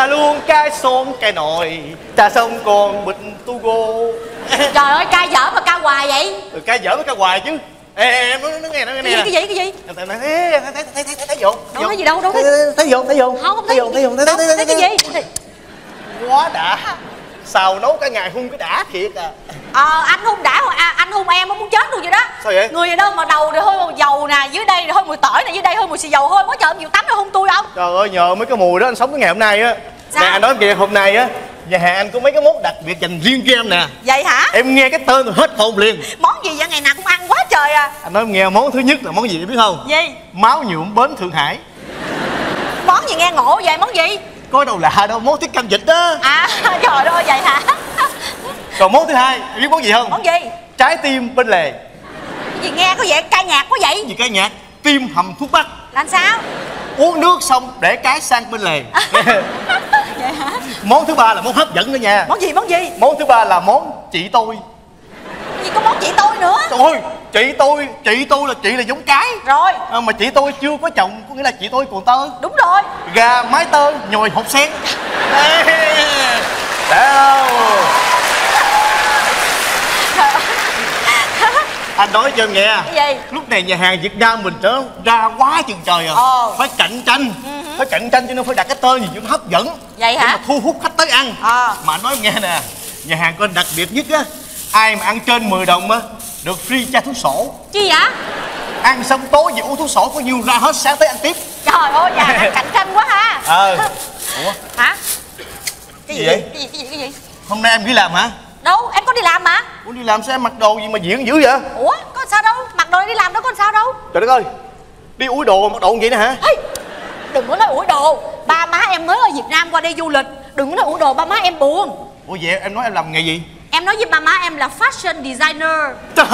Trà luôn cái son cái nồi Trà xong còn bịch tu gô. Trời ơi ca dở mà ca hoài vậy? Ừ, Cái dở với cái hoài chứ. Ê, ê, em nói, nói nghe, nói nghe cái gì nè. cái gì cái gì? Thấy, thấy, thấy, thấy, thấy, vô đâu thấy gì đâu đâu thấy Thấy, vô, thấy vô không? Không thấy vô, thấy vô, thấy, thấy, thấy cái gì. Quá đã Xào nấu cả ngày hung cái đã thiệt à. Ờ anh hung đã à, anh hung em muốn chết luôn vậy đó. Sao vậy? người đâu mà đầu thì hơi mùi dầu nè dưới đây thì hơi mùi tỏi nè dưới đây hơi mùi xì dầu hơi quá trời chịu tắm nó hung tôi không? Trời ơi nhờ mấy cái mùi đó anh sống cái ngày hôm nay á? Nè anh nói kìa hôm nay á Nhà hàng anh có mấy cái món đặc biệt dành riêng cho em nè. Vậy hả? Em nghe cái tên rồi hết hồn liền. Món gì vậy? Ngày nào cũng ăn quá trời à. Anh nói nghe món thứ nhất là món gì biết không? Gì? Máu nhuộm bến Thượng Hải. Món gì nghe ngộ vậy? Món gì Có đâu lạ đâu món tiết canh vịt đó. À trời ơi vậy hả? Còn món thứ hai em biết món gì không? Món gì? Trái tim bên lề. Cái gì nghe có vẻ ca nhạc quá vậy? Gì cái nhạc? Tim hầm thuốc bắc. Làm sao? Uống nước xong để cái sang bên lề. Vậy hả? Món thứ ba là món hấp dẫn nữa nha. Món gì món gì? Món thứ ba là món chị tôi gì có món chị tôi nữa? Trời ơi chị tôi Chị tôi là chị là giống cái. Rồi. À, Mà chị tôi chưa có chồng Có nghĩa là chị tôi còn tơ. Đúng rồi. Gà mái tơ nhồi hột sen. Không Anh nói cho em nghe. Cái gì? Lúc này nhà hàng Việt Nam mình trở ra quá chừng trời à. Ờ. Phải cạnh tranh. Phải cạnh tranh cho nên phải đặt cái tên gì cho nó hấp dẫn. Vậy Để hả? mà thu hút khách tới ăn. Ờ. Mà anh nói nghe nè Nhà hàng có đặc biệt nhất á Ai mà ăn trên 10 đồng á Được free chai thuốc sổ? Chi vậy? Ăn xong tối về uống thuốc sổ có nhiêu ra hết sáng tới ăn tiếp. Trời ơi nhà hàng cạnh tranh quá ha. Ờ. Ủa? Hả? Cái Gì gì vậy? cái gì cái gì cái gì? Hôm nay em đi làm hả? Đâu em có đi làm mà. Ủa đi làm sao em mặc đồ gì mà diễn dữ vậy? Ủa có sao đâu mặc đồ đi làm đâu có sao đâu. Trời đất ơi Đi ủi đồ mặc đồ vậy nè hả? Ê, đừng có nói ủi đồ. Ba má em mới ở việt nam qua đây du lịch đừng có nói ủi đồ ba má em buồn. Ủa vậy em nói em làm nghề gì em nói với ba má em là fashion designer. Trời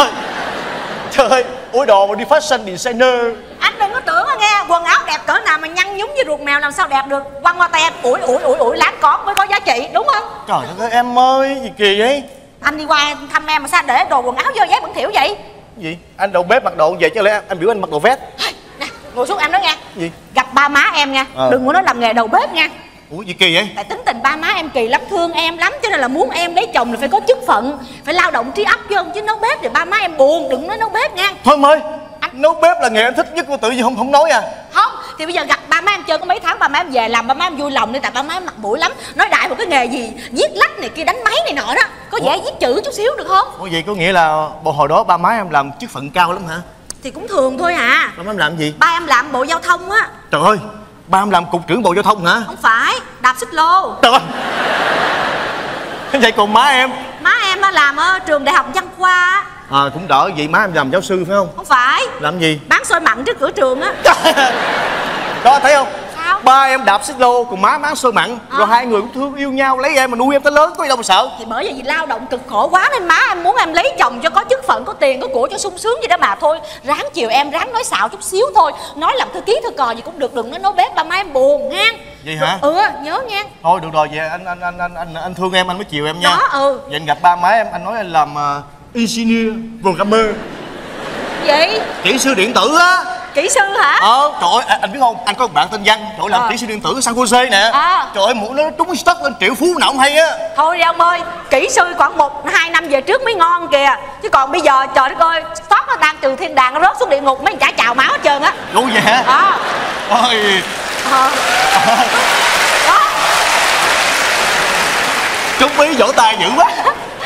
Trời ơi Ủi đồ mà đi fashion designer. Anh đừng có tưởng nghe quần áo đẹp cỡ nào mà nhăn nhúm như ruột mèo làm sao đẹp được. Quăng qua tay em ủi ủi ủi ủi láng con mới có giá trị đúng không? Trời ơi em ơi Gì kỳ vậy? Anh đi qua thăm em mà sao để đồ quần áo dơ giấy bẩn thỉu vậy? Gì? Anh đầu bếp mặc đồ vậy chứ lẽ em, em biểu anh mặc đồ vest. Nè ngồi xuống em nói nghe. Gì? Gặp ba má em nha Ờ. đừng có nói làm nghề đầu bếp nha Ủa gì kỳ vậy? Tại tính tình ba má em kỳ lắm thương em lắm cho nên là muốn em lấy chồng là phải có chức phận phải lao động trí óc chứ không chứ nấu bếp thì ba má em buồn đừng nói nấu bếp nha. Thôi em ơi Nấu bếp là nghề anh thích nhất mà tự nhiên không không nói à. Không thì bây giờ gặp ba má em chơi có mấy tháng ba má em về làm ba má em vui lòng đi tại ba má em mặt mũi lắm. Nói đại một cái nghề gì viết lách này kia đánh máy này nọ đó có vẻ viết chữ chút xíu được không? Ủa vậy có nghĩa là bộ hồi đó ba má em làm chức phận cao lắm hả? Thì cũng thường thôi à. Ba má em làm gì? Ba em làm bộ giao thông á. Trời ơi Ba em làm cục trưởng bộ giao thông hả? Không phải đạp xích lô. Trời ơi. Vậy còn má em? Má em á làm ở trường đại học văn khoa á. À cũng đỡ vậy má em làm giáo sư phải không? Không phải. Làm gì? Bán xôi mặn trước cửa trường á. Đó thấy không? Ba em đạp xích lô Còn má bán xôi mặn. À. Rồi hai người cũng thương yêu nhau Lấy em mà nuôi em tới lớn Có gì đâu mà sợ. Thì bởi vì lao động cực khổ quá nên má em muốn em lấy chồng cho có chức phận có tiền có của cho sung sướng vậy đó mà thôi. Ráng chiều em ráng nói xạo chút xíu thôi. Nói làm thư ký thư cò gì cũng được đừng nói nấu bếp ba má em buồn nha Vậy hả? ừ nhớ nha. Thôi được rồi vậy anh anh anh anh anh, anh thương em anh mới chiều em nha. Đó, ừ. Vậy anh gặp ba má em Anh nói anh làm uh, engineer programmer. Gì Kỹ sư điện tử á kỹ sư hả? Ờ trời ơi anh, anh biết không? Anh có một bạn tên Văn Trời làm Ờ. kỹ sư điện tử ở San Jose nè. À. Trời ơi mũi nó trúng stock lên triệu phú nào không hay á. Thôi đi ông ơi kỹ sư khoảng một hai năm về trước mới ngon kìa. Chứ còn bây giờ trời đất ơi sót nó đang từ thiên đàng nó rớt xuống địa ngục mấy chả chào máu hết trơn á. Ủa vậy hả? Đó Ôi. Ờ. đó Trúng ý vỗ tay dữ quá.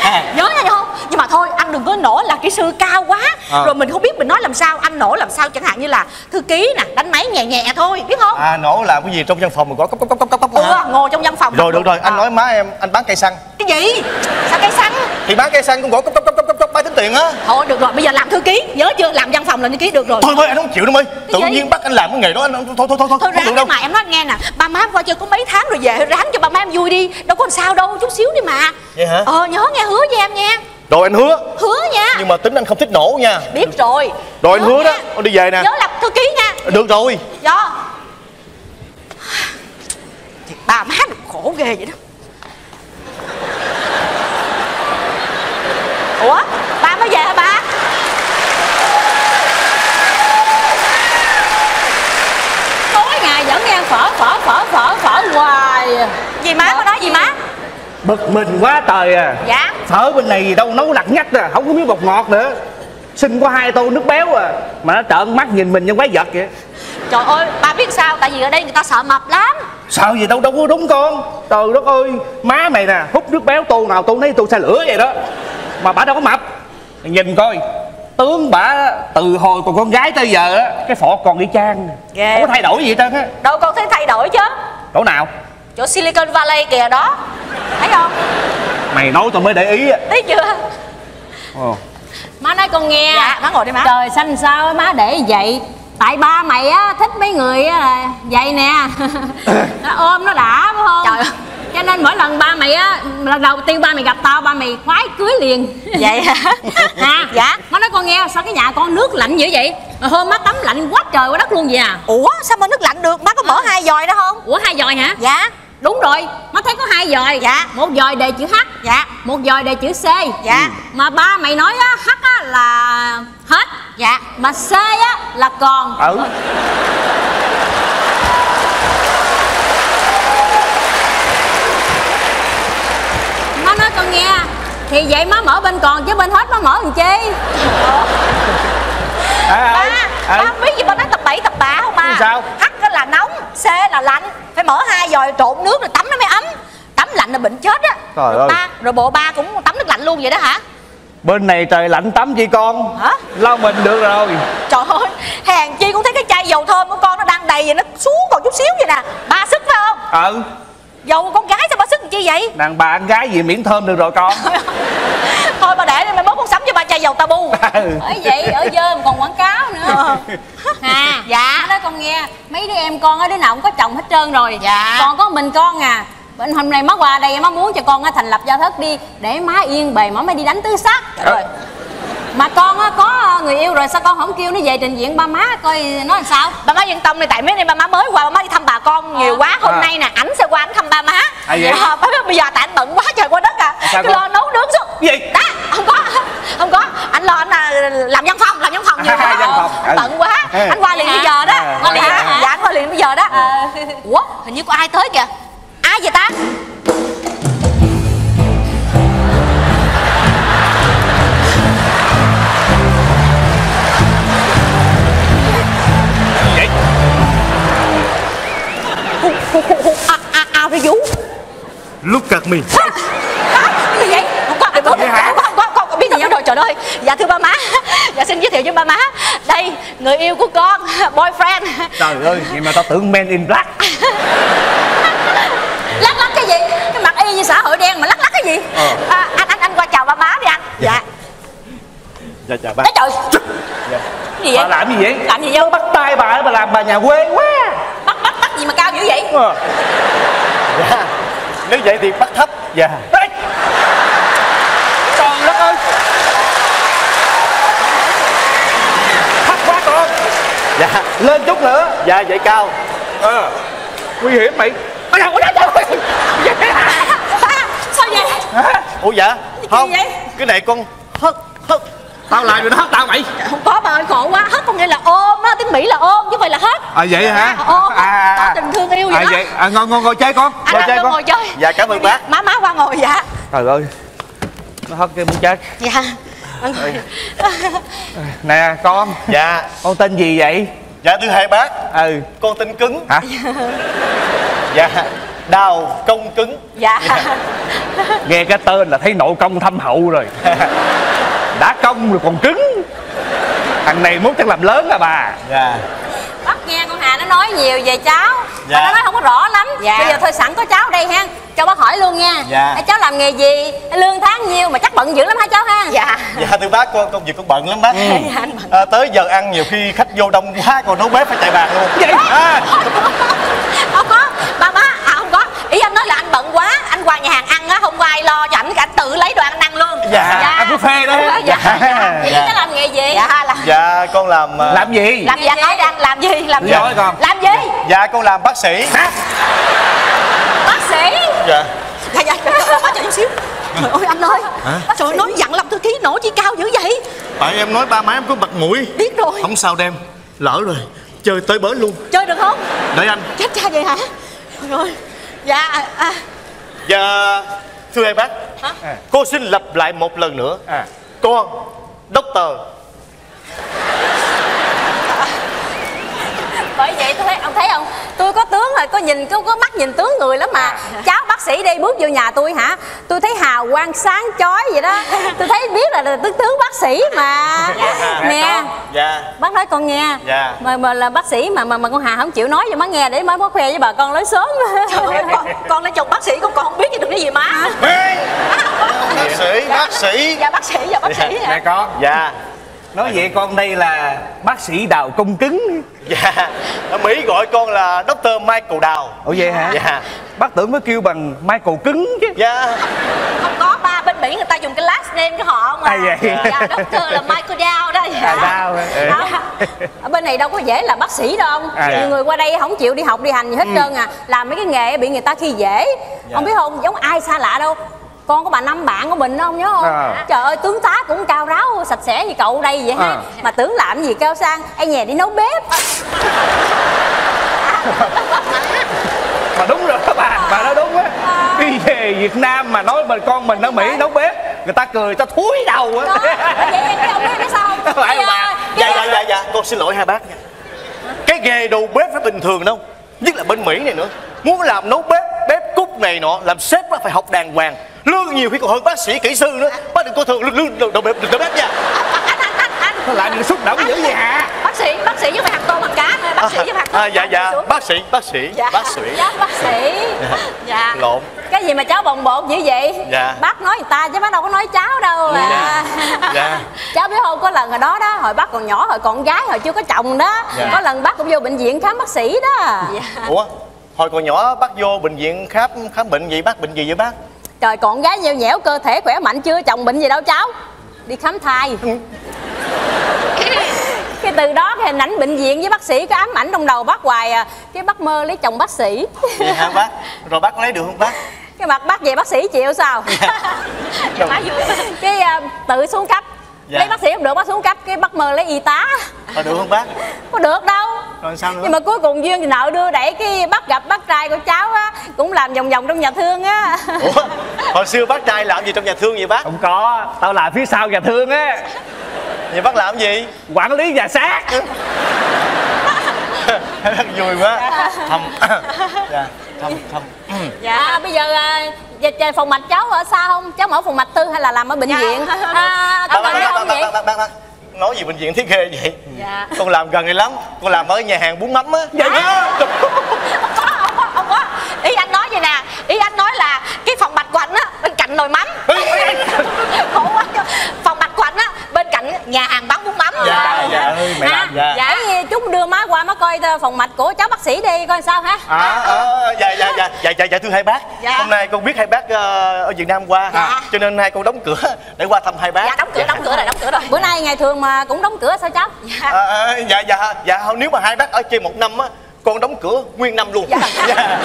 À, nhớ nha không nhưng mà thôi anh đừng có nổ là kỹ sư cao quá. Ờ. rồi mình không biết mình nói làm sao anh nổ làm sao. Chẳng hạn như là thư ký nè đánh máy nhẹ nhẹ thôi biết không? À nổ làm cái gì? Trong văn phòng mình gọi cốc cốc cốc cốc cốc cốc ừ, ngồi trong văn phòng Rồi được rồi anh Ờ. nói má em anh bán cây xăng. Cái gì? Sao cây xăng? Thì bán cây xăng cũng gọi cốc cốc cốc cốc cốc bán tính tiền á. Thôi được rồi bây giờ làm thư ký. Nhớ chưa? Làm văn phòng làm thư ký được rồi. Thôi ơi anh không chịu đâu ơi Tự gì? nhiên bắt anh làm cái nghề đó anh thôi thôi thôi thôi thôi ráng đâu. mà em nói nghe nè. Ba má em qua chơi có mấy tháng rồi về ráng cho ba má em vui đi. Đâu có làm sao đâu chút xíu đi mà. Vậy hả? ờ nhớ nghe hứa với em nha Rồi anh hứa. Hứa nha. Nhưng mà tính anh không thích nổ nha. Biết rồi. Rồi anh hứa đó nha. Con đi về nè. Nhớ làm thư ký nha. Được rồi. Do thì bà má được khổ ghê vậy đó. Ủa ba mới về hả ba? Tối ngày dẫn nha phở phở phở phở phở hoài. Gì má có nói gì má bực mình quá trời à. Dạ. Phở bên này gì đâu nấu lặt nhắc à không có miếng bột ngọt nữa. Xin có hai tô nước béo à. Mà nó trợn mắt nhìn mình như quái vật vậy. Trời ơi ba biết sao? Tại vì ở đây người ta sợ mập lắm. Sao gì đâu đâu có đúng con. Trời đất ơi má mày nè hút nước béo tô nào tô nấy tô xe lửa vậy đó. Mà bà đâu có mập. Nhìn coi tướng bả từ hồi còn con gái tới giờ á cái phọ còn đi trang Ghê. không có thay đổi gì hết trơn á. Đâu con thấy thay đổi chứ. Chỗ nào chỗ silicon valley kìa đó. Thấy không? Mày nói tao mới để ý á. Thấy chưa? Ồ. má nói con nghe. Dạ má ngồi đi má. Trời xanh sao má để vậy? Tại ba mày á thích mấy người á là vậy nè. Nó ôm nó đã phải không? Trời ơi. cho nên mỗi lần ba mày á lần đầu tiên ba mày gặp tao ba mày khoái cưới liền. Vậy hả? À dạ. Má nói con nghe sao cái nhà con nước lạnh dữ vậy? Mà hôm má tắm lạnh quá trời quá đất luôn vậy à? Ủa sao mà nước lạnh được? Má có mở hai dòi đó không? Ủa hai dòi hả? Dạ đúng rồi má thấy có hai dòi. Dạ. một dòi đề chữ h. Dạ. Một dòi đề chữ c. Dạ. mà ba mày nói á h á là hết. Dạ. Mà c á là còn. Ừ. Má nói con nghe thì vậy má mở bên còn chứ bên hết má mở làm chi? À, ba à, ba biết gì ba nói tập bậy tập bạ không ba? Sao? h là nóng c là lạnh. Phải mở hai dòi trộn nước rồi tắm nó mới ấm. Tắm lạnh là bệnh chết á. Rồi ơi. ba rồi bộ ba cũng tắm nước lạnh luôn vậy đó hả? Bên này trời lạnh tắm chi con. Hả? lau mình được rồi. Trời ơi hàng chi cũng thấy cái chai dầu thơm của con nó đang đầy vậy nó xuống còn chút xíu vậy nè. Ba sức phải không? Ừ dầu con gái sao ba sức làm chi vậy đàn bà con gái gì miễn thơm được rồi con thôi bà để đi mai mốt con sắm cho ba chai dầu tabu Ừ. bởi vậy ở dơ mà còn quảng cáo nữa à Dạ. nói con nghe mấy đứa em con á đứa nào cũng có chồng hết trơn rồi Dạ. còn có mình con à bên hôm nay má qua đây má muốn cho con á thành lập gia thất đi để má yên bề má mới đi đánh tứ sắc Trời ơi. Mà con á có người yêu rồi sao con không kêu nó về trình diện ba má coi nó làm sao? Ba má yên tâm này tại mấy nay ba má mới qua ba má đi thăm bà con nhiều quá. Hôm À. nay nè ảnh sẽ qua ảnh thăm ba má. À, vậy? Ờ, ba biết bây giờ tại ảnh bận quá trời qua đất à. Con? lo nấu nướng suốt. Gì? đó không có không có. Anh lo anh là làm văn phòng làm văn phòng nhiều quá. Văn phòng, ừ. bận quá. Anh qua liền bây giờ đó. À, qua liền hả? hả? dạ anh qua liền bây giờ đó. Ủa hình như có ai tới kìa. Ai vậy ta à rồi vũ Look at me gì vậy? Không có không có Vậy? hả? không có không có biết gì rồi trời ơi. Dạ thưa ba má. Dạ xin giới thiệu với ba má. Đây người yêu của con boyfriend. Trời ơi vậy mà tao tưởng men in black. Lắc lắc cái gì? Cái mặt y như xã hội đen mà lắc lắc cái gì? À, anh anh anh qua chào ba má đi anh. Dạ. Dạ. Chào bác Ê trời. Gì bà vậy làm gì vậy? Làm gì vô bắt tay bà bà làm bà nhà quê quá gì mà cao dữ vậy? Ờ. Dạ. Nếu vậy thì bắt thấp. Dạ. Ê! trời đất ơi. Thấp quá con. Dạ. Lên chút nữa. Dạ vậy cao. Ờ. Nguy hiểm mày. Ôi trời, trời. ba sao vậy? Hả? Ủa dạ? Không. vậy? Cái này con hất hất tao làm rồi đó tao mày? Không có bà ơi khổ quá. Hết có nghĩa là ôm á tiếng mỹ là ôm chứ không phải là hết. À vậy hả? Ôm á. Tỏ tình thương yêu vậy à đó. vậy à, ngồi ngồi ngồi chơi con. Anh ngồi anh chơi con. ngồi chơi. Dạ cảm ơn bác. má má qua ngồi dạ. Trời ơi. Nó hất cái muốn chết. Dạ. Nè con. Dạ. Con tên gì vậy? Dạ thưa hai bác. Ừ. Con tên cứng. Hả? Dạ. Đào công cứng. Dạ. Nghe cái tên là thấy nội công thâm hậu rồi đã công rồi còn cứng. Thằng này muốn chắc làm lớn à bà. Dạ. Bắt nghe con Hà nó nói nhiều về cháu. Dạ. mà nó nói không có rõ lắm. Dạ. bây giờ thôi sẵn có cháu đây ha. Cho bác hỏi luôn nha. Dạ. cháu làm nghề gì? Lương tháng nhiêu mà chắc bận dữ lắm hả cháu ha? Dạ. Dạ thưa bác con công việc con bận lắm bác. Dạ anh bận. À, Tới giờ ăn nhiều khi khách vô đông quá Còn nấu bếp phải chạy bàn luôn. Vậy à, không có ba má à không có ý anh nói là anh bận quá anh qua nhà hàng ăn á không có ai lo cho ảnh cả tự lấy đồ ăn ăn luôn Dạ, ăn buffet đó dạ dạ, vậy Dạ. cháu làm nghề gì dạ làm Dạ con làm à, làm gì làm gì anh nói đi anh làm gì làm gì Nói con. làm gì Dạ con làm bác sĩ bác sĩ Dạ dạ dạ dạ má chờ chút xíu trời ơi anh ơi trời ơi nói dặn làm thư ký nổ chi cao dữ vậy Tại em nói ba má em có mặt mũi biết rồi Không sao đem Lỡ rồi chơi tới bến luôn chơi được không đợi anh chết cha vậy hả rồi dạ à, à, Dạ thưa hai bác Hả? Cô xin lặp lại một lần nữa À. Con Doctor bởi vậy tôi thấy ông thấy không? Tôi có tướng rồi có nhìn có, có mắt nhìn tướng người lắm mà. Cháu bác sĩ đi bước vô nhà tôi hả? Tôi thấy hào quang sáng chói vậy đó. Tôi thấy biết là, là tướng tướng bác sĩ mà. Nè. Dạ. Bác nói con nghe. Dạ. mà, mà là bác sĩ mà mà mà con hà không chịu nói cho má nghe để má má khoe với bà con nói sớm trời ơi con, con là chồng bác sĩ con còn không biết gì được cái gì má. Bác sĩ Bác sĩ. Dạ bác sĩ dạ bác sĩ nè con Dạ nói vậy con đây là bác sĩ đào công cứng. Dạ Ở Mỹ gọi con là Doctor Michael Đào. Ủa vậy hả? Dạ. Bác tưởng mới kêu bằng michael cứng chứ. Dạ. Không có ba bên mỹ người ta dùng cái last name cái họ mà. À, vậy? dạ doctor là michael dow đó. Dạ. À, ừ. Không, ở bên này đâu có dễ là bác sĩ đâu. Ông À, dạ. nhiều người qua đây không chịu đi học đi hành gì hết trơn à. Làm mấy cái nghề bị người ta khi dễ. Không biết không giống ai xa lạ đâu con có bà năm bạn của mình đó, không nhớ không? À. trời ơi tướng tá cũng cao ráo sạch sẽ như cậu đây vậy ha. À. mà tưởng làm gì cao sang ai nhà đi nấu bếp. Mà đúng rồi đó bà bà nói đúng á. Đi về việt nam mà nói mình con mình ở mỹ nấu bếp người ta cười ta thúi đầu á. Vậy cái ông biết biết sao không? Phải Bây không giờ, bà? Dạ cái- dạ dạ dạ Con xin lỗi hai bác nha. Cái nghề đầu bếp phải bình thường đâu Nhất là bên Mỹ này nữa. Muốn làm nấu bếp Bếp cúc này nọ Làm sếp nó phải học đàng hoàng Lương nhiều khi còn hơn bác sĩ kỹ sư nữa Bác đừng coi thường lương, lương đầu, bếp đầu bếp nha nó lại đừng xúc động dữ vậy hả bác sĩ bác sĩ với mày hạt tôm bằng cá thôi bác sĩ với hạt tôm à, dạ dạ bác sĩ bác sĩ Dạ. bác sĩ dạ bác sĩ dạ lộn cái gì mà cháu bồng bột dữ vậy Dạ. bác nói người ta chứ bác đâu có nói cháu đâu Dạ. à. Dạ. cháu biết không có lần hồi đó đó hồi bác còn nhỏ hồi còn gái hồi chưa có chồng đó Dạ. có lần bác cũng vô bệnh viện khám bác sĩ đó ủa hồi còn nhỏ bác vô bệnh viện khám khám bệnh gì bác? Bệnh gì vậy bác? Trời còn gái nheo nhẽo cơ thể khỏe mạnh chưa? Chồng bệnh gì đâu cháu. Đi khám thai. Cái từ đó cái hình ảnh bệnh viện với bác sĩ cái ám ảnh trong đầu bác hoài à. Cái bác mơ lấy chồng bác sĩ. Vậy hả bác? Rồi bác có lấy được không bác? Cái mặt bác về bác sĩ chịu sao? Dạ. Vui cái à, tự xuống cấp Dạ. lấy bác sĩ không được bác xuống cấp cái bác mơ lấy y tá. Rồi được không bác? Có được đâu. Rồi sao nữa? Nhưng mà cuối cùng duyên thì nợ đưa đẩy cái bắt gặp bác trai của cháu á cũng làm vòng vòng trong nhà thương á. Ủa? Hồi xưa bác trai làm gì trong nhà thương vậy bác? Không có tao làm phía sau nhà thương á. Vậy bác làm gì? Quản lý nhà xác vui quá. Thầm dạ thầm thầm dạ. À, bây giờ à, về, về phòng mạch cháu ở xa không? Cháu mở phòng mạch tư hay là làm ở bệnh Dạ. viện? À, bác có bác cần bác không bác vậy. bác bác bác bác nói gì bệnh viện thấy ghê vậy? Dạ. Con làm gần này lắm. Con làm ở nhà hàng bún mắm á. Vậy không có không có không có ý anh nói vậy nè. Ý anh nói là cái phòng mạch của anh á bên cạnh nồi mắm. Khổ quá phòng mạch của anh á bên cạnh nhà hàng bán bún mắm Dạ, dạ, ơi, mẹ à, làm, dạ. dạ chút đưa má qua má coi phòng mạch của cháu bác sĩ đi coi sao ha à, à, dạ dạ dạ dạ dạ dạ thưa hai bác Dạ. hôm nay con biết hai bác ờ, ở việt nam qua Dạ. cho nên hai con đóng cửa để qua thăm hai bác dạ đóng cửa đóng cửa rồi đóng cửa rồi bữa nay ngày thường mà cũng đóng cửa sao cháu dạ À, dạ dạ dạ nếu mà hai bác ở chơi một năm á con đóng cửa nguyên năm luôn Dạ. dạ.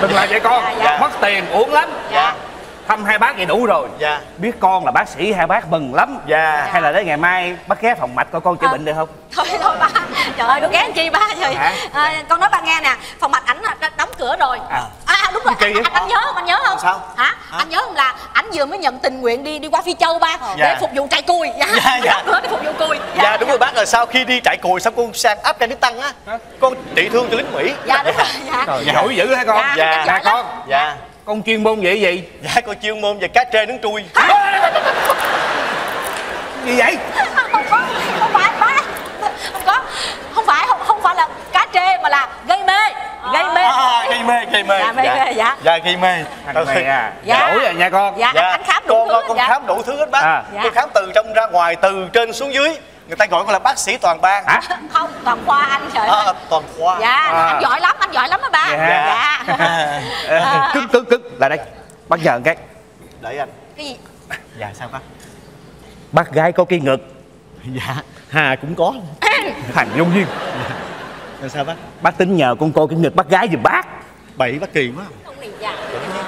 đừng làm vậy con Dạ, dạ. mất tiền uổng lắm Dạ. Thăm hai bác vậy đủ rồi Dạ. biết con là bác sĩ hai bác mừng lắm Dạ. hay là đến ngày mai bác ghé phòng mạch coi con chữa Ờ. bệnh được không thôi thôi ba trời ơi đừng ghét chi ba trời Hả? à, con nói ba nghe nè phòng mạch ảnh là đóng cửa rồi À. à, đúng rồi Kỳ anh, vậy? anh, anh nhớ không anh nhớ không Sao? hả Hả? anh nhớ không là ảnh vừa mới nhận tình nguyện đi đi qua phi châu ba Dạ. để phục vụ trại cùi dạ, Dạ, dạ. để phục vụ cùi dạ đúng rồi bác là sau khi đi trại cùi xong con sang afghanistan á con trị thương cho lính mỹ dạ đúng rồi dạ Trời, Dạ. giỏi dữ hả con Dạ, dạ giỏi nè con dạ con chuyên môn vậy gì? Dạ con chuyên môn về cá trê nướng trui. Gì vậy? Không có không phải ba không có không phải không không phải là cá trê mà là gây mê. Gây mê. À, gây mê gây mê. Dạ, mê mê, dạ. dạ gây mê. Thằng này à Dạ. giỏi rồi nha con. Dạ, anh, anh khám đủ con, thứ con, con dạ. khám đủ thứ hết bác. À. Dạ. con khám từ trong ra ngoài từ trên xuống dưới người ta gọi con là bác sĩ toàn ban hả? Không toàn khoa anh trời ơi. à, toàn khoa. Dạ À. anh giỏi lắm anh giỏi lắm đó ba. Dạ. dạ. Ờ, cứng cứng cứng. Lại đây. Bác nhờ một cái. Để anh. Cái gì? Dạ sao bác? Bác gái có cái ngực. Dạ. Hà cũng có. Thành dung duyên là sao bác? Bác tính nhờ con coi cái ngực bác gái giùm bác. Bậy bác kỳ quá. Không này dạ.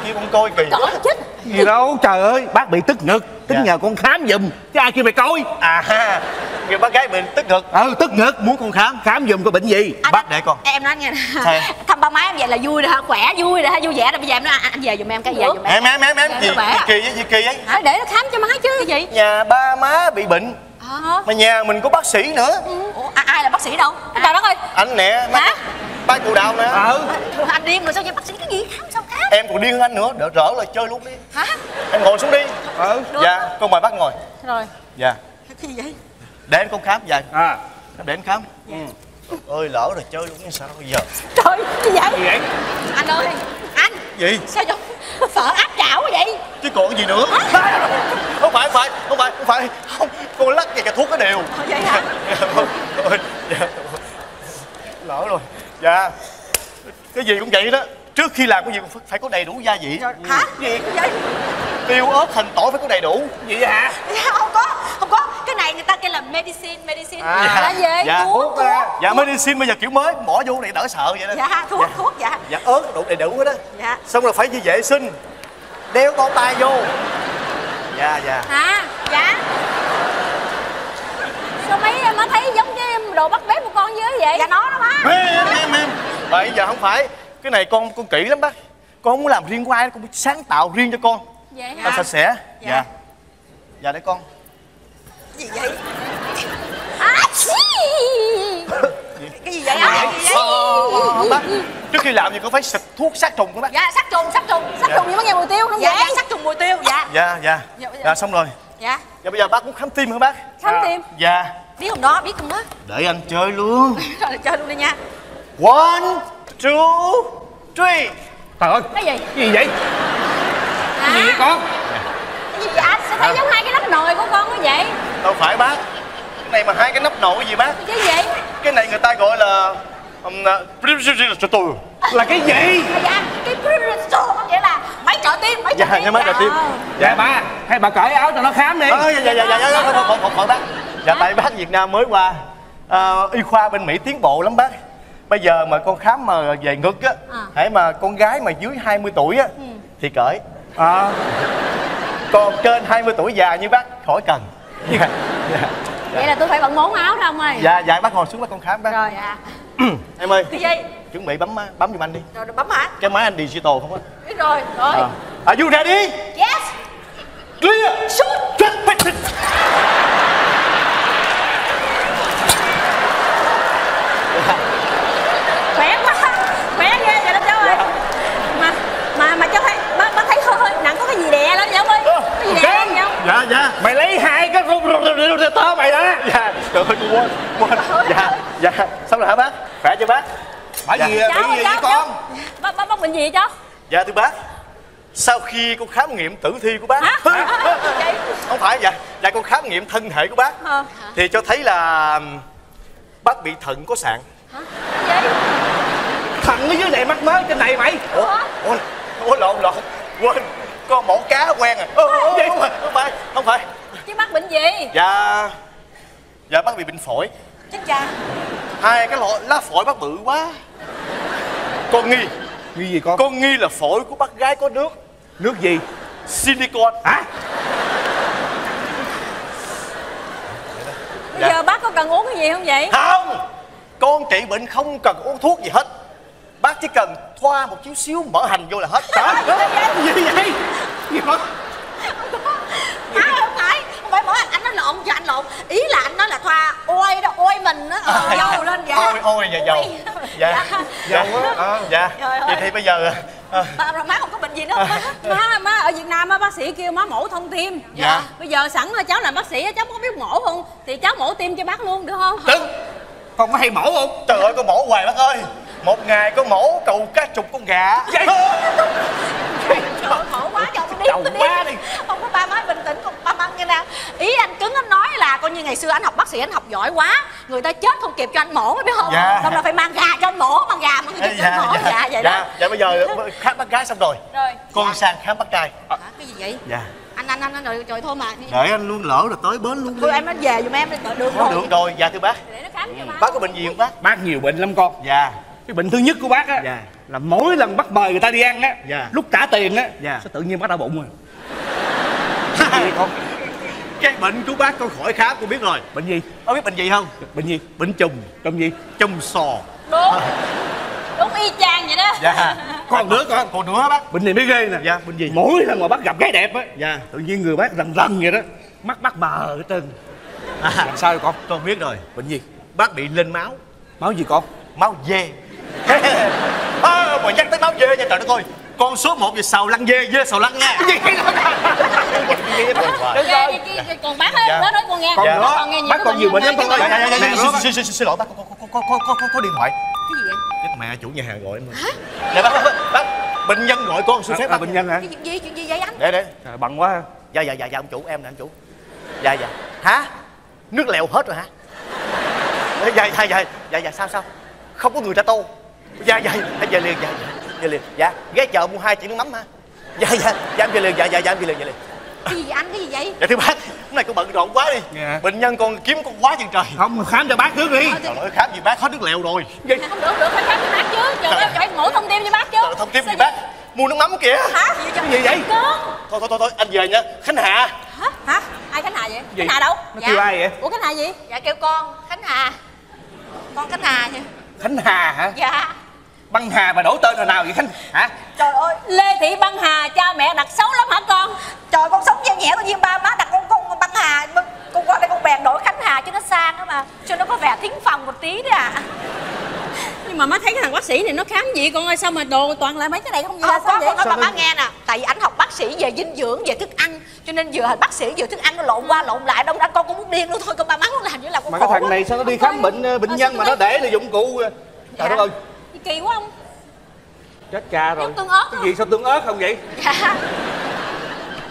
Kêu con coi kỳ cỡ quá chết. Gì đâu trời ơi. Bác bị tức ngực. Tính Dạ. nhờ con khám giùm. Chứ ai kêu mày coi? À ha kìa bác gái mình tức ngực. Ừ tức ngực muốn con khám khám giùm có bệnh gì. Anh- bác để con. Em nói nghe nè. Thăm ba má em vậy là vui rồi ha khỏe vui rồi ha vui vẻ rồi. Bây giờ em nói anh, anh về giùm em cái về giùm em. Em em em em. Gì, gì kỳ vậy? Gì kỳ vậy? Phải để nó khám cho má chứ. Cái gì? Nhà ba má bị bệnh. Hả? mà nhà mình có bác sĩ nữa. Ủa, à, ai là bác sĩ đâu? Trời đất ơi. Anh nè má Hả? ba cụ đào nè. Ừ. Anh điên rồi sao vậy? Bác sĩ cái gì? Khám sao khám? Em còn điên hơn anh nữa. Đỡ rỡ là chơi luôn đi. Hả? Em ngồi xuống đi. Ừ. Dạ con mời bác ngồi. Rồi. Dạ. Cái gì vậy để anh con khám dạ à. Để anh khám. Ừ. ơi lỡ rồi chơi luôn sao bây giờ? Trời cái vậy? Gì vậy? Anh ơi anh. Gì? Sao giống phở áp chảo quá vậy? Chứ còn gì nữa. Không phải không phải không phải không phải. Không con lắc về cái thuốc cái đều. Ủa, vậy hả? Dạ. lỡ rồi. Dạ. Cái gì cũng vậy đó trước khi làm cái gì cũng phải- có đầy đủ gia vị. Hả? Gì vậy? Tiêu ớt hành tỏi phải có đầy đủ. Gì hả? Dạ, không có không có. Cái này người ta kêu là medicine medicine. À. là gì dạ. thuốc thuốc dạ medicine bây giờ kiểu mới bỏ vô này đỡ sợ vậy đó. Dạ thuốc thuốc dạ. Dạ ớt đủ đầy đủ hết đó dạ. Xong rồi phải đi vệ sinh. Đeo bao tay vô. Dạ dạ. Hả? Dạ. Sao mấy em má thấy giống cái đồ bắt bếp của con dưới vậy? Dạ nó đó má. Em em em bây giờ không phải cái này con con kỹ lắm bác. Con không muốn làm riêng của ai con muốn sáng tạo riêng cho con. Vậy hả? sạch sẽ. Dạ. dạ. Dạ để con. Gì vậy? À, xí. cái gì vậy? Á cái gì vậy? Ờ, bác trước khi làm gì con phải xịt thuốc sát trùng của bác. Dạ sát trùng sát trùng Sát trùng như má nghe mùi tiêu không dạ vậy? dạ sát trùng mùi tiêu dạ. Dạ dạ. Dạ, dạ. dạ xong rồi. Dạ. Dạ bây giờ bác muốn khám tim hả bác? Khám tim? Dạ. Biết không đó biết không đó. Để anh chơi luôn. Rồi chơi luôn đi nha. One two three trời ơi cái gì? cái gì vậy? Cái gì vậy con? Cái gì vậy? Anh sao thấy giống hai cái nắp nồi của con quá vậy. Đâu phải bác. Cái này mà hai cái nắp nồi cái gì bác? Cái gì cái này người ta gọi là là cái gì À, dạ cái nghĩa là máy trợ tim máy trợ dạ tim máy trợ tim dạ ba hay bà cởi áo cho nó khám đi Ờ, dạ dạ dạ dạ dạ không không không không bác dạ tại bác Việt Nam mới qua Ờ, y khoa bên Mỹ tiến bộ lắm bác bây giờ mà con khám mà về ngực á À. hãy mà con gái mà dưới 20 tuổi á thì cởi. À. Còn trên 20 tuổi già như bác khỏi cần. Dạ. Dạ vậy là tôi phải bận món áo đó ông ơi. Dạ dạ bác ngồi xuống bác con khám bác. Rồi dạ em ơi cái gì? chuẩn bị bấm bấm giùm anh đi. Rồi bấm hả? Cái máy anh digital không á. Biết rồi rồi. À. are you ready? Yes. Clear. Shoot khỏe quá khỏe ghê vậy đó cháu ơi mà mà mà cháu thấy bác bác thấy hơi hơi nặng có cái gì đè lên vậy ông ơi cái gì đè lên vậy không dạ dạ mày lấy hai cái rô rô rô rô rô tơ mày đó dạ trời ơi con quên quên dạ dạ. Xong rồi hả bác? Khỏe chưa bác? Bởi Dạ. vì cháu bị gì vậy con? bác bác bác bệnh gì vậy cháu? Dạ thưa bác. Sau khi con khám nghiệm tử thi của bác Hả? Không phải dạ. Dạ con khám nghiệm thân thể của bác. Ờ. Thì cho thấy là bác bị thận có sạn. Thằng ở dưới này mắc mới trên này mày. Ủa? Ủa, ủa lộn lộn. Quên. Con mổ cá quen à. Ơ, không phải không phải không phải. Chứ bác bệnh gì? Dạ dạ bác bị bệnh phổi. Chết cha. Hai cái lọ lá phổi bác bự quá. Con nghi. Nghi gì con? Con nghi là phổi của bác gái có nước. Nước gì? Silicon. Hả? Bây Dạ. giờ bác có cần uống cái gì không vậy? Không. Con trị bệnh không cần uống thuốc gì hết. Bác chỉ cần thoa một chút xíu mỡ hành vô là hết. Hả? gì vậy? Gì không phải mỗi anh anh nói lộn cho anh lộn. Ý là anh nói là thoa ôi đó ôi mình á ờ, dâu lên dạ ôi ôi dạ dầu. Dạ. Dạ. Dầu á, ờ. dạ. Trời ơi. vậy thì bây giờ ờ, rồi má không có bệnh gì nữa. Không má má ở Việt Nam á bác sĩ kêu má mổ thông tim. Dạ. bây giờ sẵn là cháu làm bác sĩ á, cháu có biết mổ không? Thì cháu mổ tim cho bác luôn được không? Đừng con có hay mổ không? Trời ơi con mổ hoài bác ơi. Một ngày con mổ cầu cả chục con gà. Vậy? Trời ơi, khổ quá tôi đi tôi đi. quá đi. không có ba má bình tĩnh không ba má nghe nè ý anh cứng anh nói là coi như ngày xưa anh học bác sĩ anh học giỏi quá người ta chết không kịp cho anh mổ biết không? Dạ. xong là phải mang gà cho anh mổ mang gà mang cho anh mổ. dạ. Vậy đó. Dạ dạ bây giờ khám bác gái xong rồi. Rồi. Con Dạ. sang khám bác trai. Hả? cái gì vậy? Dạ. Anh anh anh anh rồi trời thôi mà. Để anh luôn lỡ rồi tới bến luôn thôi em nói về giùm em đi đường Thôi rồi. được rồi dạ thưa bác. Để nó khám cho má bác. Có bệnh gì không bác? Bác nhiều bệnh lắm con. Dạ. Cái bệnh thứ nhất của bác á Dạ. là mỗi lần bác mời người ta đi ăn á Dạ. lúc trả tiền á Dạ. sao tự nhiên bác đau bụng rồi Cái cái bệnh của bác con khỏi khám con biết rồi. Bệnh gì? Có biết bệnh gì không? Bệnh gì? Bệnh trùng bệnh gì? Trùng sò. Đúng. Đúng y chang vậy đó. Dạ. Còn nữa con còn nữa bác? Bệnh này mới ghê nè. Dạ bệnh gì? Mỗi lần mà bác gặp gái đẹp á dạ. tự nhiên người bác rần rần vậy đó. Mắt bác mờ hết trơn. À, làm sao vậy con? Con biết rồi. Bệnh gì? Bác bị lên máu. Máu gì con? Máu dê. À, mà nhắc tới máu dê nha trời đất ơi con số 1 về sầu lăn dê dê sầu lăn nha. Đi chi- còn bác ơi nói nói con nghe. Còn Dạ. nữa, con nghe nhiều bác còn nhiều bệnh lắm con ơi. dạ dạ dạ Nè, dạ nữa, xin xin xin lỗi bác. Có có có có có điện thoại. Cái gì vậy? Chết mẹ chủ nhà hàng gọi em rồi dạ bác bác bệnh nhân gọi con xin phép à, bác. bệnh nhân hả? Chuyện gì chuyện gì vậy anh? Để để. Bận quá. Dạ dạ dạ dạ ông chủ em nè ông chủ. Dạ dạ. Hả? Nước lèo hết rồi hả? Dạ dạ dạ dạ dạ sao sao? Không có người ta tô. Dạ dạ dạ dạ liền dạ dạ dạ liền dạ ghé chợ mua hai chỉ nước mắm hả? Dạ dạ dạ em về liền dạ dạ dạ em về liền về liền cái gì vậy anh cái gì vậy? Dạ thưa bác hôm nay con bận rộn quá đi. Dạ. bệnh nhân con kiếm con quá chừng trời. Không khám cho bác trước đi. Trời ơi khám gì bác hết nước lèo rồi. Không được được phải khám cho bác chứ trời. ơi phải mổ thông tin cho bác chứ trời thông tin gì bác mua nước mắm kìa. Hả? Cái gì vậy? Thôi thôi thôi thôi anh về nha. Khánh hà. Hả? Hả? Ai khánh hà vậy? Gì? khánh hà đâu? Nó kêu ai vậy? Ủa khánh hà gì? Dạ kêu con khánh hà. Con khánh hà nha. Khánh hà hả? Dạ băng hà mà đổi tên hồi nào vậy khánh? Hả? Trời ơi lê thị băng hà cha mẹ đặt xấu lắm hả con? Trời con sống nhẹ nhẹ tự nhiên ba má đặt con con băng hà con qua đây con bèn đổi khánh hà cho nó sang đó mà cho nó có vẻ thính phòng một tí đấy à. Nhưng mà má thấy cái thằng bác sĩ này nó khám gì con ơi sao mà đồ toàn là mấy cái này không gì Ờ, là có sao con vậy nói bà má nghe nè tại vì ảnh học bác sĩ về dinh dưỡng về thức ăn cho nên vừa bác sĩ vừa thức ăn nó lộn qua lộn lại đâu đã con cũng muốn điên luôn thôi con bà má muốn làm như là con mà cái thằng quá. này sao nó đi khám bệnh ờ, bệnh nhân mà nó để là dụng cụ ờ, trời đất ơi kỳ quá không chết cha rồi. Tương ớt cái gì sao tương ớt không vậy? Dạ.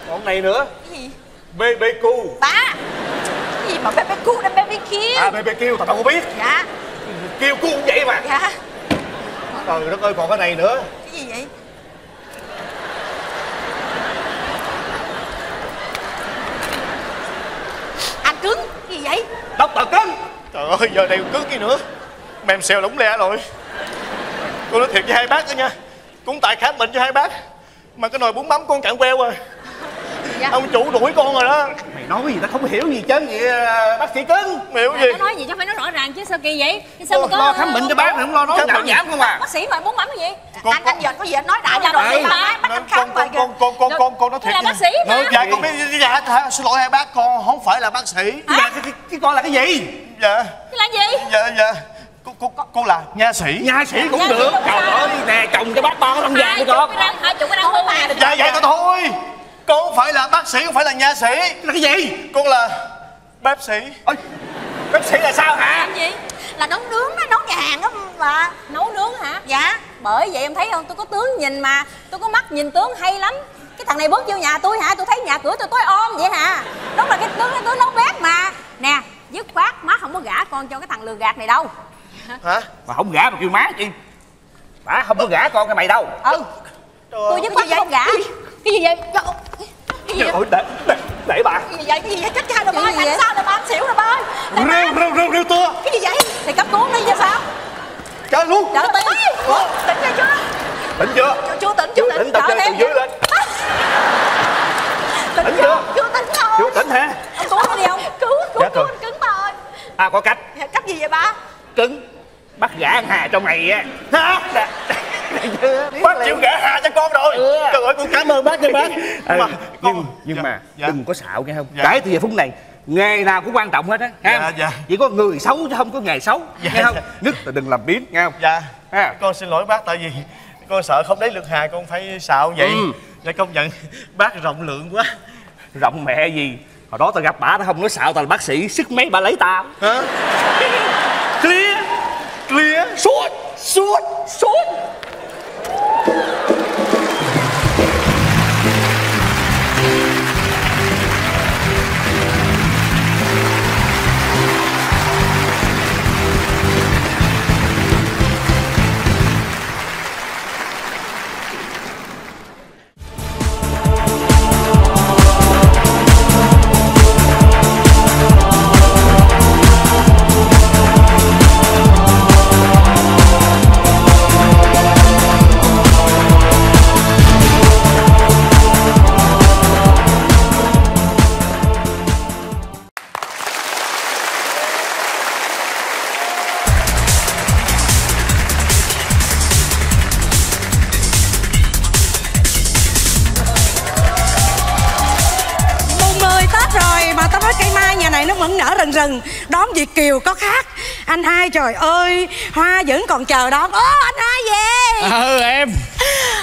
Còn này nữa. Cái gì? BBQ ba. Cái gì mà baby cu đây baby kia? À BBQ tao đâu có biết. Dạ. Kêu cu cũng vậy mà. Dạ. Trời đất ơi còn cái này nữa. Cái gì vậy? Anh cứng cái gì vậy? Đốc tờ cưng trời ơi giờ này cứng cái nữa? Mềm xèo lủng lẹ rồi con nói thiệt với hai bác đó nha. Cũng tại khám bệnh cho hai bác. Mà cái nồi bún mắm con cạn queo rồi dạ. Ông chủ đuổi con rồi đó. Mày nói gì tao không hiểu gì chứ vậy ờ, bác sĩ cưng mày hiểu gì? nó nói gì cho phải nói rõ ràng chứ sao kỳ vậy? Sao mà lo, có lo khám bệnh cho bác không lo nói bệnh. nhảm không à? Bác sĩ mà muốn mắm cái gì? Con- anh anh giờ có gì anh nói đại là rồi bác đi sĩ mà. bắt anh khám con vậy con con con con con con nói thiệt là nha. bác sĩ mà. Dạ con biết dạ dạ, xin lỗi hai bác con không phải là bác sĩ. Dạ cái, cái, cái con là cái gì? Dạ. Cái là gì? Dạ dạ con con con là nha sĩ. Nha sĩ cũng được. trời ơi nè chồng cho bác ba cái lông vàng chục con cái răng hai chục cái răng hư mà dạ dạ thôi. Không phải là bác sĩ không phải là nha sĩ. Là cái gì? Con là bác sĩ. Ôi bác sĩ là sao hả? Gì? Là nấu nướng đó nấu nhà hàng đó mà. Nấu nướng hả? Dạ. Bởi vậy em thấy không? Tôi có tướng nhìn mà. Tôi có mắt nhìn tướng hay lắm. Cái thằng này bước vô nhà tôi hả? Tôi thấy nhà cửa tôi tối om vậy hả? Đúng là cái tướng nó tướng nấu bếp mà. Nè dứt khoát má không có gả con cho cái thằng lừa gạt này đâu hả? Mà không gả mà kêu má chi má không có gả con cái mày đâu. Ừ. Tôi dứt khoát không gả. cái gì vậy? Cái gì vậy? Ôi, để, để, để bà. Cái gì vậy? Cái gì vậy? Chết cha rồi ba anh vậy? sao rồi ba anh xỉu rồi ba rêu rêu rêu rêu tua cái gì vậy? Thì cấp cứu đi chứ sao? Trời luôn. Đỡ Ủa, tỉnh ra chưa? Tỉnh chưa? Chưa, chưa tỉnh chưa chưa tỉnh. Đỡ chơi từ dưới lên. Tỉnh tỉnh chưa? chưa? tỉnh thôi. Chưa tỉnh hả? Ông cứu đi không cứu cứu Chết cứu rồi. anh cứng ba ơi. À có cách. Dạ, cách gì vậy ba? Cứng bắt ăn hà cho mày á. Hả? Chưa biết bác chịu gả hà cho con rồi. Ừ. trời ơi con cảm ơn bác nha bác. Ừ, mà nhưng con nhưng dạ, mà dạ. đừng có xạo nghe không? Dạ. kể từ giờ phút này nghề nào cũng quan trọng hết á ha? Dạ, dạ. chỉ có người xấu chứ không có nghề xấu Dạ, nghe không? dạ. nhất là đừng làm biến nghe không? Dạ. Ha? Con xin lỗi bác tại vì con sợ không lấy lượt hà con phải xạo vậy. Ừ. dạ công nhận bác rộng lượng quá. Rộng mẹ gì? Hồi đó tao gặp bà tao không nói xạo tao là bác sĩ sức mấy bà lấy tao. Hả? Clear clear suốt suốt suốt rần đón việt kiều có khác. Anh hai trời ơi hoa vẫn còn chờ đón. Ô anh hai về. Ừ em.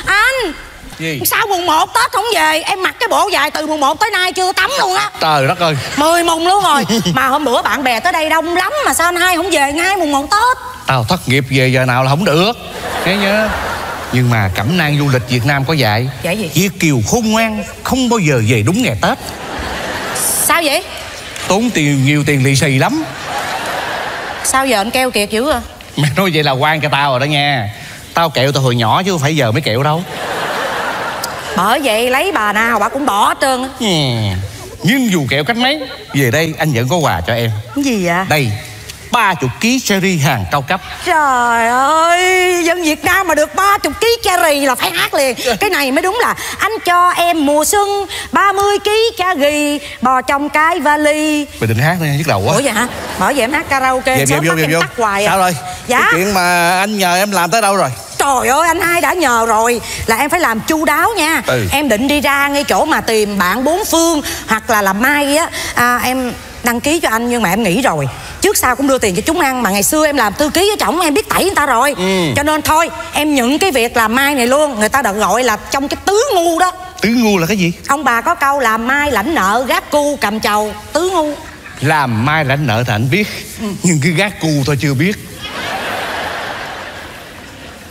Anh gì? sao mùng 1 tết không về? Em mặc cái bộ dài từ mùng 1 tới nay chưa tắm luôn á. Trời đất ơi. Mười mùng luôn rồi. Mà hôm bữa bạn bè tới đây đông lắm mà sao anh hai không về ngay mùng 1 tết? Tao thất nghiệp về giờ nào là không được. Nghe nhớ. Nhưng mà cẩm nang du lịch việt nam có dạy Dạy gì? việt kiều khôn ngoan không bao giờ về đúng ngày tết. Sao vậy tốn tiền nhiều tiền lì xì lắm. Sao giờ anh keo kiệt dữ à mày nói vậy là quan cho tao rồi đó nha. Tao kẹo tao hồi nhỏ chứ không phải giờ mới kẹo đâu. Bởi vậy lấy bà nào bà cũng bỏ hết trơn á. Ừ. nhưng dù kẹo cách mấy về đây anh vẫn có quà cho em. Cái gì vậy? Đây ba chục ký cherry hàng cao cấp. Trời ơi, dân Việt Nam mà được 30 kg cherry là phải hát liền. Cái này mới đúng là anh cho em mùa xuân 30 kg cherry bò trong cái vali. Mày định hát nữa nhức đầu quá. Ủa vậy hả? Bởi vậy em hát karaoke về, sớm vô, vô. tắt hoài à. sao rồi? Dạ? Cái chuyện mà anh nhờ em làm tới đâu rồi? Trời ơi anh hai đã nhờ rồi. Là em phải làm chu đáo nha. Ừ. Em định đi ra ngay chỗ mà tìm bạn bốn phương Hoặc là làm mai á. À, Em đăng ký cho anh nhưng mà em nghĩ rồi Trước sau cũng đưa tiền cho chúng ăn Mà ngày xưa em làm thư ký với chồng em biết tẩy người ta rồi. Ừ. Cho nên thôi em nhận cái việc làm mai này luôn. Người ta được gọi là trong cái tứ ngu đó. Tứ ngu là cái gì? Ông bà có câu làm mai lãnh nợ gác cu cầm chầu. Tứ ngu. Làm mai lãnh nợ thì anh biết Ừ. nhưng cái gác cu tôi chưa biết.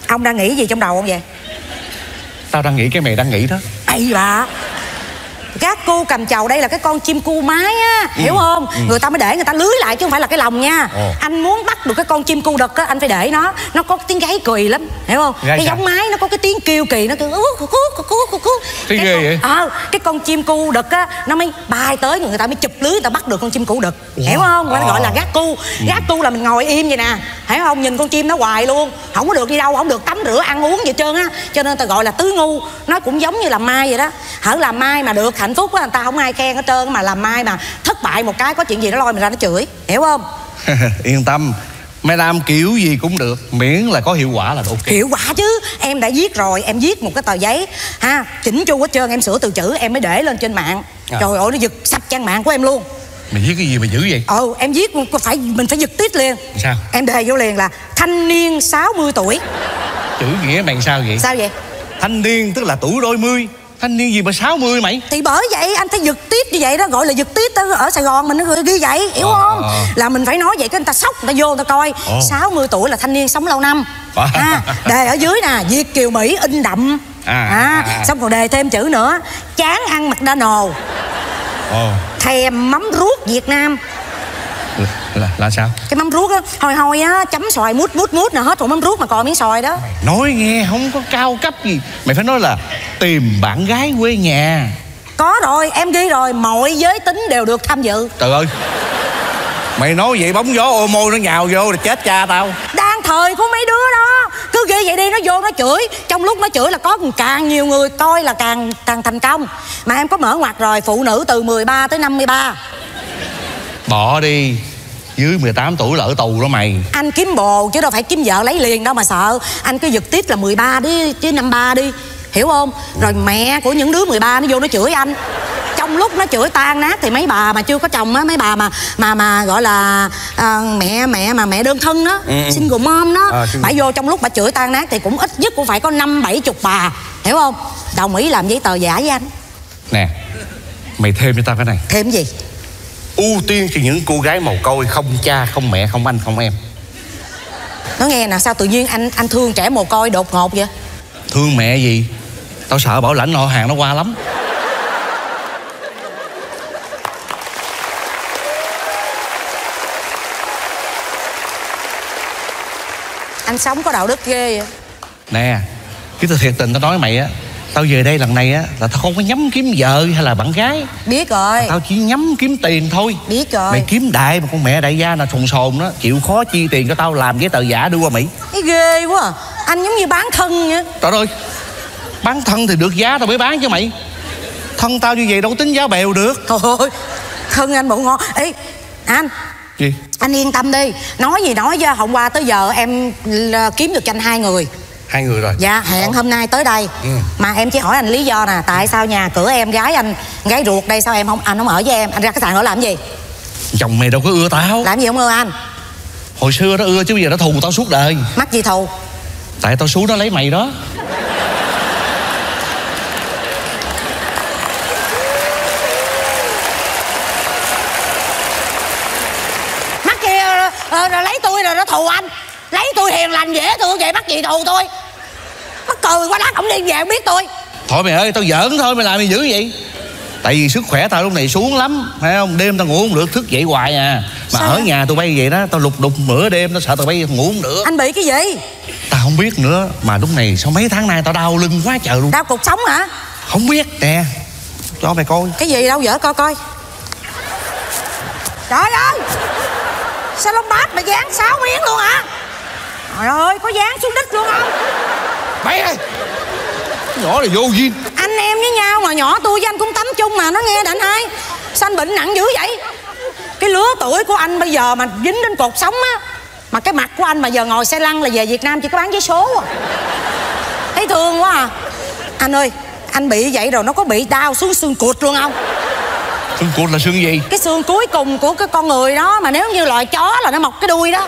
Ông đang nghĩ gì trong đầu ông vậy? Tao đang nghĩ cái mày đang nghĩ đó. Ây bà Gác cu cầm chầu đây là cái con chim cu mái á Hiểu không? Người ta mới để người ta lưới lại chứ không phải là cái lồng nha. Ồ. Anh muốn bắt được cái con chim cu đực á Anh phải để nó Nó có tiếng gáy kỳ lắm Hiểu không? Gáy Cái sao? giống mái nó có cái tiếng kêu kỳ Nó kêu ú cú cú cú cú Cái ghê con- vậy? Ờ Cái con chim cu đực á Nó mới bay tới Người ta mới chụp lưới Người ta bắt được con chim cu đực Hiểu không? Người ta gọi là gác cu. Gác cu là mình ngồi im vậy nè Hiểu không? Nhìn con chim nó hoài luôn Không có được đi đâu Không được tắm rửa ăn uống gì trơn á. Cho nên ta gọi là tứ ngu Nó cũng giống như làm mai vậy đó. Hở làm mai mà được hạnh phúc á Người ta không ai khen hết trơn Mà làm mai mà thất bại một cái Có chuyện gì nó lôi mình ra nó chửi Hiểu không? Yên tâm mày làm kiểu gì cũng được miễn là có hiệu quả là ok. Hiệu quả chứ Em đã viết rồi Em viết một cái tờ giấy ha Chỉnh chu hết trơn Em sửa từ chữ Em mới để lên trên mạng. À. Trời ơi nó giật sạch trang mạng của em luôn. Mày viết cái gì mà dữ vậy? Ừ em viết phải mình phải giật tít liền. Sao? Em đề vô liền là Thanh niên 60 tuổi. Chữ nghĩa mày sao vậy? Sao vậy? Thanh niên tức là tuổi đôi mươi thanh niên gì mà 60 mày Thì bởi vậy anh phải giật tiếp như vậy đó Gọi là giật tiếp đó. Ở Sài Gòn mình nó ghi vậy Hiểu Ờ, không ờ. Là mình phải nói vậy Cái người ta sốc người ta vô người ta coi Ồ. 60 tuổi là thanh niên sống lâu năm Ờ. à, Đề ở dưới nè Việt Kiều Mỹ in đậm À, à, à. Xong còn đề thêm chữ nữa Chán ăn McDonald ồ Thèm mắm ruốc Việt Nam là, là, là sao? Cái mắm ruốc á Hồi hồi á chấm xoài mút mút mút nè Hết rồi mắm ruốc mà còn miếng xoài đó. Nói nghe không có cao cấp gì. Mày phải nói là tìm bạn gái quê nhà. Có rồi em ghi rồi Mọi giới tính đều được tham dự. Trời ơi. Mày nói vậy bóng gió ô môi nó nhào vô là chết cha tao. Đang thời của mấy đứa đó cứ ghi vậy đi nó vô nó chửi. Trong lúc nó chửi là có càng nhiều người coi là càng càng thành công. Mà em có mở ngoặt rồi phụ nữ từ 13 tới 53 bỏ đi dưới 18 tuổi là ở tù đó mày. Anh kiếm bồ chứ đâu phải kiếm vợ lấy liền đâu mà sợ. Anh cứ giật tít là 13 đi chứ 53 đi. Hiểu không? Rồi mẹ của những đứa 13 nó vô nó chửi anh. Trong lúc nó chửi tan nát thì mấy bà mà chưa có chồng á mấy bà mà mà mà gọi là à, mẹ mẹ mà mẹ đơn thân đó Ừ, ừ. single mom đó À, phải vô trong lúc bà chửi tan nát thì cũng ít nhất cũng phải có năm bảy chục bà. Hiểu không? Đồng ý làm giấy tờ giả với anh. Nè mày thêm cho tao cái này. Thêm gì ưu tiên cho những cô gái mồ côi không cha không mẹ không anh không em? Nó nghe nè sao tự nhiên anh anh thương trẻ mồ côi đột ngột vậy? Thương mẹ gì? Tao sợ bảo lãnh họ hàng nó qua lắm. Anh sống có đạo đức ghê vậy? Nè cái tao thiệt tình tao nói mày á tao về đây lần này á là tao không có nhắm kiếm vợ hay là bạn gái. Biết rồi. Tao chỉ nhắm kiếm tiền thôi. Biết rồi. Mày kiếm đại một con mẹ đại gia nào sồn sồn đó chịu khó chi tiền cho tao làm giấy tờ giả đưa qua mỹ. Cái ghê quá. À. anh giống như bán thân vậy trời ơi bán thân thì được giá tao mới bán chứ mày. Thân tao như vậy đâu có tính giá bèo được. Trời ơi Thân anh bộ ngon. Ê anh. Gì? Anh yên tâm đi. Nói gì nói chứ hôm qua tới giờ em l- kiếm được cho anh hai người hai người rồi. Dạ hẹn hôm nay tới đây. Ừ. Mà em chỉ hỏi anh lý do nè Tại sao nhà cửa em gái anh Gái ruột đây sao em không anh không ở với em? Anh ra cái sàn ở làm gì? Chồng mày đâu có ưa tao. Làm gì không ưa anh? Hồi xưa nó ưa chứ bây giờ nó thù tao suốt đời. Mắc gì thù? Tại tao xuống nó lấy mày đó. Mắc gì ờ, ờ, rồi lấy tôi rồi nó thù anh Lấy tôi hiền lành dễ thương vậy mắc gì thù tôi? Mắc cười quá đắt không đi về không biết tôi. Thôi mày ơi tao giỡn thôi mày làm gì dữ vậy? Tại vì sức khỏe tao lúc này xuống lắm phải không? Đêm tao ngủ không được thức dậy hoài à. Mà Sao ở nhà tụi bay vậy đó tao lục đục nửa đêm tao sợ tụi bay ngủ không được. Anh bị cái gì? Tao không biết nữa mà lúc này sao mấy tháng nay tao đau lưng quá trời luôn. Đau cuộc sống hả? Không biết nè. Cho mày coi. Cái gì đâu dở coi coi. Trời ơi! Sao lông bát mà dán sáu miếng luôn hả Trời ơi có dán xuống đít luôn không? Bay ơi nhỏ này vô duyên. Anh em với nhau mà nhỏ tôi với anh cũng tắm chung mà nó nghe định hay Sao anh bệnh nặng dữ vậy? Cái lứa tuổi của anh bây giờ mà dính đến cột sống á Mà cái mặt của anh mà giờ ngồi xe lăn là về Việt Nam chỉ có bán giấy số à. Thấy thương quá à. Anh ơi anh bị vậy rồi nó có bị đau xuống xương cụt luôn không? Xương cụt là xương gì? Cái xương cuối cùng của cái con người đó mà nếu như loài chó là nó mọc cái đuôi đó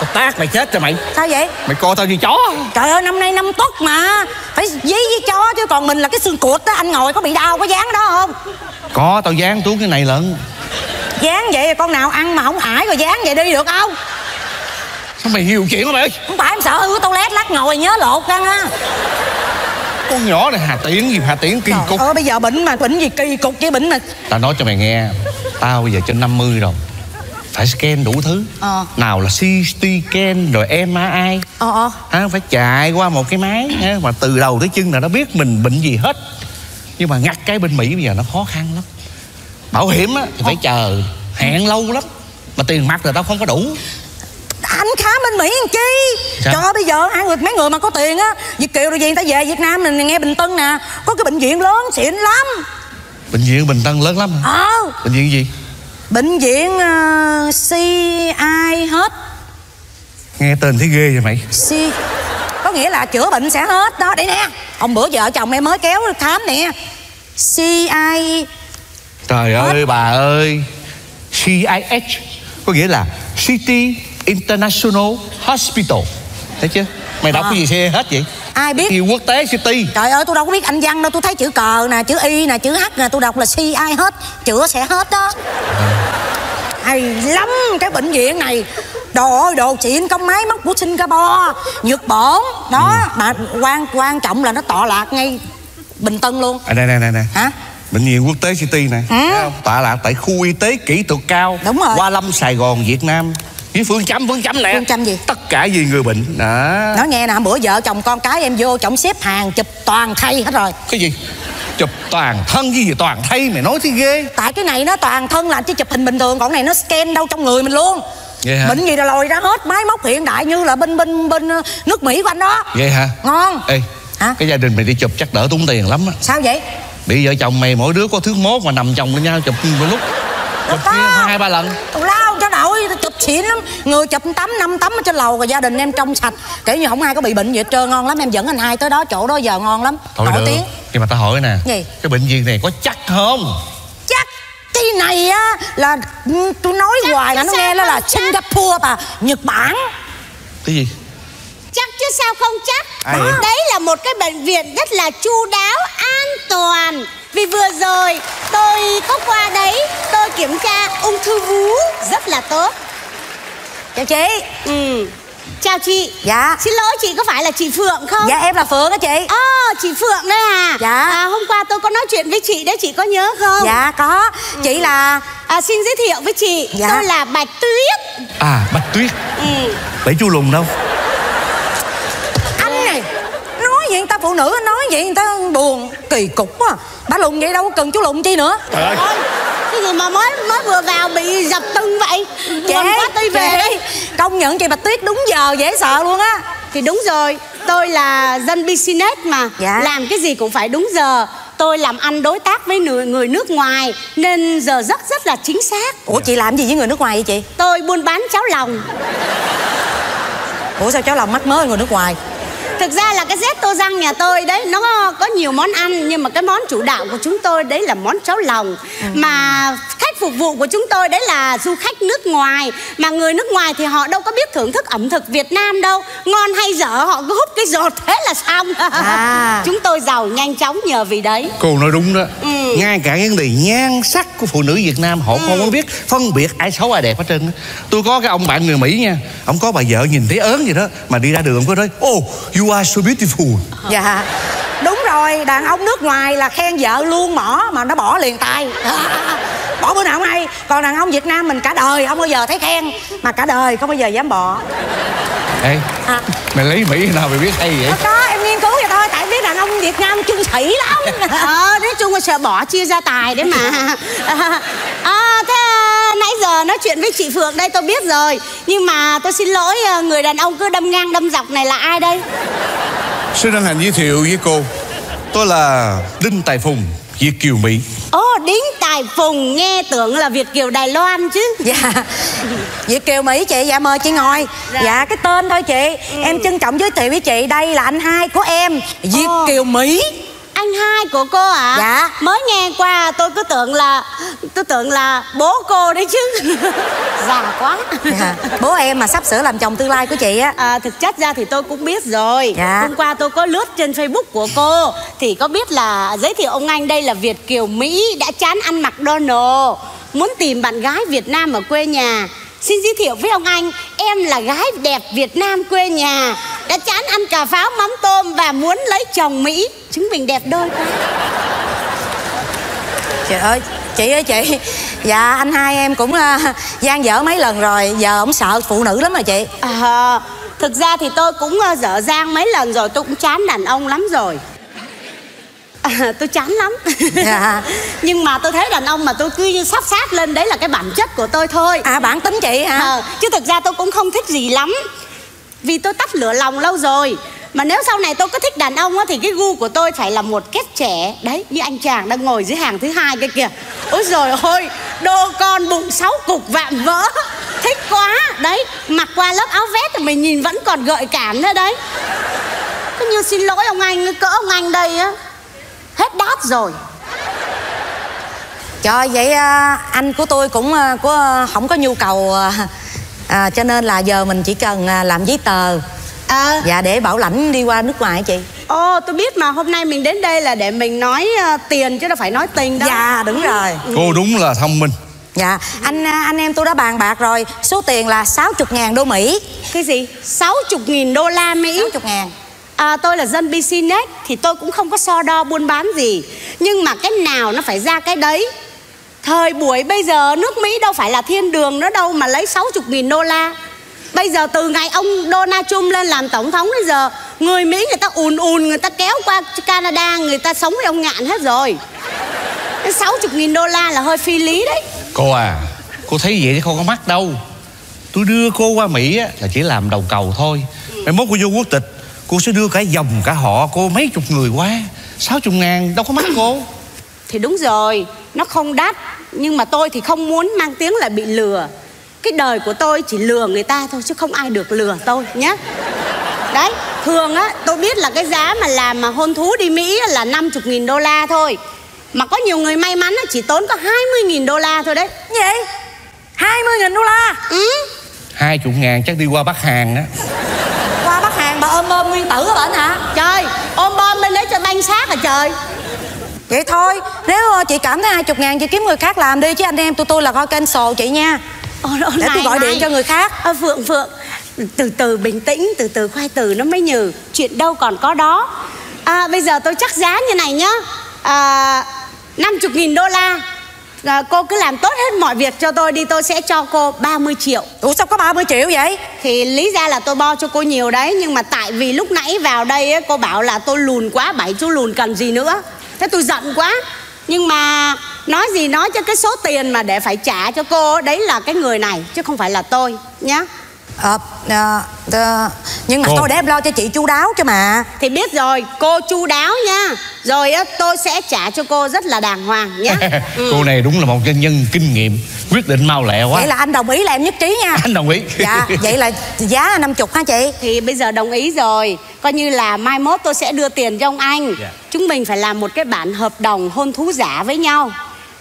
Tao tát mày chết cho mày. Sao vậy? Mày coi tao như chó. Trời ơi năm nay năm tuất mà. Phải dí với chó chứ còn mình là cái xương cụt đó anh ngồi có bị đau có dán đó không? Có tao dán xuống cái này lận. Dán vậy con nào ăn mà không ải rồi dán vậy đi được không? Sao mày hiểu chuyện hả mày? Không phải em sợ hư toilet lát ngồi nhớ lột ra ha. Con nhỏ này hà tiễn gì hà tiễn kỳ cục. ờ bây giờ bệnh mà bệnh gì kỳ cục chứ bệnh mà. Tao nói cho mày nghe Tao bây giờ trên 50 rồi Phải scan đủ thứ. Ờ. Nào là CT scan rồi MRI ờ ờ. Ha, Phải chạy qua một cái máy Mà từ đầu tới chân là nó biết mình bệnh gì hết. Nhưng mà ngắt cái bên Mỹ bây giờ nó khó khăn lắm. Bảo hiểm á thì phải chờ Hẹn lâu lắm. Mà tiền mặt là tao không có đủ. Anh khám bên mỹ làm chi? Sao? ơi bây giờ hai người mấy người mà có tiền á việt kiều rồi gì người ta về việt nam mình nghe bình tân nè. Có cái bệnh viện lớn xịn lắm. Bệnh viện Bình Tân lớn lắm hả? ờ. Bệnh viện gì? Bệnh viện uh, CI hết? Nghe tên thấy ghê vậy mày. C có nghĩa là chữa bệnh sẽ hết. Đó đây nè. Ông bữa vợ chồng em mới kéo khám nè. CI Trời ơi bà ơi. CIH Có nghĩa là City International Hospital. Thấy chưa Mày đọc À. cái gì xe hết vậy? Ai biết? Nhiều quốc tế City. Trời ơi tôi đâu có biết anh văn đâu tôi thấy chữ cờ nè chữ y nè chữ h nè tôi đọc là CI hết chữa sẽ hết đó. Hay lắm cái bệnh viện này. Đồ ơi đồ xịn công máy móc của Singapore Nhật Bản. Đó mà quan quan trọng là nó tọa lạc ngay Bình Tân luôn. À, Đây này này này hả? Bệnh viện quốc tế City này. Ừ. Tọa lạc tại khu y tế kỹ thuật cao Đúng rồi. Hoa Lâm Sài Gòn Việt Nam với phương châm phương châm nè. Phương châm gì? tất cả vì người bệnh. Đó. Nói nghe nè bữa vợ chồng con cái em vô trọng xếp hàng chụp toàn thay hết rồi. Cái gì? Chụp toàn thân cái gì toàn thay mày nói thì ghê. Tại cái này nó toàn thân là chỉ chụp hình bình thường còn này nó scan đâu trong người mình luôn. Vậy hả? bệnh gì là lòi ra hết máy móc hiện đại như là bên bên bên ờ, nước mỹ của anh đó. Vậy hả? Ngon. Ê Hả? cái gia đình mày đi chụp chắc đỡ tốn tiền lắm á. Sao vậy? Bị vợ chồng mày mỗi đứa có thước mốt mà nằm chồng lên nhau chụp một lúc. Chụp hai ba lần. Tào lao cho đội xịn lắm. Người chụp tám năm tấm ở trên lầu rồi gia đình em trong sạch. Kể như không ai có bị bệnh gì hết trơn ngon lắm. Em dẫn anh hai tới đó chỗ đó giờ ngon lắm. Thôi nổi được. tiếng. Nhưng mà tao hỏi nè Gì? cái bệnh viện này có chắc không? Chắc cái này á là ừ, tôi nói hoài là nó nghe nó là singapore và nhật bản. Cái gì? Chắc chứ sao không chắc? Vậy? Đấy là một cái bệnh viện rất là chu đáo, an toàn. Vì vừa rồi tôi có qua đấy Tôi kiểm tra ung thư vú rất là tốt chào chị ừ. Chào chị Dạ. Xin lỗi chị có phải là chị Phượng không? dạ em là phượng á chị Ồ, chị Phượng đấy à Dạ. à, Hôm qua tôi có nói chuyện với chị đấy, chị có nhớ không? dạ có chị là à, Xin giới thiệu với chị Dạ. Tôi là Bạch Tuyết à bạch tuyết ừ. bảy chú lùn đâu vậy người ta phụ nữ nói vậy người ta buồn. Kỳ cục quá. Bà lùn vậy đâu có cần chú lùn chi nữa. Trời ơi. Cái gì mà mới mới vừa vào bị dập tưng vậy? Buồn quá tôi về đây công nhận chị bạch tuyết đúng giờ dễ sợ luôn á. Thì đúng rồi, tôi là dân business mà. Dạ. Làm cái gì cũng phải đúng giờ. Tôi làm ăn đối tác với người, người nước ngoài Nên giờ rất rất là chính xác. Ủa chị làm gì với người nước ngoài vậy chị? Tôi buôn bán cháo lòng. Ủa sao cháu lòng mắc mới người nước ngoài thực ra là cái Z tô răng nhà tôi đấy nó có nhiều món ăn nhưng mà cái món chủ đạo của chúng tôi đấy là món cháo lòng. Mà khách phục vụ của chúng tôi đấy là du khách nước ngoài. Mà người nước ngoài thì họ đâu có biết thưởng thức ẩm thực Việt Nam đâu. Ngon hay dở họ cứ hút cái giọt thế là xong. À. chúng tôi giàu nhanh chóng nhờ vì đấy. Cô nói đúng đó. Ừ. Ngay cả vấn đề nhan sắc của phụ nữ Việt Nam Họ không có biết phân biệt ai xấu ai đẹp hết trơn. Tôi có cái ông bạn người Mỹ nha Ông có bà vợ nhìn thấy ớn gì đó Mà đi ra đường ông có nói Oh you are so beautiful. Dạ. Đúng rồi Đàn ông nước ngoài là khen vợ luôn mỏ Mà nó bỏ liền tay. Bỏ bữa nào không hay. Còn đàn ông Việt Nam mình cả đời Không bao giờ thấy khen Mà cả đời không bao giờ dám bỏ. Ê À. Mày lấy Mỹ nào mày biết hay vậy? Có em nghiên cứu vậy thôi Tại biết đàn ông Việt Nam chung thủy lắm. Ờ nói chung là sợ bỏ chia gia tài đấy mà. À, thế nãy giờ nói chuyện với chị Phượng đây tôi biết rồi. Nhưng mà tôi xin lỗi ờ, người đàn ông cứ đâm ngang đâm dọc này là ai đây? Xin hân hạnh giới thiệu với cô Tôi là Đinh Tài Phùng Việt Kiều Mỹ. Ồ, Đính Tài Phùng nghe tưởng là Việt Kiều Đài Loan chứ. Dạ. Việt Kiều Mỹ chị Dạ mời chị ngồi. Dạ. Dạ, cái tên thôi chị. Em trân trọng giới thiệu với chị. Đây là anh hai của em Việt Ồ. Kiều Mỹ Anh hai của cô à? Dạ. Mới nghe qua tôi cứ tưởng là Tôi tưởng là bố cô đấy chứ Già quá dạ. Bố em mà sắp sửa làm chồng tương lai của chị á À, thực chất ra thì tôi cũng biết rồi Dạ. Hôm qua tôi có lướt trên Facebook của cô Thì có biết là giới thiệu ông anh đây là Việt Kiều Mỹ Đã chán ăn McDonald Muốn tìm bạn gái Việt Nam ở quê nhà Xin giới thiệu với ông anh Em là gái đẹp Việt Nam quê nhà Đã chán ăn cà pháo mắm tôm Và muốn lấy chồng Mỹ. Chúng mình đẹp đôi. Quá Trời ơi chị ơi chị. Dạ anh hai em cũng uh, gian dở mấy lần rồi. Giờ ổng sợ phụ nữ lắm rồi chị. À, Thực ra thì tôi cũng ờ, dở dang mấy lần rồi. Tôi cũng chán đàn ông lắm rồi. À, Tôi chán lắm. Dạ. Nhưng mà tôi thấy đàn ông mà tôi cứ sắp sát lên Đấy là cái bản chất của tôi thôi. À bản tính chị hả? Ờ, Chứ thực ra tôi cũng không thích gì lắm vì tôi tắt lửa lòng lâu rồi. Mà nếu sau này tôi có thích đàn ông á, Thì cái gu của tôi phải là một kết trẻ. Đấy như anh chàng đang ngồi dưới hàng thứ hai kia kìa. Ôi rồi ôi Đô con bụng sáu cục vạm vỡ. Thích quá. Đấy mặc qua lớp áo vest thì mình nhìn vẫn còn gợi cảm nữa đấy. Cứ như xin lỗi ông anh Cỡ ông anh đây á. Hết đát rồi. Trời vậy à, anh của tôi cũng à, của à, không có nhu cầu à, Cho nên là giờ mình chỉ cần à, làm giấy tờ. À. Dạ để bảo lãnh đi qua nước ngoài chị. Ồ tôi biết mà hôm nay mình đến đây là để mình nói ờ, tiền chứ đâu phải nói tình đâu. Dạ đúng rồi. Cô đúng là thông minh. Dạ anh à, anh em tôi đã bàn bạc rồi. Số tiền là 60 ngàn đô Mỹ. Cái gì? 60 nghìn đô la Mỹ? 60 ngàn à, Tôi là dân business Thì tôi cũng không có so đo buôn bán gì. Nhưng mà cái nào nó phải ra cái đấy Thời buổi bây giờ nước Mỹ đâu phải là thiên đường nữa đâu Mà lấy 60 nghìn đô la. Bây giờ từ ngày ông Donald Trump lên làm tổng thống đến giờ Người Mỹ người ta ùn ùn Người ta kéo qua Canada Người ta sống với ông ngạn hết rồi. Cái 60 nghìn đô la là hơi phi lý đấy. Cô à Cô thấy vậy chứ không có mắc đâu. Tôi đưa cô qua Mỹ á, là chỉ làm đầu cầu thôi. Mai mốt cô vô quốc tịch Cô sẽ đưa cả dòng cả họ cô mấy chục người qua. 60 ngàn đâu có mắc cô. Thì đúng rồi Nó không đắt Nhưng mà tôi thì không muốn mang tiếng là bị lừa. Cái đời của tôi chỉ lừa người ta thôi Chứ không ai được lừa tôi nhé. Đấy Thường á tôi biết là cái giá mà làm mà hôn thú đi Mỹ là 50 nghìn đô la thôi. Mà có nhiều người may mắn á, chỉ tốn có 20 nghìn đô la thôi đấy. Gì? 20 nghìn đô la? Ừ. 20 ngàn chắc đi qua Bắc Hàn á Qua Bắc Hàn bà ôm ôm nguyên tử ở bển hả? Trời ôm bom bên đấy cho banh xác à trời Vậy thôi Nếu ờ, chị cảm thấy 20 ngàn chị kiếm người khác làm đi Chứ anh em tụi tôi là coi kênh sồ chị nha. Ồ, ồ, Để tôi này, gọi điện cho người khác. À, Phượng Phượng Từ từ bình tĩnh Từ từ khoai từ nó mới nhừ. Chuyện đâu còn có đó. À, Bây giờ tôi chắc giá như này nhá. À, 50 nghìn đô la. À, Cô cứ làm tốt hết mọi việc cho tôi đi Tôi sẽ cho cô 30 triệu. Ủa sao có 30 triệu vậy? Thì lý ra là tôi bo cho cô nhiều đấy Nhưng mà tại vì lúc nãy vào đây á, Cô bảo là tôi lùn quá Bảy chú lùn cần gì nữa Thế tôi giận quá. Nhưng mà nói gì nói cho cái số tiền mà để phải trả cho cô Đấy là cái người này chứ không phải là tôi nhá. Ờ, ờ, ờ, nhưng mà Cô. tôi để em lo cho chị chu đáo cho mà. Thì biết rồi, cô chu đáo nha. Rồi á, tôi sẽ trả cho cô rất là đàng hoàng nhé cô này đúng là một doanh nhân kinh nghiệm quyết định mau lẹ quá. Vậy là anh đồng ý là em nhất trí nha. Anh đồng ý. Dạ vậy là giá là 50 hả chị? Thì bây giờ đồng ý rồi. Coi như là mai mốt tôi sẽ đưa tiền cho ông anh. Dạ. Chúng mình phải làm một cái bản hợp đồng hôn thú giả với nhau.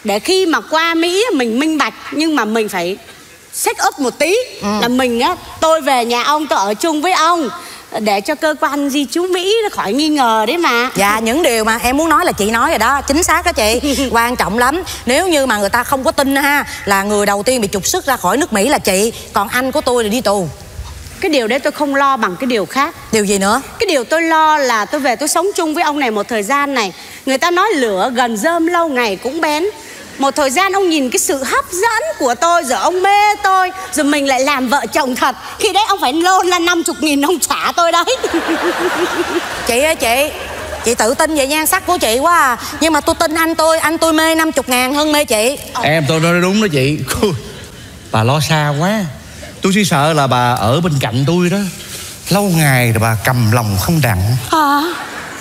Để khi mà qua Mỹ mình minh bạch Nhưng mà mình phải set up một tí. Là mình á, tôi về nhà ông tôi ở chung với ông Để cho cơ quan di trú Mỹ nó khỏi nghi ngờ đấy mà. Dạ những điều mà em muốn nói là chị nói rồi đó Chính xác đó chị. Quan trọng lắm. Nếu như mà người ta không có tin ha Là người đầu tiên bị trục xuất ra khỏi nước Mỹ là chị. Còn anh của tôi là đi tù. Cái điều đấy tôi không lo bằng cái điều khác. Điều gì nữa? Cái điều tôi lo là tôi về tôi sống chung với ông này một thời gian này. Người ta nói lửa gần rơm lâu ngày cũng bén Một thời gian ông nhìn cái sự hấp dẫn của tôi Rồi ông mê tôi Rồi mình lại làm vợ chồng thật. Khi đấy ông phải lôn là 50 nghìn ông trả tôi đấy. Chị ơi chị Chị tự tin về nhan sắc của chị quá à. Nhưng mà tôi tin anh tôi Anh tôi mê 50 ngàn hơn mê chị. Em tôi nói đúng đó chị. Bà lo xa quá. Tôi chỉ sợ là bà ở bên cạnh tôi đó. Lâu ngày rồi bà cầm lòng không đặng. Hả?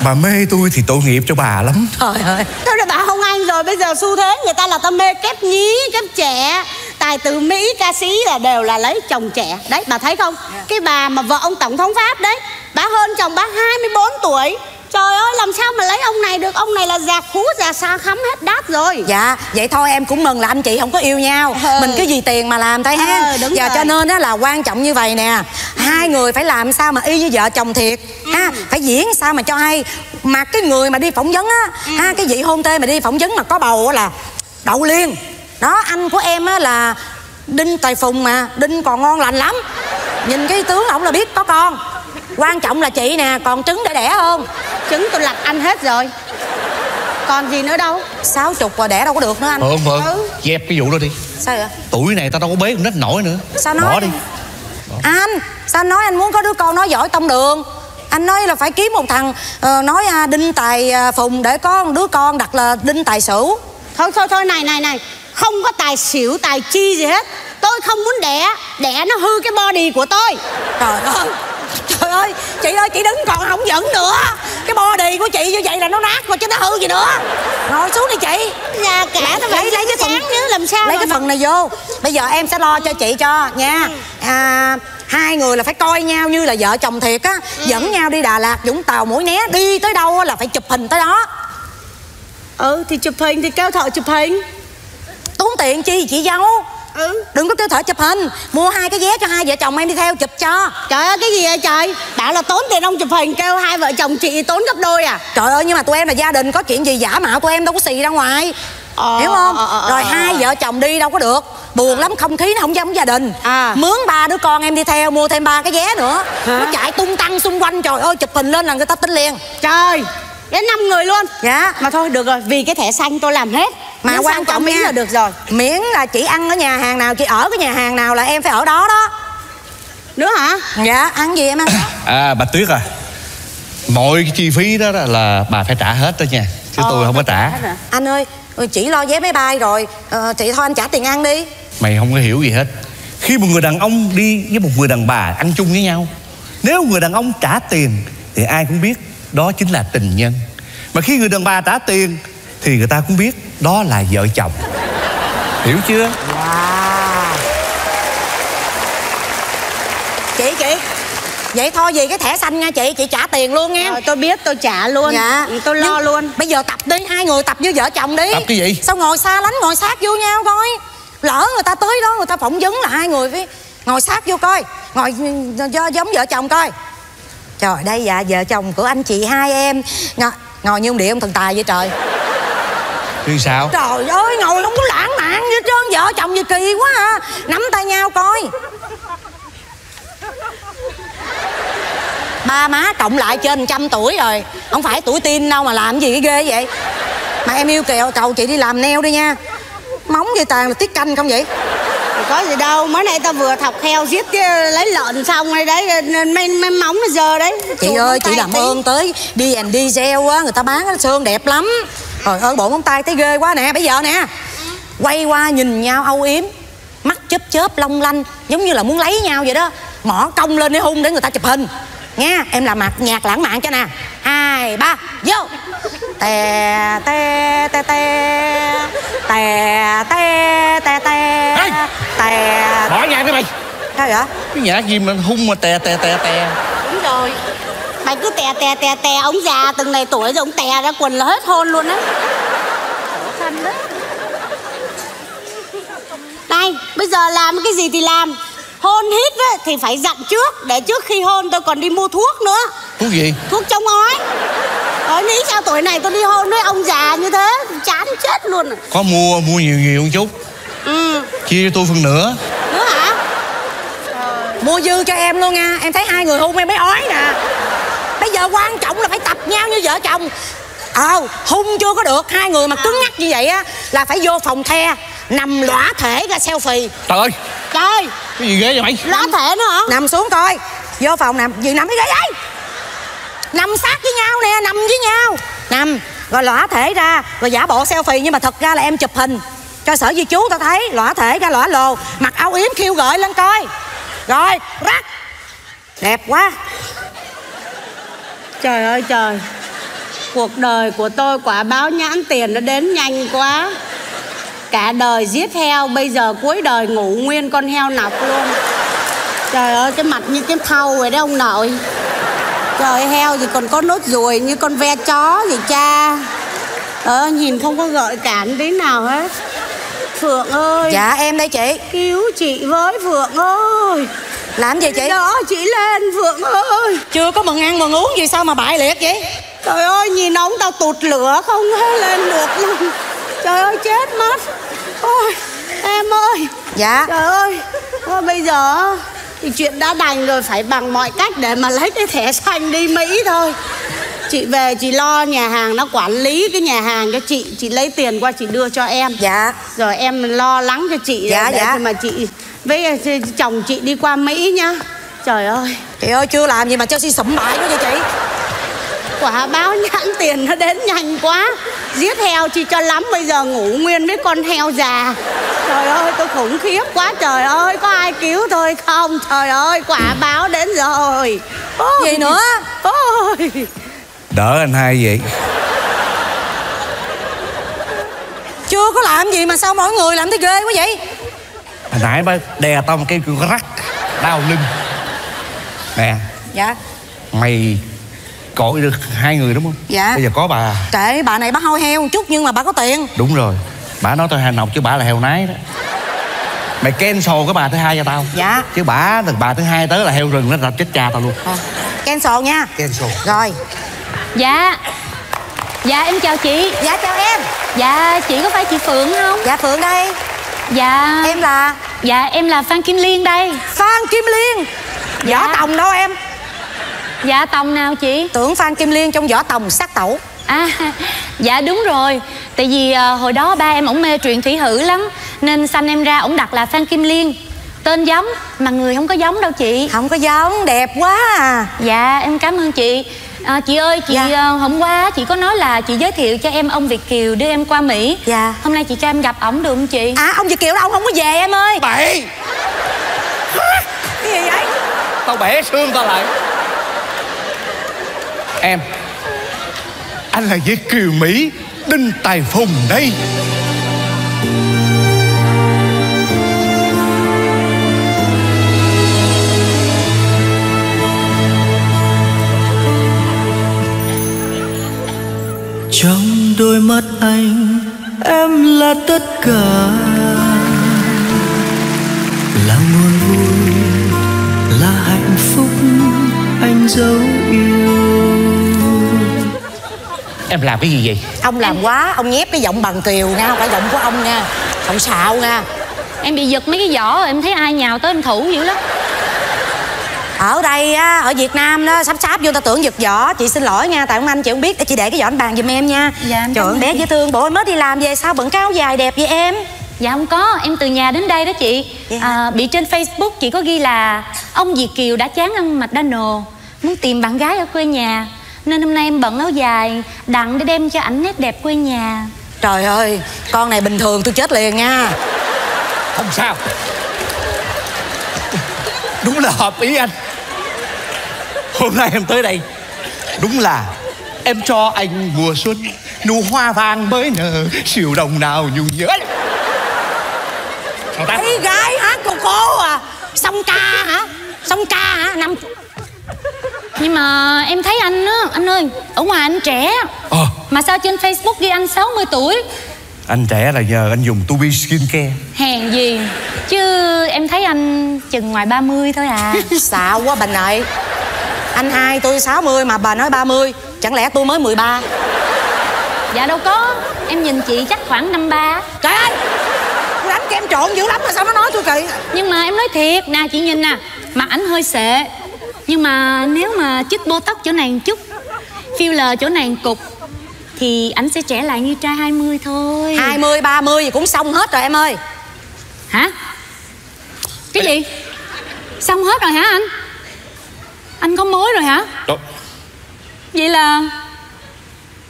Bà mê tôi thì tội nghiệp cho bà lắm. Trời ơi. Tôi đã bảo không anh rồi Bây giờ xu thế người ta là ta mê kép nhí Kép trẻ. Tài tử Mỹ ca sĩ là đều là lấy chồng trẻ. Đấy bà thấy không? Cái bà mà vợ ông Tổng thống Pháp đấy Bà hơn chồng bà 24 tuổi Trời ơi làm sao mà lấy ông này được? Ông này là già khú già xa khắm hết đát rồi. Dạ vậy thôi em cũng mừng là anh chị không có yêu nhau. Ừ. Mình cứ vì tiền mà làm thôi ha. Ừ, đúng Giờ rồi. cho nên á là quan trọng như vậy nè. Hai người phải làm sao mà y như vợ chồng thiệt ha? Ừ. Phải diễn sao mà cho hay. Mà cái người mà đi phỏng vấn á Ừ. ha Cái vị hôn thê mà đi phỏng vấn mà có bầu á là Đậu liên Đó anh của em á là Đinh Tài Phùng mà Đinh còn ngon lành lắm. Nhìn cái tướng ổng là biết có con Quan trọng là chị nè còn trứng để đẻ không? Trứng tôi lặt ăn hết rồi. Còn gì nữa đâu? Sáu chục rồi đẻ đâu có được nữa anh. Phượng Phượng Ừ. dẹp cái vụ đó đi. Sao vậy? Tuổi này tao đâu có bế con nít nổi nữa. Sao nói bỏ đi. Anh Sao anh nói anh muốn có đứa con nói giỏi tông đường? Anh nói là phải kiếm một thằng ờ, Nói à, Đinh Tài à, Phùng Để có một đứa con đặt là Đinh Tài Sửu Thôi thôi thôi này này này. Không có tài xỉu tài chi gì hết. Tôi không muốn đẻ. Đẻ nó hư cái body của tôi. Trời ơi Trời ơi Chị ơi chị đứng còn không giận nữa. Cái body của chị như vậy là nó nát rồi chứ nó hư gì nữa. Ngồi xuống đi chị. Già cả tôi phải lấy lấy cái phần chứ làm sao lấy cái phần này vô. Bây giờ em sẽ lo cho chị cho nha. À, hai người là phải coi nhau như là vợ chồng thiệt á. Dẫn nhau đi đà lạt vũng tàu mũi né đi tới đâu là phải chụp hình tới đó. Ừ thì chụp hình thì kêu thợ chụp hình. Tốn tiền chi chị dâu Ừ. Đừng có kêu thợ chụp hình. Mua hai cái vé cho hai vợ chồng em đi theo chụp cho. Trời ơi cái gì vậy trời? Bảo là tốn tiền ông chụp hình Kêu hai vợ chồng chị tốn gấp đôi à? Trời ơi nhưng mà tụi em là gia đình có chuyện gì giả mạo tụi em đâu có xì ra ngoài. Ờ, hiểu không? ờ, ờ, rồi ờ, hai ờ. vợ chồng đi đâu có được. Buồn lắm không khí nó không giống gia đình. À. mướn ba đứa con em đi theo mua thêm ba cái vé nữa. Nó chạy tung tăng xung quanh trời ơi chụp hình lên là người ta tin liền. Trời Đến 5 người luôn. Dạ. Mà thôi được rồi Vì cái thẻ xanh tôi làm hết. Mà Miễn quan trọng Mỹ nha là được rồi. miễn là chị ăn ở nhà hàng nào chị ở cái nhà hàng nào là em phải ở đó đó. Nữa hả? Dạ ăn gì em ăn? À bà tuyết à mọi cái chi phí đó là bà phải trả hết đó nha chứ Ờ, tôi không có trả anh ơi chị lo vé máy bay rồi ờ, chị thôi anh trả tiền ăn đi. Mày không có hiểu gì hết. Khi một người đàn ông đi với một người đàn bà ăn chung với nhau nếu người đàn ông trả tiền thì ai cũng biết đó chính là tình nhân. Mà khi người đàn bà trả tiền thì người ta cũng biết đó là vợ chồng. Hiểu chưa? Wow. Chị chị. Vậy thôi vì cái thẻ xanh nha chị. Chị trả tiền luôn nha. Rồi tôi biết tôi trả luôn. Dạ. Ừ, Tôi lo Nhưng luôn. bây giờ tập đi hai người tập như vợ chồng đi. Tập cái gì? sao ngồi xa lánh ngồi sát vô nhau coi. Lỡ người ta tới đó người ta phỏng vấn là hai người với ngồi sát vô coi. Ngồi do giống vợ chồng coi trời đây dạ vợ chồng của anh chị hai em. Ngồi, ngồi như ông địa ông thần tài vậy trời. Thì sao? Trời ơi ngồi không có lãng mạn hết trơn vợ chồng gì kỳ quá à. Nắm tay nhau coi. Ba má cộng lại trên trăm tuổi rồi không phải tuổi teen đâu mà làm gì cái ghê vậy? Mà em yêu kẹo cầu chị đi làm neo đi nha móng gì toàn là tiết canh không vậy? Có gì đâu Mới nay ta vừa thọc heo giết cái lấy lợn xong rồi đấy nên mấy, mấy móng nó giờ đấy. Chị Chuột ơi chị làm tí. ơn tới đi and diesel á người ta bán xương đẹp lắm. Trời ơi bộ móng tay thấy ghê quá nè bây giờ nè quay qua nhìn nhau âu yếm mắt chớp chớp long lanh giống như là muốn lấy nhau vậy đó. Mỏ công lên để hung để người ta chụp hình. Nha em làm mặt nhạc lãng mạn cho nè. Hai ba vô. Tè tè tè tè. Tè sao vậy? Cái nhạc gì mà hung mà tè tè tè tè. Đúng rồi. Mày cứ tè tè tè tè. Ông già từng này tuổi rồi ông tè ra quần là hết hôn luôn á. Này bây giờ làm cái gì thì làm. Hôn hít á, thì phải dặn trước. Để trước khi hôn tôi còn đi mua thuốc nữa. Thuốc gì? Thuốc chống ói. Ở nghĩ sao tuổi này tôi đi hôn với ông già như thế Chán chết luôn. Có mua mua nhiều nhiều một chút. Ừ. Chia cho tôi phần nữa mua dư cho em luôn nha. Em thấy hai người hung em mới ói nè. Bây giờ quan trọng là phải tập nhau như vợ chồng. Ờ hung chưa có được. Hai người mà cứng nhắc như vậy á là phải vô phòng the nằm lõa thể ra selfie. Trời ơi. Trời. Cái gì ghê vậy mày? Lá thể nữa hả? Nằm xuống coi. Vô phòng nằm. Gì nằm cái ghế ấy nằm sát với nhau nè nằm với nhau. Nằm rồi lõa thể ra rồi giả bộ selfie. Nhưng mà thật ra là em chụp hình cho sở di chú tao thấy. Lõa thể ra lõa lồ. Mặc áo yếm khiêu gợi lên coi rồi, rắc. Đẹp quá. Trời ơi, trời. Cuộc đời của tôi quả báo nhãn tiền nó đến nhanh quá. Cả đời giết heo, Bây giờ cuối đời ngủ nguyên con heo nọc luôn. Trời ơi, cái mặt như cái thau vậy đấy ông nội. Trời heo thì còn có nốt ruồi như con ve chó vậy cha. Ờ nhìn không có gợi cảm tí nào hết. Phượng ơi. Dạ em đây chị. Cứu chị với Phượng ơi. Làm gì chị? Đó chị lên Phượng ơi. Chưa có mừng ăn mừng uống gì sao mà bại liệt vậy? Trời ơi nhìn ông tao tụt lửa không lên được luôn. Trời ơi chết mất. Ôi em ơi. Dạ. Trời ơi. Thôi bây giờ thì chuyện đã đành rồi. Phải bằng mọi cách để mà lấy cái thẻ xanh đi Mỹ thôi Chị về chị lo nhà hàng nó quản lý cái nhà hàng cho chị. Chị lấy tiền qua chị đưa cho em. Dạ. Rồi em lo lắng cho chị Dạ, để dạ. mà chị với ờ, chồng chị đi qua Mỹ nhá. Trời ơi. Chị ơi chưa làm gì mà cho si sụm bại quá vậy chị? Quả báo nhãn tiền nó đến nhanh quá. Giết heo chi cho lắm Bây giờ ngủ nguyên với con heo già. Trời ơi tôi khủng khiếp quá Trời ơi có ai cứu tôi không? Trời ơi quả báo đến rồi. Ôi, gì nữa? Ôi đỡ anh hai vậy. Chưa có làm gì mà sao mỗi người làm thấy ghê quá vậy? Hồi nãy ba đè tao một cái rắc đau lưng. Nè dạ. mày cội được hai người đúng không? Dạ. bây giờ có bà. Kệ bà này bắt hôi heo một chút nhưng mà bà có tiền. Đúng rồi. Bà nói tao hèn nọc chứ bà là heo nái đó. Mày cancel cái bà thứ hai cho tao. Dạ. chứ bà bà thứ hai tới là heo rừng nó đập chết cha tao luôn. Ờ, cancel nha. Cancel rồi Dạ. Dạ em chào chị. Dạ chào em. Dạ chị có phải chị Phượng không? Dạ phượng đây. Dạ. Em là? Dạ em là Phan Kim Liên đây. Phan kim liên. Võ Dạ. tòng đâu em? Dạ tòng nào chị? Tưởng phan kim liên trong võ tòng sát tẩu. À dạ đúng rồi. Tại vì à, hồi đó ba em ổng mê truyện thủy hữ lắm Nên sanh em ra ổng đặt là Phan Kim Liên. Tên giống mà người không có giống đâu chị. Không có giống đẹp quá à. Dạ em cảm ơn chị à, Chị ơi chị Dạ. à, hôm qua chị có nói là chị giới thiệu cho em ông Việt Kiều đưa em qua Mỹ. Dạ. Hôm nay chị cho em gặp ổng được không chị? À ông việt kiều đâu ông không có về em ơi. Bậy. Cái gì vậy? Tao bẻ xương tao lại. Em anh là Việt Kiều Mỹ Đinh Tài Phùng đây trong đôi mắt anh em là tất cả. Là nguồn vui là hạnh phúc anh dấu yêu. Em làm cái gì vậy? Ông làm quá ông nhép cái giọng bằng kiều nha không phải giọng của ông nha. Ông xạo nha. Em bị giật mấy cái vỏ rồi em thấy ai nhào tới em thủ dữ lắm ở đây á ở việt nam đó sắp sáp vô ta tưởng giật vỏ chị xin lỗi nha tại ông anh chị không biết. Chị để cái vỏ anh bàn giùm em nha. Dạ, em trời bé dễ thương. Bộ em mới đi làm về sao bận áo dài đẹp vậy em? Dạ không có, em từ nhà đến đây đó chị. Hả? à, Bị trên Facebook chị có ghi là Ông Việt Kiều đã chán ăn McDonald Muốn tìm bạn gái ở quê nhà. Nên hôm nay em bận áo dài Đặng để đem cho ảnh nét đẹp quê nhà. Trời ơi con này bình thường tôi chết liền nha. Không sao đúng là hợp ý anh. Hôm nay em tới đây đúng là em cho anh mùa xuân nụ hoa vàng mới nở siêu đồng nào nhung nhớ? Thấy gái hát cô cô à? Song ca hả? Song ca hả? Năm. Nhưng mà em thấy anh á Anh ơi Ở ngoài anh trẻ. Ờ. Mà sao trên Facebook ghi anh 60 tuổi anh trẻ là nhờ anh dùng Tubi Skincare. Hèn gì? Chứ em thấy anh chừng ngoài 30 thôi à. Xạo quá bà nội. Anh hai tôi 60 mà bà nói 30 Chẳng lẽ tôi mới 13 Dạ đâu có. Em nhìn chị chắc khoảng 53 Trời ơi! Tôi đánh kem trộn dữ lắm mà sao nó nói tôi kỳ Nhưng mà em nói thiệt Nè chị nhìn nè Mặt ảnh hơi sệ Nhưng mà nếu mà chích botox chỗ này một chút Filler chỗ này một cục Thì ảnh sẽ trẻ lại như trai 20 thôi 20, 30 gì cũng xong hết rồi em ơi Hả? Cái gì? Xong hết rồi hả anh? Anh có mối rồi hả? Đó. Vậy là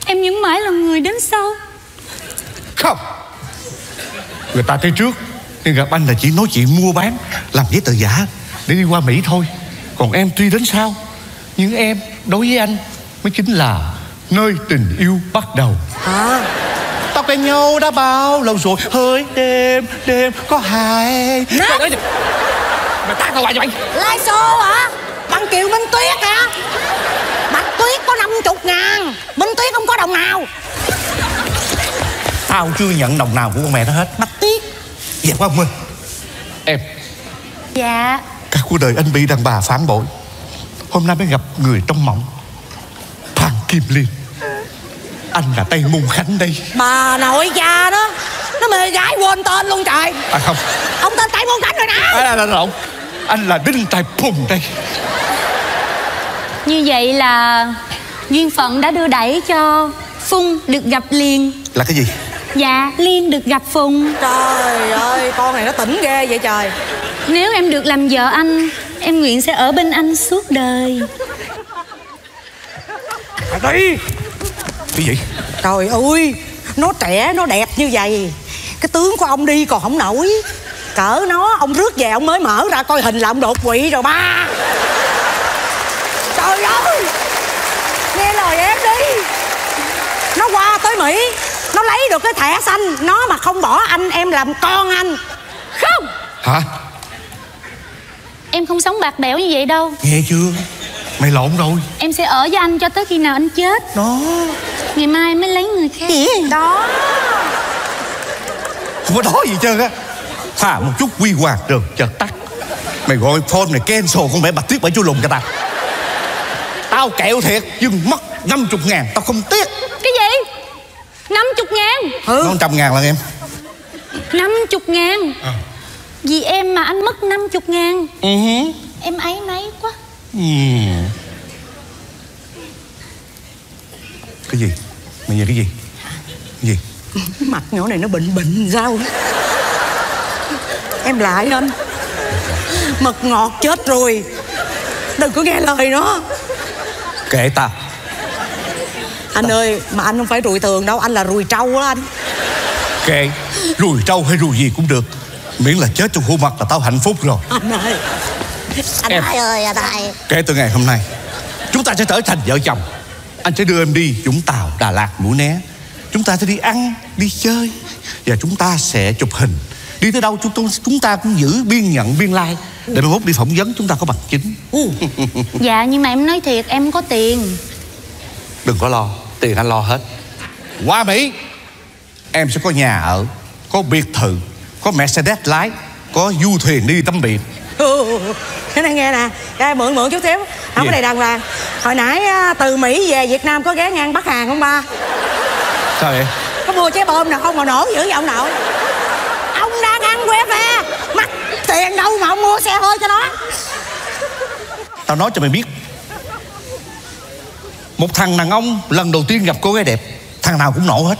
Em vẫn mãi là người đến sau Không Người ta tới trước Nhưng gặp anh là chỉ nói chuyện mua bán Làm giấy tờ giả Để đi qua Mỹ thôi Còn em tuy đến sau Nhưng em đối với anh Mới chính là Nơi tình yêu bắt đầu. À. Ta quen nhau đã bao lâu rồi? Hỡi đêm đêm có hai. Trời ơi, Mày tát tao hoài mày. Lai xô hả? Bằng Kiều Minh Tuyết hả? Bạch Tuyết có 50 ngàn. Minh Tuyết không có đồng nào. Tao chưa nhận đồng nào của con mẹ nó hết. Bạch Tuyết. Dạ quá Minh? Em. Dạ. Cả cuộc đời anh bị đàn bà phản bội. Hôm nay mới gặp người trong mộng Kim Liên Anh là Tây Môn Khánh đây. Bà nội cha đó Nó mê gái quên tên luôn trời. À không. Ông tên Tây Môn Khánh rồi nè. À, là, là, lộn Anh là Đinh Tài Phùng đây. Như vậy là Duyên phận đã đưa đẩy cho Phung được gặp Liên Là cái gì? Dạ Liên được gặp Phùng. Trời ơi con này nó tỉnh ghê vậy trời. Nếu em được làm vợ anh Em nguyện sẽ ở bên anh suốt đời À đây Cái gì? Trời ơi Nó trẻ nó đẹp như vậy. Cái tướng của ông đi còn không nổi. Cỡ nó ông rước về ông mới mở ra coi hình là ông đột quỵ rồi ba. Trời ơi Nghe lời em đi. Nó qua tới Mỹ Nó lấy được cái thẻ xanh. Nó mà không bỏ anh em làm con anh. Không. Hả? Em không sống bạc bẽo như vậy đâu. Nghe chưa Mày lộn rồi. Em sẽ ở với anh cho tới khi nào anh chết. Đó. Ngày mai em mới lấy người khác. Đó. Không có đó gì hết trơn á. Thà một chút quy hoàng rồi chợt tắt. Mày gọi phone này cancel con mẹ bạch tuyết bởi chú lùn cho tao Tao kẹo thiệt Nhưng mất 50 ngàn Tao không tiếc. Cái gì? 50 ngàn? Nó 100 ngàn lần em. 50 ngàn? Vì em mà anh mất 50 ngàn. Ừ. hứ. Em ấy nấy quá Ừ. Cái gì? Mày nhìn cái gì? Cái gì? Mặt nhỏ này nó bệnh bệnh sao? Em lại anh? Mật ngọt chết rồi. Đừng có nghe lời nó. Kệ tao Anh ơi Mà anh không phải rùi tường đâu. Anh là rùi trâu đó anh. Kệ. Rùi trâu hay rùi gì cũng được. Miễn là chết trong khuôn mặt là tao hạnh phúc rồi. Anh ơi Anh Em. hai ơi anh hai Kể từ ngày hôm nay Chúng ta sẽ trở thành vợ chồng. Anh sẽ đưa em đi Vũng Tàu, Đà Lạt, Mũi Né. Chúng ta sẽ đi ăn, đi chơi Và chúng ta sẽ chụp hình. Đi tới đâu chúng, tôi, chúng ta cũng giữ biên nhận biên lai Để mai mốt đi phỏng vấn chúng ta có bằng chứng. Dạ nhưng mà em nói thiệt em có tiền. Đừng có lo Tiền anh lo hết. Qua Mỹ Em sẽ có nhà ở Có biệt thự Có Mercedes lái Có du thuyền đi tắm biển. Ừ, Cái này nghe nè. Cái mượn mượn chút xíu. Không Gì? có đầy đàng hoàng Hồi nãy từ Mỹ về Việt Nam có ghé ngang Bắc Hàn không ba? Sao vậy? Có mua trái bơm nào không mà nổ dữ vậy ông nội? Ông đang ăn que ve. Mắc tiền đâu mà ông mua xe hơi cho nó. Tao nói cho mày biết. Một thằng đàn ông lần đầu tiên gặp cô gái đẹp Thằng nào cũng nổ hết.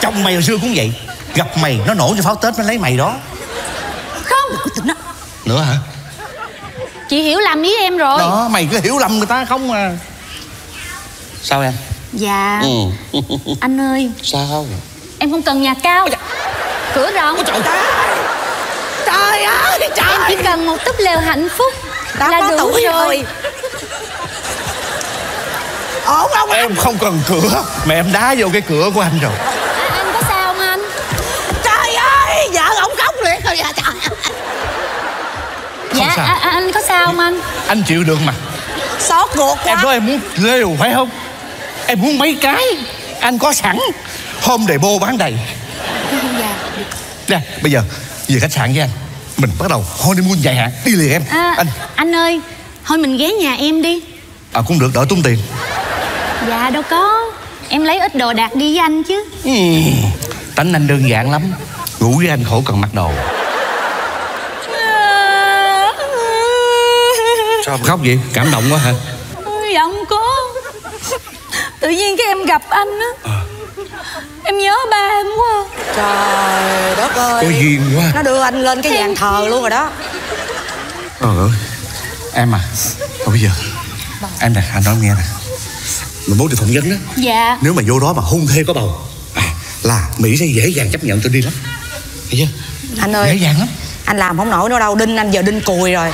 Chồng mày hồi xưa cũng vậy. Gặp mày nó nổ cho pháo Tết nó lấy mày đó. Không. Nữa hả Chị hiểu lầm ý em rồi. Đó mày cứ hiểu lầm người ta không à. Sao em? Dạ. Ừ. Anh ơi. Sao? Em không cần nhà cao. Cửa rộng. Trời trời ơi Em trời chỉ cần một túp lều hạnh phúc đã là đủ tuổi rồi. rồi. Ổn không anh Em không cần cửa. Mà em đá vô cái cửa của anh rồi Dạ sao. à, à, anh có sao không anh? Anh chịu được mà xót ruột quá Em nói em muốn lều phải không Em muốn mấy cái Anh có sẵn Hôm đầy bô bán đầy Dạ. Nè bây giờ Về khách sạn với anh Mình bắt đầu honeymoon dài hạn Đi liền em À, Anh anh ơi, thôi mình ghé nhà em đi. À cũng được đỡ tốn tiền Dạ đâu có. Em lấy ít đồ đạc đi với anh chứ. Ừm, Tánh anh đơn giản lắm Ngủ với anh khổ cần mặc đồ Sao em khóc vậy? Cảm động quá hả? Dạ không có. Tự nhiên cái em gặp anh á. Em nhớ ba em quá. trời đất ơi. Có duyên quá. Nó đưa anh lên cái nhà thờ luôn rồi đó. Trời ơi. Em à. Thôi bây giờ Em nè anh nói nghe nè. Mình muốn đi phỏng vấn đó Dạ. Nếu mà vô đó mà hôn thê có bầu à, Là Mỹ sẽ dễ dàng chấp nhận tôi đi lắm. Thấy chưa? Anh Dễ ơi dàng lắm. Anh làm không nổi nữa đâu đinh anh giờ đinh cùi rồi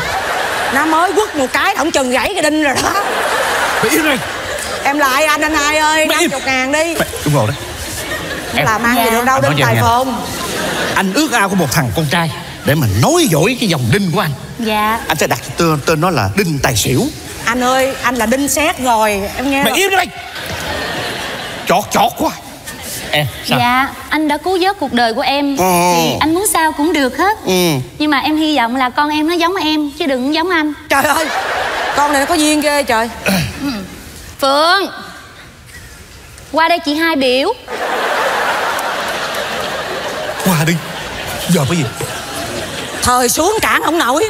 nó mới quất một cái ổng chừng gãy cái đinh rồi đó. Mày im đi em lại anh anh hai ơi năm chục ngàn đi. Mày, Đúng rồi đó Em làm ăn gì Dạ. được đâu em tài phồn Anh ước ao của một thằng con trai Để mà nối dõi cái dòng đinh của anh. Dạ. Anh sẽ đặt tên, tên nó là Đinh Tài Xỉu. Anh ơi anh là đinh xét rồi em nghe Mày im đi mày Chọt chọt quá Em sao? Dạ, anh đã cứu vớt cuộc đời của em. Ồ. Thì anh muốn sao cũng được hết. Ừ. Nhưng mà em hy vọng là con em nó giống em Chứ đừng giống anh. Trời ơi con này nó có duyên ghê trời. Phương Qua đây chị hai biểu. Qua đi. Giờ cái gì? Thời xuống cản ông nội.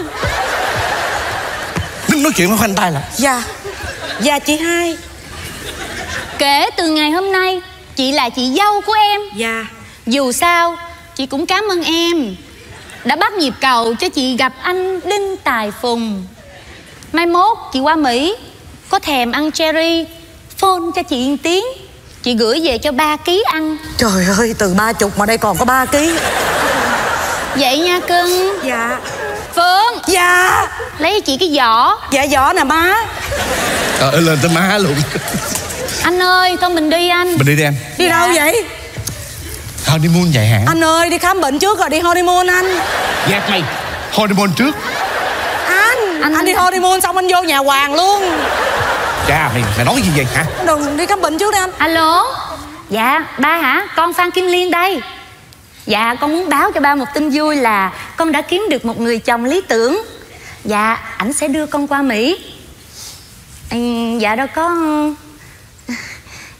Đừng nói chuyện với khoanh tay lại. Dạ. Dạ chị hai. Kể từ ngày hôm nay Chị là chị dâu của em. Dạ. Dù sao Chị cũng cảm ơn em. Đã bắt nhịp cầu cho chị gặp anh Đinh Tài Phùng. Mai mốt chị qua Mỹ Có thèm ăn cherry Phone cho chị một tiếng. Chị gửi về cho ba ký ăn. Trời ơi từ ba chục mà đây còn có ba ký. Vậy nha cưng. Dạ. Phương dạ. Lấy cho chị cái giỏ. Dạ võ nè má. Trời ơi lên tới má luôn Anh ơi thôi mình đi anh. Mình đi đi em. Đi đâu vậy? Honeymoon dài hạn anh ơi đi khám bệnh trước rồi đi honeymoon anh. Gạt mày Honeymoon trước. Anh anh, Anh- đi honeymoon xong anh vô nhà hoàng luôn. Cha mày mày nói gì vậy hả? Đừng đi khám bệnh trước đi anh. Alo? Dạ ba hả? Con Phan Kim Liên đây. Dạ con muốn báo cho ba một tin vui là Con đã kiếm được một người chồng lý tưởng. Dạ ảnh sẽ đưa con qua Mỹ. Ừ, Dạ đâu có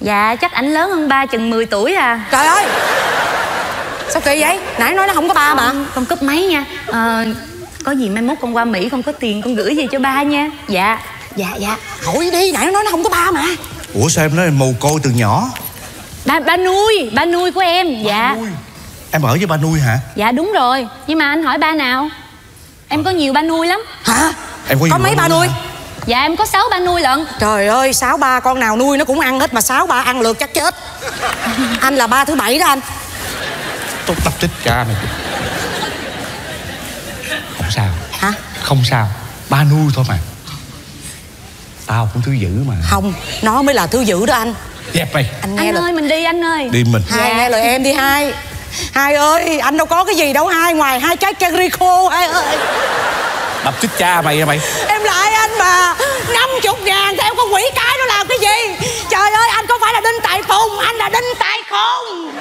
Dạ chắc ảnh lớn hơn ba chừng 10 tuổi à. Trời ơi! Sao kỳ vậy? Nãy nói nó không có ba mà. Con, con cúp máy nha. Ờ, Có gì mai mốt con qua Mỹ con có tiền con gửi về cho ba nha. Dạ. Dạ dạ. Hỏi đi nãy nó nói nó không có ba mà. Ủa sao em nói em mồ côi từ nhỏ? Ba, ba nuôi Ba nuôi của em. Dạ. Em ở với ba nuôi hả? Dạ đúng rồi. Nhưng mà anh hỏi ba nào? Em có nhiều ba nuôi lắm. Hả? Em có, có nhiều mấy ba nuôi Dạ em có sáu ba nuôi lận. Trời ơi sáu ba con nào nuôi nó cũng ăn hết mà sáu ba ăn lượt chắc chết. Anh là ba thứ bảy đó anh. Tốt tập tích cha mày. Không sao. Hả? Không sao. Ba nuôi thôi mà. Tao cũng thứ dữ mà. Không nó mới là thứ dữ đó anh. Dẹp mày. Anh nghe Anh lời ơi mình đi anh ơi. Đi mình. Hai Dạ. nghe lời em đi hai. Hai ơi anh đâu có cái gì đâu hai ngoài hai trái cherry khô hai ơi Đập chết cha mày à mày? Em lại anh mà? Năm chục ngàn theo con quỷ cái nó làm cái gì? Trời ơi, anh không phải là đinh tài phùng anh là đinh tài khùng.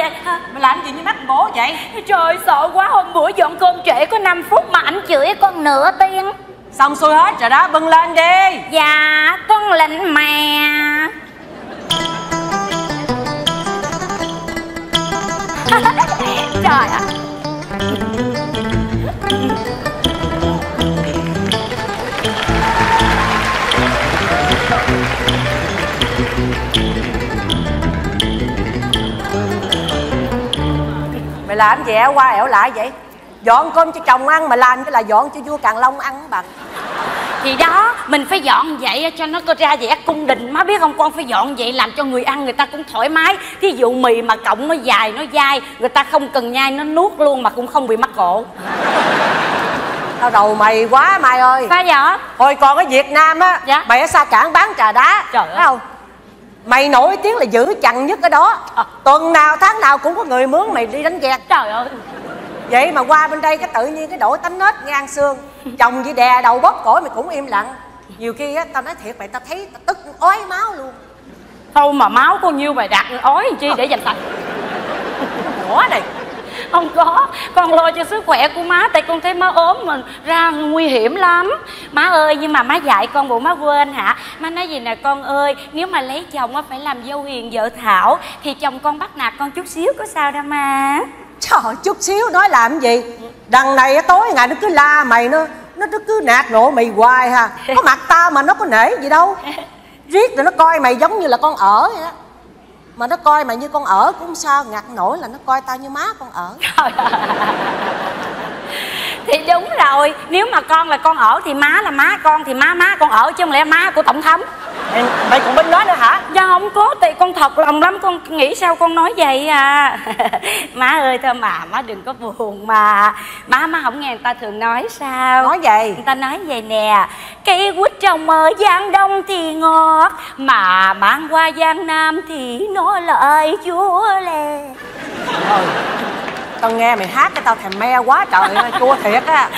Ơi về Mày làm gì như nắp bố vậy? Trời sợ quá. Hôm bữa dọn cơm trễ có 5 phút mà ảnh chửi con nửa tiếng. Xong xuôi hết rồi đó bưng lên đi. Dạ con lệnh mè trời ạ làm ẻo qua ẻo lại vậy? Dọn cơm cho chồng ăn mà làm cái là dọn cho vua càng long ăn bằng thì đó mình phải dọn vậy cho nó có ra vẻ cung đình. Má biết không con phải dọn vậy làm cho người ăn người ta cũng thoải mái. Thí dụ mì mà cọng nó dài nó dai người ta không cần nhai nó nuốt luôn mà cũng không bị mắc cổ. Tao đầu mày quá mai ơi. Sao vậy? Hồi còn ở việt nam á Dạ. mày ở xa cảng bán trà đá Trời ơi. không mày nổi tiếng là dữ chằn nhất ở đó. À. tuần nào tháng nào cũng có người mướn mày đi đánh ghen. Trời ơi. Vậy mà qua bên đây cái tự nhiên cái đổi tánh nết ngang xương. Chồng chỉ đè đầu bóp cổ mày cũng im lặng. Nhiều khi á tao nói thiệt mày tao thấy tao tức ói máu luôn. Thôi mà máu con nhiêu mày đặt ói chi để dành sạch? Ủa này không có. Con lo cho sức khỏe của má tại con thấy má ốm mà ra nguy hiểm lắm. Má ơi nhưng mà má dạy con bộ má quên hả? Má nói gì nè con ơi nếu mà lấy chồng á phải làm dâu hiền vợ thảo thì chồng con bắt nạt con chút xíu có sao đâu má. Trời chút xíu nói làm gì? Đằng này tối ngày nó cứ la mày nó nó cứ- cứ nạt nộ mày hoài ha có mặt tao mà nó có nể gì đâu. Riết rồi nó coi mày giống như là con ở vậy đó mà nó coi mày như con ở cũng sao ngặt nổi là nó coi tao như má con ở thì đúng rồi nếu mà con là con ở thì má là má con thì má má con ở chứ không lẽ má của tổng thống? Mày, mày còn bên đó nữa hả? Dạ không có thì con thật lòng lắm con nghĩ sao con nói vậy à? Má ơi thôi mà má đừng có buồn mà. Má má không nghe người ta thường nói sao? Nói gì người ta nói vậy nè cây quýt trồng ở giang đông thì ngọt mà mang qua giang nam thì nó lại chúa lè tao nghe mày hát cái tao thèm me quá trời ơi chua thiệt á.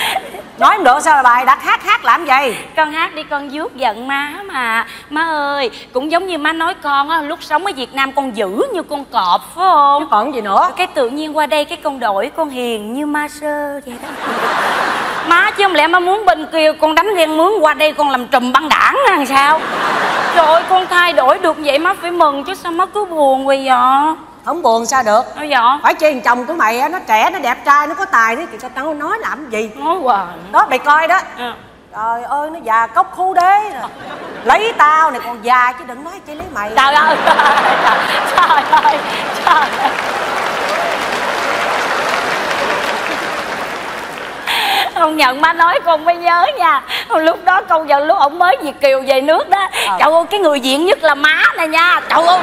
Nói không được sao là bài đặt hát hát làm gì? Con hát đi con vuốt giận má mà. Má ơi cũng giống như má nói con á lúc sống ở việt nam con dữ như con cọp phải không? Còn gì nữa. Cái tự nhiên qua đây cái con đổi con hiền như ma sơ vậy đó. Má chứ không lẽ má muốn bên kia con đánh ghen mướn qua đây con làm trùm băng đảng làm sao? Trời ơi con thay đổi được vậy má phải mừng chứ sao má cứ buồn vậy vậy không buồn sao được. Sao vậy? Phải chi chồng của mày á nó trẻ nó đẹp trai nó có tài đấy thì sao tao nói làm gì. Nói hoài. Đó mày coi đó. Ừ. trời ơi nó già cốc khu đế rồi. lấy tao này còn già chứ đừng nói chi lấy mày. Trời ơi. Trời ơi. Trời ơi Ông nhận má nói con mới nhớ nha. Lúc đó con giờ lúc ổng mới Việt Kiều về nước đó. Trời ơi cái người diện nhất là má này nha. Trời ơi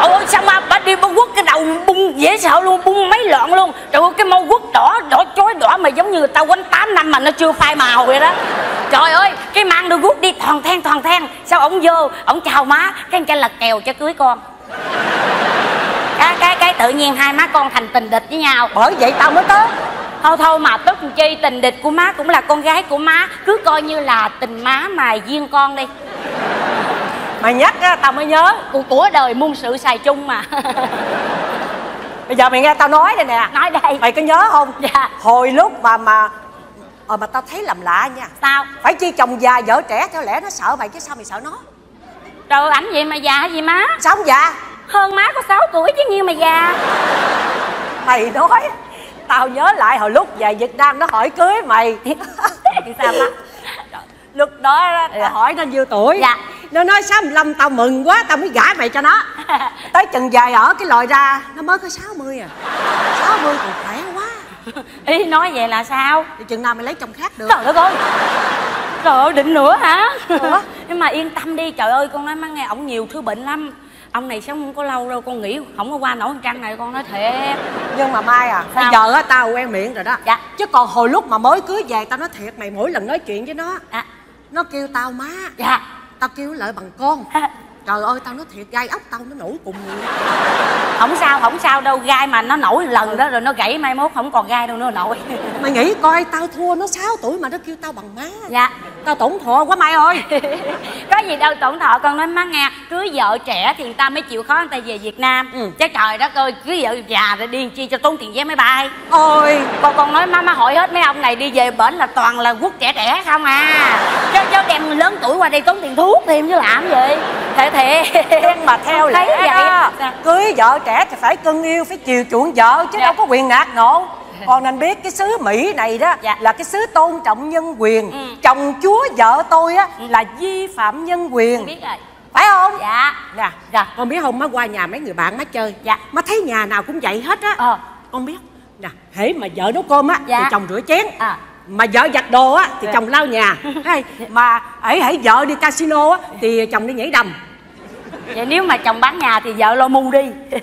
Trời ơi sao mà bà đi bà quất cái đầu bung dễ sợ luôn Bung mấy lọn luôn. Trời ơi cái mâu quất đỏ đỏ chói đỏ Mà giống như người ta quánh 8 năm mà nó chưa phai màu vậy đó. Trời ơi cái mang đôi guốc đi thòn than thòn than Sao ổng vô ổng chào má. Cái anh cha lật kèo cho cưới con. Cái cái cái tự nhiên hai má con thành tình địch với nhau. Bởi vậy tao mới tới thôi thôi mà tức chi tình địch của má cũng là con gái của má. Cứ coi như là tình má mà duyên con đi. Mày nhắc á tao mới nhớ của, của đời muôn sự xài chung mà. Bây giờ mày nghe tao nói đây nè. Nói đây. Mày có nhớ không? Dạ. Hồi lúc mà mà ờ mà tao thấy làm lạ nha. Sao? Phải chi chồng già vợ trẻ theo lẽ nó sợ mày chứ sao mày sợ nó? Trời ơi, ảnh vậy mà già gì má? Sao không già? Hơn má có 6 tuổi chứ nhiêu mà già. Mày nói tao nhớ lại hồi lúc về việt nam nó hỏi cưới mày. Thì sao má? Lúc đó tao hỏi nó nhiêu tuổi? Dạ. nó nói 65 tao mừng quá tao mới gả mày cho nó. Tới chừng dài ở cái lòi ra nó mới có 60 à. 60 còn khỏe quá. Ý nói vậy là sao? Thì chừng nào mày lấy chồng khác được. Trời đất ơi. Trời ơi định nữa hả? Ủa? nhưng mà yên tâm đi trời ơi con nói má nghe ổng nhiều thứ bệnh lắm ông này sống không có lâu đâu con nghĩ không có qua nổi trăng này con nói thiệt. Nhưng mà mai à Sao? bây giờ á tao quen miệng rồi đó. Dạ. chứ còn hồi lúc mà mới cưới về tao nói thiệt mày mỗi lần nói chuyện với nó à, nó kêu tao má. Dạ. Tao kêu lại bằng con trời ơi tao nói thiệt gai ốc tao nó nổi cùng người. Không sao không sao đâu gai mà nó nổi lần đó rồi nó gãy mai mốt không còn gai đâu nữa nổi. Mày nghĩ coi tao thua nó 6 tuổi mà nó kêu tao bằng má. Dạ. Tao tổn thọ quá mai ơi. Có gì đâu tổn thọ con nói má nghe cưới vợ trẻ thì người ta mới chịu khó người ta về việt nam. Ừ. chứ trời đất ơi cưới vợ già rồi đi chi cho tốn tiền vé máy bay. Ôi. Con con nói má má hỏi hết mấy ông này đi về bển là toàn là quốc trẻ trẻ không à. Chứ chứ đem người lớn tuổi qua đây tốn tiền thuốc thêm chứ làm gì. Thế thế nhưng mà theo lẽ vậy đó, cưới vợ trẻ thì phải cưng yêu phải chiều chuộng vợ chứ Dạ. đâu có quyền nạt nộ còn nên biết cái xứ mỹ này đó Dạ. là cái xứ tôn trọng nhân quyền Ừ. chồng chúa vợ tôi á là vi phạm nhân quyền biết rồi phải không dạ nè Dạ. con biết không má qua nhà mấy người bạn má chơi Dạ. má thấy nhà nào cũng vậy hết á ờ con biết nè hễ mà vợ nấu cơm á Dạ. thì chồng rửa chén À. mà vợ giặt đồ á thì Dạ. chồng lau nhà hay mà ấy hãy vợ đi casino á thì chồng đi nhảy đầm vậy nếu mà chồng bán nhà thì vợ lo mu đi.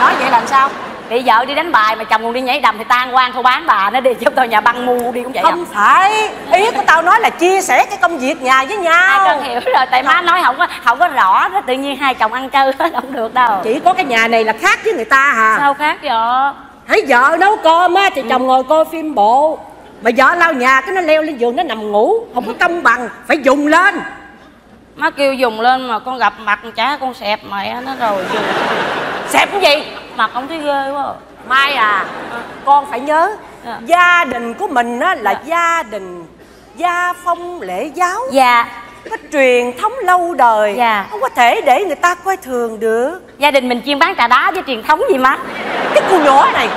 Nói vậy làm sao? Bị vợ đi đánh bài mà chồng còn đi nhảy đầm thì tan quan thôi bán bà nó đi chứ tôi nhà băng mu đi cũng vậy à không phải. Ý của tao nói là chia sẻ cái công việc nhà với nhau. Ai con hiểu rồi tại má nói không có không có rõ đó tự nhiên hai chồng ăn chơi hết không được đâu. Chỉ có cái nhà này là khác với người ta hà. Sao khác vậy? Hãy vợ nấu cơm á thì chồng ngồi coi phim bộ. Mà vợ lau nhà cái nó leo lên giường nó nằm ngủ không có công bằng phải dùng lên má kêu dùng lên mà con gặp mặt chả con xẹp mẹ nó rồi dùng. Xẹp cái gì? Mặt không thấy ghê quá à. mai à con phải nhớ Dạ. gia đình của mình á là gia đình gia phong lễ giáo. Dạ. Có truyền thống lâu đời Dạ. không có thể để người ta coi thường được. Gia đình mình chuyên bán trà đá với truyền thống gì má? Cái cô nhỏ này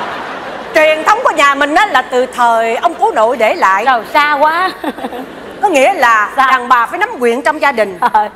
truyền thống của nhà mình á là từ thời ông cố nội để lại. Rồi xa quá có nghĩa là Sao? đàn bà phải nắm quyền trong gia đình. Ờ,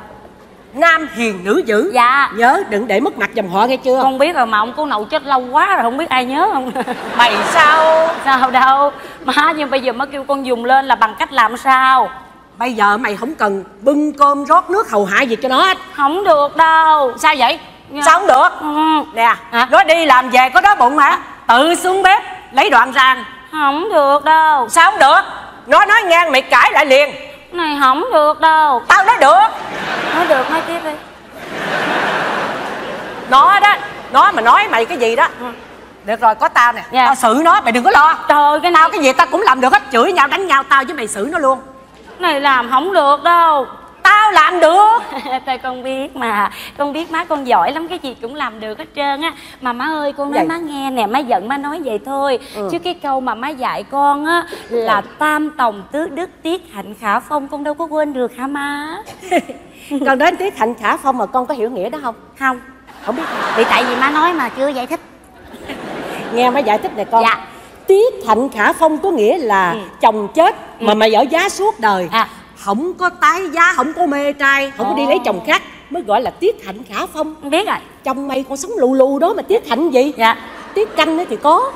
nam hiền nữ dữ. Dạ. Nhớ đừng để mất mặt dòng họ nghe chưa? Con biết rồi mà ông cô nậu chết lâu quá rồi không biết ai nhớ không? Mày sao? Sao đâu? Má nhưng bây giờ má kêu con dùng lên là bằng cách làm sao? Bây giờ mày không cần bưng cơm rót nước hầu hạ gì cho nó hết. Không được đâu. Sao vậy? Sao không được? Ừ. nè Hả? nó đi làm về có đói bụng hả? Tự xuống bếp lấy đoạn rang không được đâu. Sao không được nó nói ngang mày cãi lại liền. Này không được đâu. Tao nói được. Nói được nói tiếp đi. Nó đó nó mà nói mày cái gì đó. Được rồi có tao nè. Dạ. tao xử nó mày đừng có lo. Trời ơi, cái tao nào cái gì tao cũng làm được hết chửi nhau đánh nhau tao với mày xử nó luôn. Này làm không được đâu tao làm được. Thôi con biết mà. Con biết má con giỏi lắm Cái gì cũng làm được hết trơn á. Mà má ơi con nói Vậy? má nghe nè Má giận má nói vậy thôi. Ừ. Chứ cái câu mà má dạy con á Là tam tòng tứ đức tiết hạnh khả phong Con đâu có quên được hả má? Còn đến tiết hạnh khả phong mà con có hiểu nghĩa đó không? Không. Không biết. Vì tại vì má nói mà chưa giải thích. Nghe má giải thích này con. Dạ. tiết hạnh khả phong có nghĩa là Ừ. chồng chết mà mày ở giá suốt đời. À. không có tái giá không có mê trai không có đi lấy chồng khác mới gọi là tiết hạnh khả phong. Con biết rồi. Chồng mày còn sống lù lù đó mà tiết hạnh gì? Dạ. Tiết canh ấy thì có.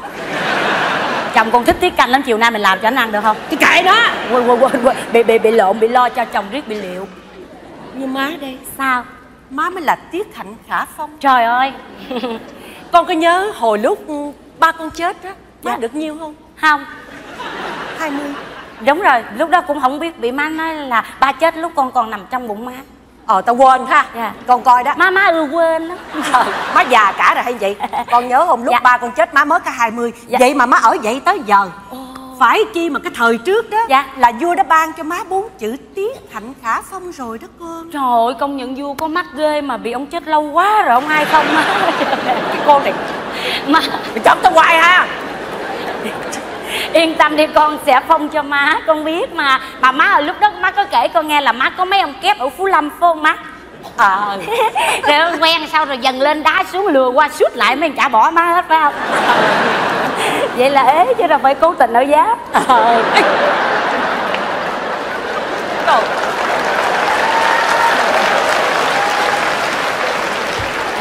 Chồng con thích tiết canh lắm Chiều nay mình làm cho anh ăn được không? Cái kệ đó. Quên quên quên quên. Bị, bị, bị lộn bị lo cho chồng riết bị liệu. Như má đây Sao? má mới là tiết hạnh khả phong. Trời ơi. Con có nhớ hồi lúc ừ, ba con chết á má Dạ. được nhiêu không? Không. 20 Đúng rồi, lúc đó cũng không biết bị má nói là ba chết lúc con còn nằm trong bụng má. Ờ tao quên ha. Dạ. con coi đó. Má má ưa quên lắm. Má già cả rồi hay vậy? Con nhớ hôm lúc Dạ. ba con chết má mới có 20 Dạ. vậy mà má ở vậy tới giờ. Phải chi mà cái thời trước đó Dạ. là vua đã ban cho má bốn chữ tiết hạnh khả phong rồi đó con. Trời ơi, công nhận vua có mắt ghê mà bị ông chết lâu quá rồi ông ai không cái con này. Mày chọc tao hoài ha yên tâm đi con sẽ phong cho má con biết mà. Mà má ở lúc đó má có kể con nghe là má có mấy ông kép ở Phú Lâm phải không má? Ờ. Rồi quen sau rồi dần lên đá xuống lừa qua suốt lại mấy chả bỏ má hết phải không? Vậy là ế chứ đâu phải cố tình ở giá. Ờ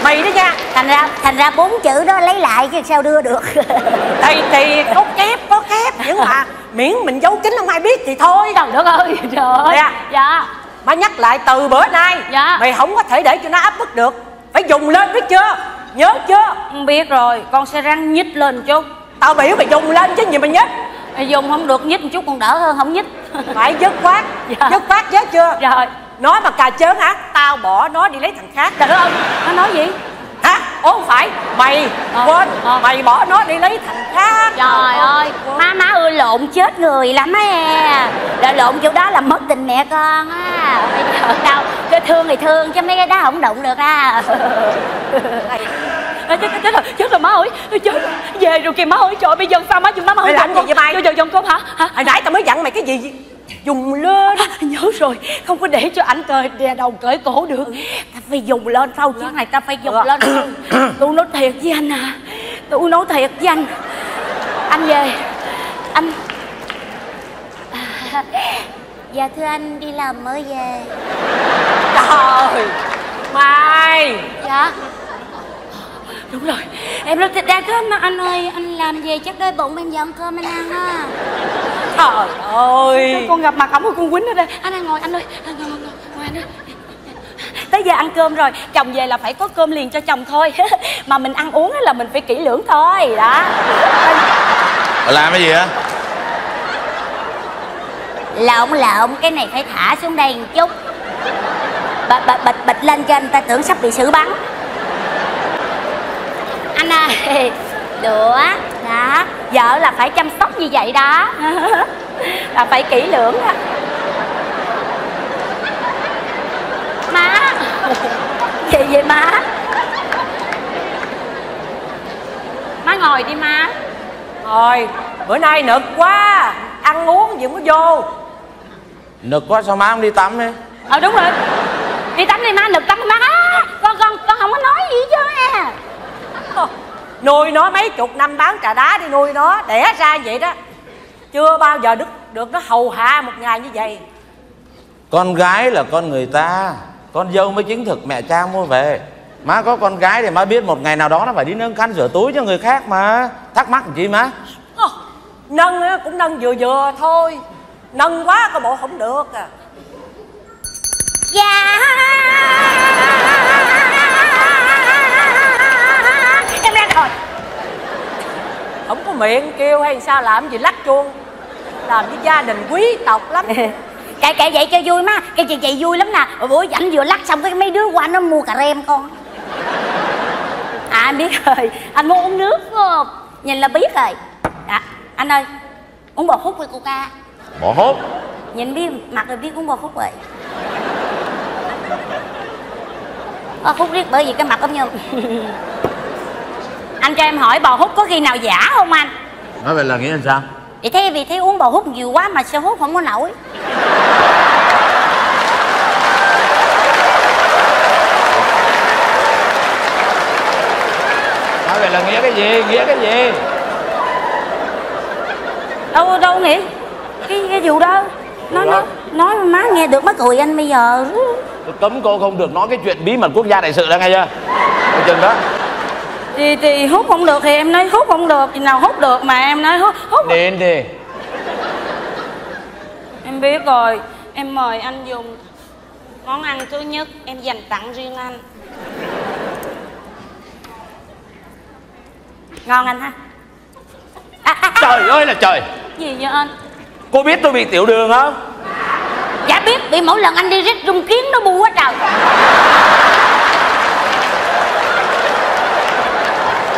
Mày đó nha. Thành ra thành ra bốn chữ đó lấy lại chứ sao đưa được? Thì thì có kép có kép. Nhưng mà miễn mình giấu kín không ai biết thì thôi. Trời đất ơi trời ơi. Dạ. dạ. Má nhắc lại từ bữa nay. Dạ. mày không có thể để cho nó áp bức được. Phải dùng lên biết chưa? Nhớ chưa? Không biết rồi, con sẽ răng nhích lên chút. Tao biểu mày dùng lên chứ gì mày nhớ Mày dùng không được nhích một chút còn đỡ hơn không nhích. Phải dứt khoát. Dạ. dứt khoát nhớ chưa? Rồi, nó mà cà chớn hả tao bỏ nó đi lấy thằng khác. Trời ơi, nó nói gì? hả? Ố không phải. Mày Ờ, quên. Ờ. mày bỏ nó đi lấy thằng khác. Trời ơi, má má ưa lộn chết người lắm á. E Rồi lộn chỗ đó là mất tình mẹ con á. Bây giờ đâu, cái thương thì thương chứ mấy cái đó không động được á. Ê, chết, rồi, chết rồi má ơi. Chết. Về rồi kìa má ơi, trời bây giờ sao má dùng má làm gì vậy mày? Giờ giờ dòng con hả? hả? hồi nãy tao mới dặn mày cái gì dùng lên. À, nhớ rồi không có để cho ảnh cởi đè đầu cởi cổ được. Ta phải dùng lên sau chuyến này ta phải dùng Ừ. lên tôi nói thiệt với anh à. Tôi nói thiệt với anh. Anh về. Anh. Dạ thưa anh đi làm mới về. Trời mày dạ đúng rồi. Em rất thích ăn cơm mà anh ơi. Anh làm gì chắc đói bụng em giờ ăn cơm anh ăn á trời ơi. Con gặp mặt ổng rồi con quýnh ở đây anh ăn ngồi anh ơi. Ngồi ngồi ngồi, ngồi anh ơi. Tới giờ ăn cơm rồi. Chồng về là phải có cơm liền cho chồng thôi. Mà mình ăn uống á là mình phải kỹ lưỡng thôi. Đó. Bà làm cái gì á lộn lộn. Cái này phải thả xuống đây một chút. Bịch bịch bịch lên cho anh ta tưởng sắp bị xử bắn ơi được đó. Vợ là phải chăm sóc như vậy đó. Là phải kỹ lưỡng đó má. Gì vậy má? Má ngồi đi má. Thôi bữa nay nực quá. Ăn uống gì cũng vô. Nực quá sao má không đi tắm đi? Ờ đúng rồi. Đi tắm đi má lực tắm má. Con con con không có nói gì chứ à Hơ, Nuôi nó mấy chục năm bán trà đá đi nuôi nó Đẻ ra vậy đó. Chưa bao giờ được được nó hầu hạ một ngày như vậy. Con gái là con người ta Con dâu mới chính thực mẹ cha mua về. Má có con gái thì má biết một ngày nào đó nó phải đi nâng khăn rửa túi cho người khác mà. Thắc mắc làm chi má? Hơ, Nâng á, cũng nâng vừa vừa thôi. Nâng quá coi bộ không được à. Dạ. em rồi Không có miệng kêu hay sao làm gì lắc chuông. Làm với gia đình quý tộc lắm. Kệ kệ vậy cho vui má. Cái chị vậy vui lắm nè. Hồi bữa ảnh vừa lắc xong cái mấy đứa qua nó mua cà rem con. À anh biết rồi. Anh muốn uống nước không? Nhìn là biết rồi. Dạ anh ơi uống bò hút với coca. Bỏ hốt nhìn biết mặt rồi biết uống bò hút rồi. Bò hút riết bởi vì cái mặt giống như anh cho em hỏi bò hút có khi nào giả không anh? Nói vậy là nghĩa là sao? Vậy thế vì thấy uống bò hút nhiều quá mà sao hút không có nổi? Nói vậy là nghĩa cái gì? Nghĩa cái gì? Đâu đâu nghĩ. Cái cái vụ đó. Nói nói nói mà má nghe được má cười anh bây giờ. Tôi cấm cô không được nói cái chuyện bí mật quốc gia đại sự đó nghe chưa? Chừng đó thì thì hút không được thì em nói hút không được thì nào hút được mà em nói hút hút Đến đi. Em biết rồi em mời anh dùng món ăn thứ nhất em dành tặng riêng anh. Ngon anh ha. Trời ơi là trời. Gì vậy anh? Cô biết tôi bị tiểu đường không? Dạ biết bị mỗi lần anh đi rít rung kiến nó bu quá trời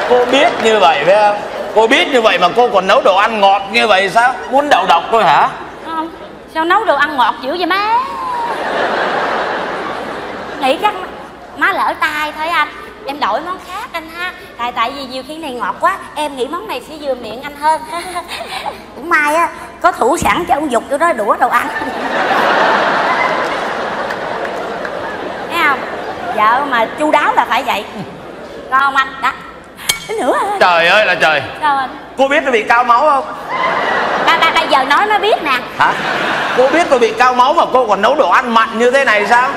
Cô biết như vậy, phải không? Cô biết như vậy mà cô còn nấu đồ ăn ngọt như vậy sao? Muốn đầu độc tôi hả? Không, sao nấu đồ ăn ngọt dữ vậy má? Nghĩ chắc má lỡ tay thôi anh. Em đổi món khác anh ha. Tại tại vì nhiều khi này ngọt quá, em nghĩ món này sẽ vừa miệng anh hơn. Cũng may á, có thủ sẵn cho ông dục cho đó đũa đồ ăn. Thấy không? Vợ mà chu đáo là phải vậy. Ngon không anh? Đó. Đến nữa hả? Trời ơi là trời. Sao anh? Cô biết tôi bị cao máu không? Ba ba bây giờ nói nó biết nè. Hả? Cô biết tôi bị cao máu mà cô còn nấu đồ ăn mặn như thế này sao?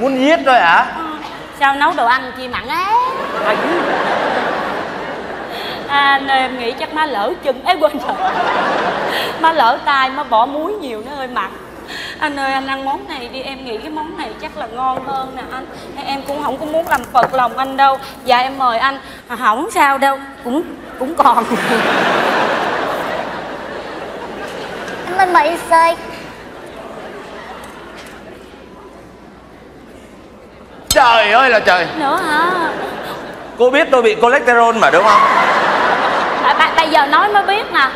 Muốn giết tôi hả? Sao nấu đồ ăn chi mặn á à, em nghĩ chắc má lỡ chân. Ấy quên rồi. Má lỡ tay má bỏ muối nhiều nó hơi mặn anh ơi anh ăn món này đi em nghĩ cái món này chắc là ngon hơn nè anh. Em cũng không có muốn làm phật lòng anh đâu. Dạ em mời anh. À, không sao đâu cũng cũng còn. Anh bên mời xơi Trời ơi là trời. Nữa hả? Cô biết tôi bị cholesterol mà đúng không? À, bây giờ nói mới biết nè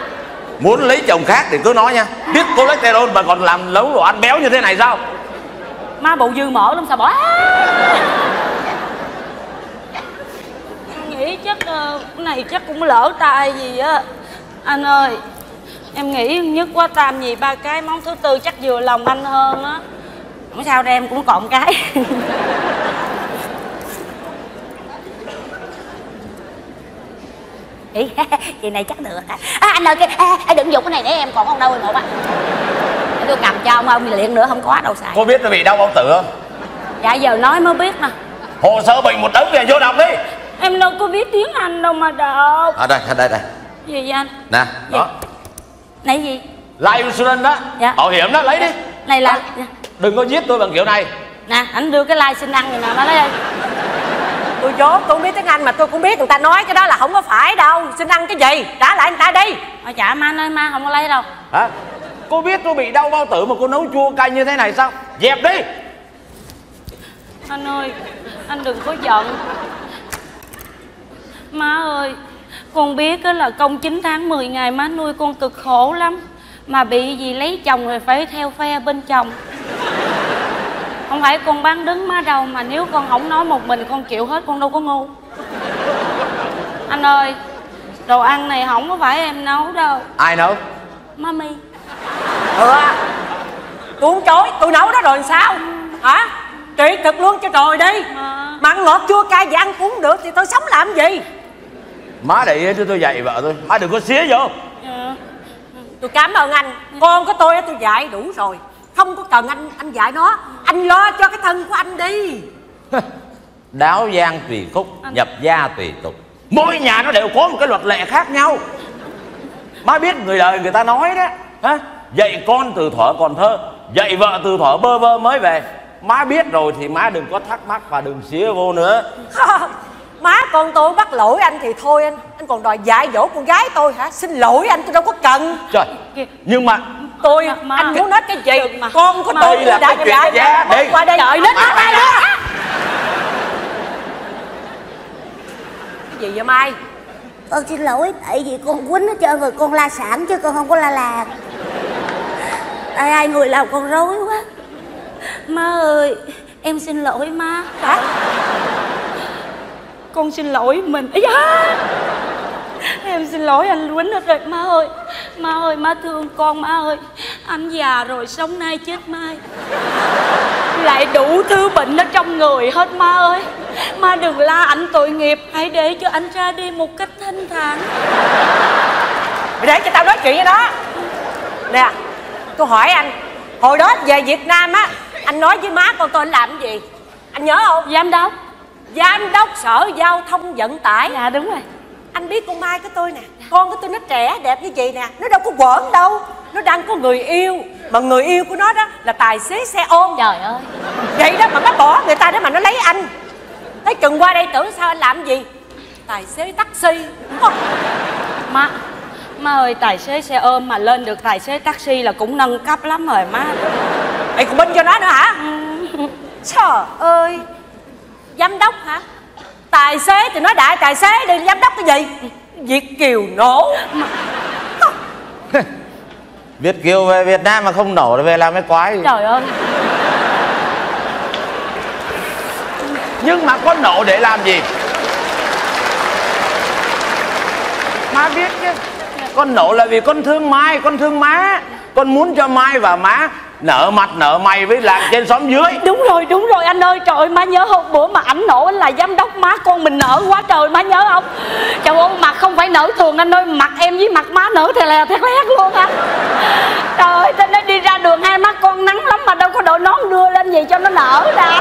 Muốn lấy chồng khác thì cứ nói nha. Biết cholesterol mà còn làm nấu đồ ăn béo như thế này sao? Má bộ dư mỡ lắm sao bỏ. Nghĩ chắc cái này chắc cũng lỡ tay gì á. Anh ơi em nghĩ nhất quá tam gì ba cái món thứ tư chắc vừa lòng anh hơn á. Không sao đâu em cũng cộng cái Ý, chị này chắc được à, anh ơi cái à, đừng dùng cái này để em còn không đâu một á để tôi cầm cho ông ông liền nữa không có đâu xài. Cô biết tôi bị đau bao tử không? Dạ giờ nói mới biết nè Hồ sơ bệnh một đống kìa vô đọc đi. Em đâu có biết tiếng Anh đâu mà đọc. Ở đây ở đây đây. Gì vậy anh? nè đó. Này gì? life insurance đó. Dạ. bảo hiểm đó lấy đi. Này là đừng có giết tôi bằng kiểu này. Nè, anh đưa cái like xin ăn này nè, nó lấy đây tôi dốt tôi không biết tiếng anh mà tôi cũng biết người ta nói cái đó là không có phải đâu. Xin ăn cái gì? Trả lại người ta đi. Thôi chả ma ơi ma không có lấy đâu. Hả? Cô biết tôi bị đau bao tử mà cô nấu chua cay như thế này sao? Dẹp đi! Anh ơi, anh đừng có giận. Má ơi, con biết á là công 9 tháng 10 ngày má nuôi con cực khổ lắm. Mà bị gì lấy chồng rồi phải theo phe bên chồng Không phải con bán đứng má đâu Mà nếu con không nói một mình con chịu hết con đâu có ngu. Anh ơi, đồ ăn này không có phải em nấu đâu. Ai nấu? Mami. Ừ à, tôi không chối tôi nấu đó rồi sao? Hả? Trị cực luôn cho trời đi. Mặn ngọt chua cay gì ăn cũng được thì tôi sống làm gì? Má để cho tôi dạy vợ tôi. Má đừng có xía vô. Tôi cảm ơn anh. Con của tôi á, tôi dạy đủ rồi. Không có cần anh anh dạy nó anh lo cho cái thân của anh đi. Đáo giang tùy khúc nhập gia tùy tục. Mỗi nhà nó đều có một cái luật lệ khác nhau. Má biết người đời người ta nói đó. Hả? Dạy con từ thuở còn thơ dạy vợ từ thuở bơ vơ mới về. Má biết rồi thì má đừng có thắc mắc và đừng xía vô nữa. Má con tôi bắt lỗi anh thì thôi anh. Anh còn đòi dạy dỗ con gái tôi hả? Xin lỗi anh tôi đâu có cần. Trời nhưng mà tôi Má, anh muốn nói cái gì? Được mà. con của Má, tôi đây là đã cái chuyện đã- đã- đình. qua đây. Trời đất Má, ơi, má, má. cái gì vậy mai? Con xin lỗi tại vì con quýnh hết trơn rồi con la sản chứ con không có la làng. Tại hai người làm con rối quá. Má ơi, em xin lỗi má hả? Con xin lỗi mình. Ây da Em xin lỗi anh Quýnh hết rồi Má ơi Má ơi, má thương con má ơi. Anh già rồi, sống nay chết mai. Lại đủ thứ bệnh ở trong người hết má ơi. Má đừng la anh tội nghiệp. Hãy để cho anh ra đi một cách thanh thản. Mày để cho tao nói chuyện với nó. Nè tôi hỏi anh hồi đó về việt nam á anh nói với má con tôi làm cái gì? Anh nhớ không? Giám đốc. Giám đốc sở giao thông vận tải. Dạ đúng rồi anh biết con mai của tôi nè con của tôi nó trẻ đẹp như vậy nè nó đâu có quẩn đâu nó đang có người yêu. Mà người yêu của nó đó là tài xế xe ôm. Trời ơi. Vậy đó mà nó bỏ người ta để mà nó lấy anh. Thấy chừng qua đây tưởng sao anh làm gì? Tài xế taxi Má Má ơi, tài xế xe ôm mà lên được tài xế taxi là cũng nâng cấp lắm rồi má. Mày còn bên cho nó nữa hả? Trời ơi. Giám đốc hả tài xế thì nói đại tài xế đi giám đốc cái gì. Việt kiều nổ. Việt kiều về việt nam mà không nổ thì về làm cái quái gì? Trời ơi. Nhưng mà con nổ để làm gì? Má biết chứ. Con nổ là vì con thương mai con thương má. Con muốn cho mai và má nở mặt nở mày với làng trên xóm dưới. Đúng rồi, đúng rồi anh ơi Trời ơi, má nhớ hôm bữa mà ảnh nổ anh là giám đốc má con mình nở quá trời Má nhớ không? Trời ơi, mặt không phải nở thường anh ơi Mặt em với mặt má nở thì là thét lét luôn á. Trời ơi, thế nên đi ra đường hai má con nắng lắm Mà đâu có đội nón đưa lên gì cho nó nở ra.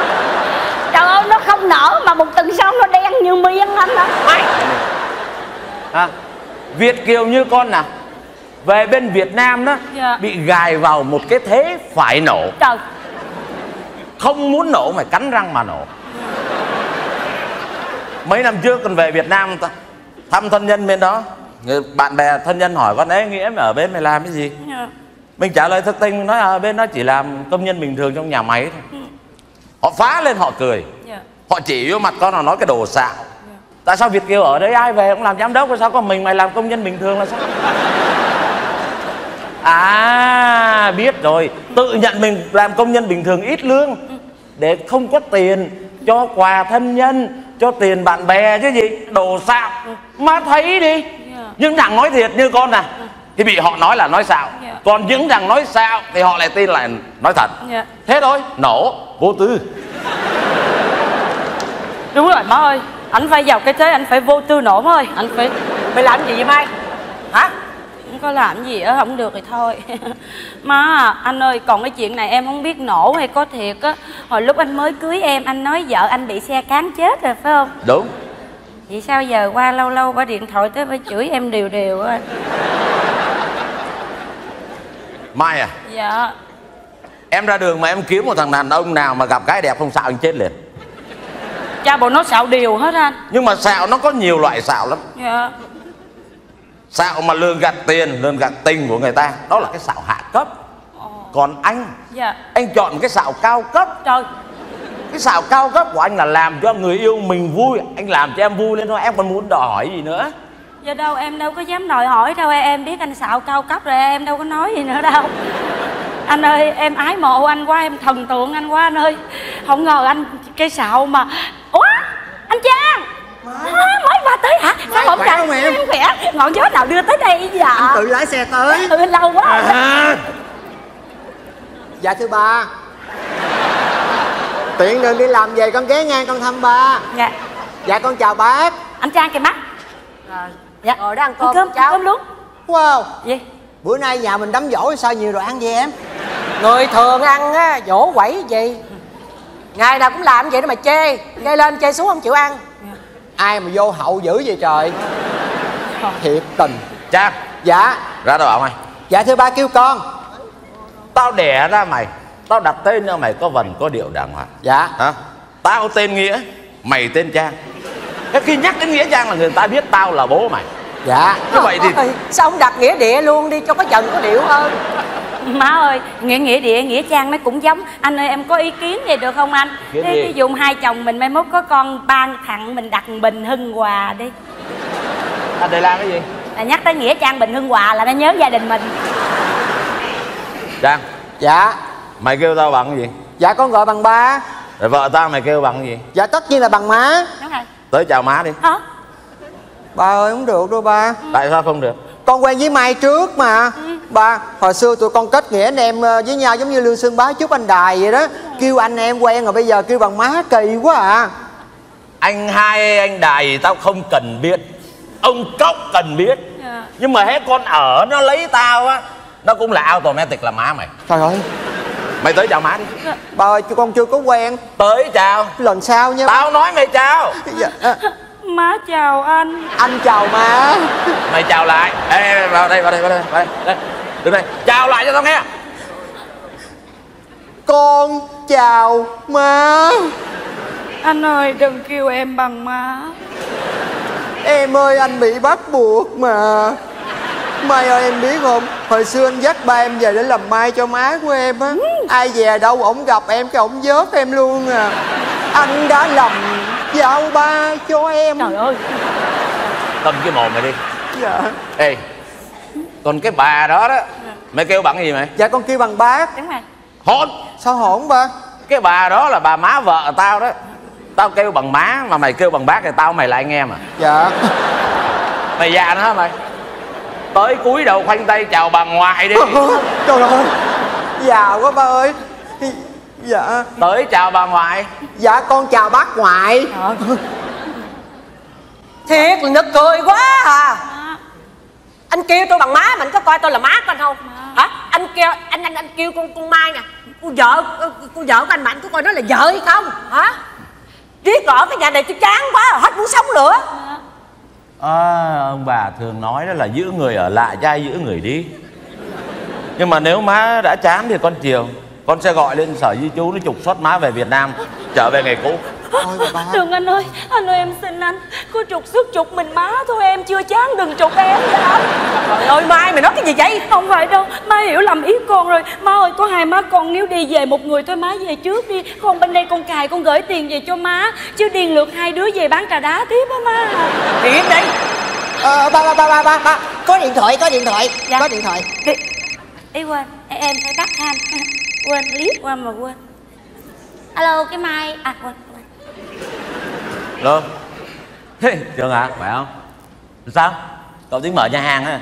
Trời ơi, nó không nở Mà một tuần sau nó đen như miên anh á à, việt kiều như con nè về bên việt nam đó Dạ. bị gài vào một cái thế phải nổ. Trời. Không muốn nổ mà cắn răng mà nổ. Mấy năm trước con về việt nam thăm thân nhân bên đó. Người- bạn bè thân nhân hỏi con ấy nghĩa ở bên mày làm cái gì? Dạ. mình trả lời thực tình mình nói ở bên đó chỉ làm công nhân bình thường trong nhà máy thôi. Họ phá lên họ cười. Dạ. họ chỉ vô mặt con là nói cái đồ xạo. Tại sao việt kiều ở đấy ai về cũng làm giám đốc sao còn mình mày làm công nhân bình thường là sao à biết rồi. Tự nhận mình làm công nhân bình thường ít lương. Để không có tiền cho quà thân nhân cho tiền bạn bè chứ gì đồ xạo má thấy đi. Nhưng thằng nói thiệt như con nè. Thì bị họ nói là nói xạo. Dạ. còn những thằng nói xạo thì họ lại tin là nói thật. Dạ. thế thôi. Nổ. Vô tư. Đúng rồi má ơi. Anh phải vào cái thế anh phải vô tư nổ má ơi. Anh phải mày làm gì vậy mai? Hả không có làm gì á không được thì thôi. Má à, anh ơi còn cái chuyện này em không biết nổ hay có thiệt á. Hồi lúc anh mới cưới em anh nói vợ anh bị xe cán chết rồi phải không? Đúng. Vậy sao giờ qua lâu lâu qua điện thoại tới phải chửi em đều đều á? Mai à? Dạ. Em ra đường mà em kiếm một thằng đàn ông nào mà gặp gái đẹp không xạo anh chết liền. Cha bộ nó xạo điều hết anh. Nhưng mà xạo nó có nhiều loại xạo lắm. Dạ xạo mà lường gạt tiền lường gạt tình của người ta? Đó là cái xạo hạ cấp. Còn anh dạ. anh chọn cái xạo cao cấp. Trời. Cái xạo cao cấp của anh là làm cho người yêu mình vui. Anh làm cho em vui lên thôi em còn muốn đòi hỏi gì nữa? Dạ đâu em đâu có dám đòi hỏi đâu. Em biết anh xạo cao cấp rồi em đâu có nói gì nữa đâu. Anh ơi em ái mộ anh quá em thần tượng anh quá anh ơi. Không ngờ anh cái xạo mà. Ủa? Anh trang mới qua tới hả? Sao không khỏe không em? khỏe? Ngọn gió nào đưa tới đây dạ Anh tự lái xe tới. Ừ lâu quá à, Dạ thưa ba Tiện đường đi làm về con ghé ngang con thăm ba dạ. Dạ con chào bác. Anh trang kìa mắt Dạ. Ngồi đó ăn cơm cơm cháu. cơm luôn. Wow. Gì? Bữa nay nhà mình đám dỗ sao nhiều đồ ăn vậy em? Người thường ăn á dỗ quẩy gì? Ngày nào cũng làm vậy đó mà chê. Chê lên chê xuống không chịu ăn Ai mà vô hậu dữ vậy trời? Thiệt tình. Trang Dạ. Ra đâu bảo mày Dạ thưa ba kêu con. Tao đẻ ra mày. Tao đặt tên cho mày có vần có điệu đàng hoàng. Dạ. Hả? Tao tên nghĩa mày tên trang. Thế khi nhắc đến nghĩa trang là người ta biết tao là bố mày. Dạ. Như vậy thì Sao không đặt nghĩa địa luôn đi cho có dần có điệu hơn má ơi nghĩa nghĩa địa nghĩa trang nó cũng giống. Anh ơi em có ý kiến gì được không anh? Kiến gì? ví dụ hai chồng mình mai mốt có con ban thẳng mình đặt bình hưng hòa đi. Anh để làm cái gì? Là nhắc tới nghĩa trang bình hưng hòa là nó nhớ gia đình mình. Trang? Dạ. Mày kêu tao bằng cái gì? Dạ con gọi bằng ba. Rồi vợ tao mày kêu bằng cái gì? Dạ tất nhiên là bằng má. Đúng rồi tới chào má đi. Hả? Ba ơi không được đâu ba. Tại sao không được Con quen với Mai trước mà. Ba hồi xưa tụi con kết nghĩa anh em ờ, với nhau giống như Lương Sơn Bá chúc anh Đài vậy đó. Kêu anh em quen rồi bây giờ kêu bằng má kỳ quá à. Anh hai anh đài tao không cần biết. Ông cốc cần biết. Dạ. nhưng mà hết con ở nó lấy tao á nó cũng là automatic là má mày. Trời ơi. Mày tới chào má đi. Ba ơi con chưa có quen. Tới chào. Lần sau nha. Tao nói mày chào. Dạ, à, má chào anh. Anh chào má. Mày chào lại. Ê, ê, vào đây vào đây vào đây vào đây, đây. đứng đây. Chào lại cho tao nghe. Con chào má. Anh ơi đừng kêu em bằng má. Em ơi anh bị bắt buộc mà Mai ơi em biết không? Hồi xưa anh dắt ba em về để làm mai cho má của em á. Ai về đâu ổng gặp em cái ổng vớt em luôn à. Anh đã lầm giao ba cho em. Trời ơi. Cầm cái mồm mày đi. Dạ. Ê còn cái bà đó đó mày kêu bằng cái gì mày? Dạ con kêu bằng bác. Đúng rồi. Hôn Sao hổn ba? Cái bà đó là bà má vợ tao đó. Tao kêu bằng má mà mày kêu bằng bác thì tao mày lại anh em à Dạ. Mày già nữa hả mày tới cúi đầu khoanh tay chào bà ngoại đi. Trời ơi. Già quá ba ơi. Dạ. Tới chào bà ngoại. Dạ con chào bác ngoại. Thiệt là nực cười quá à. Anh kêu tôi bằng má mà anh có coi tôi là má của anh không? Hả? Anh kêu anh anh anh kêu con con Mai nè. Cô vợ cô vợ của anh mà anh có coi đó là vợ hay không? Hả? Riết ở cái nhà này tôi chán quá hết muốn sống nữa à, ông bà thường nói đó là giữ người ở lại trai giữ người đi. Nhưng mà nếu má đã chán thì con chiều con sẽ gọi lên sở di chú nó trục xuất má về việt nam trở về ngày cũ đừng anh ơi anh ơi em xin anh. Có trục xuất trục mình má thôi em chưa chán đừng trục em vậy anh. Trời ơi Mai mày nói cái gì vậy? Không phải đâu má hiểu lầm ý con rồi. Má ơi có hai má con nếu đi về một người thôi má về trước đi. Còn bên đây con cài con gửi tiền về cho má. Chứ điền lượt hai đứa về bán trà đá tiếp á má Điện đi. Ờ ba ba ba ba ba ba. Có điện thoại có điện thoại. Có điện thoại. Đi. Ý quên. Em, phải bắt ham quên liếc qua mà quên. Alo cái mai. À quên Hey, Trường à, khỏe không? Sao? Cậu tính mở nhà hàng á.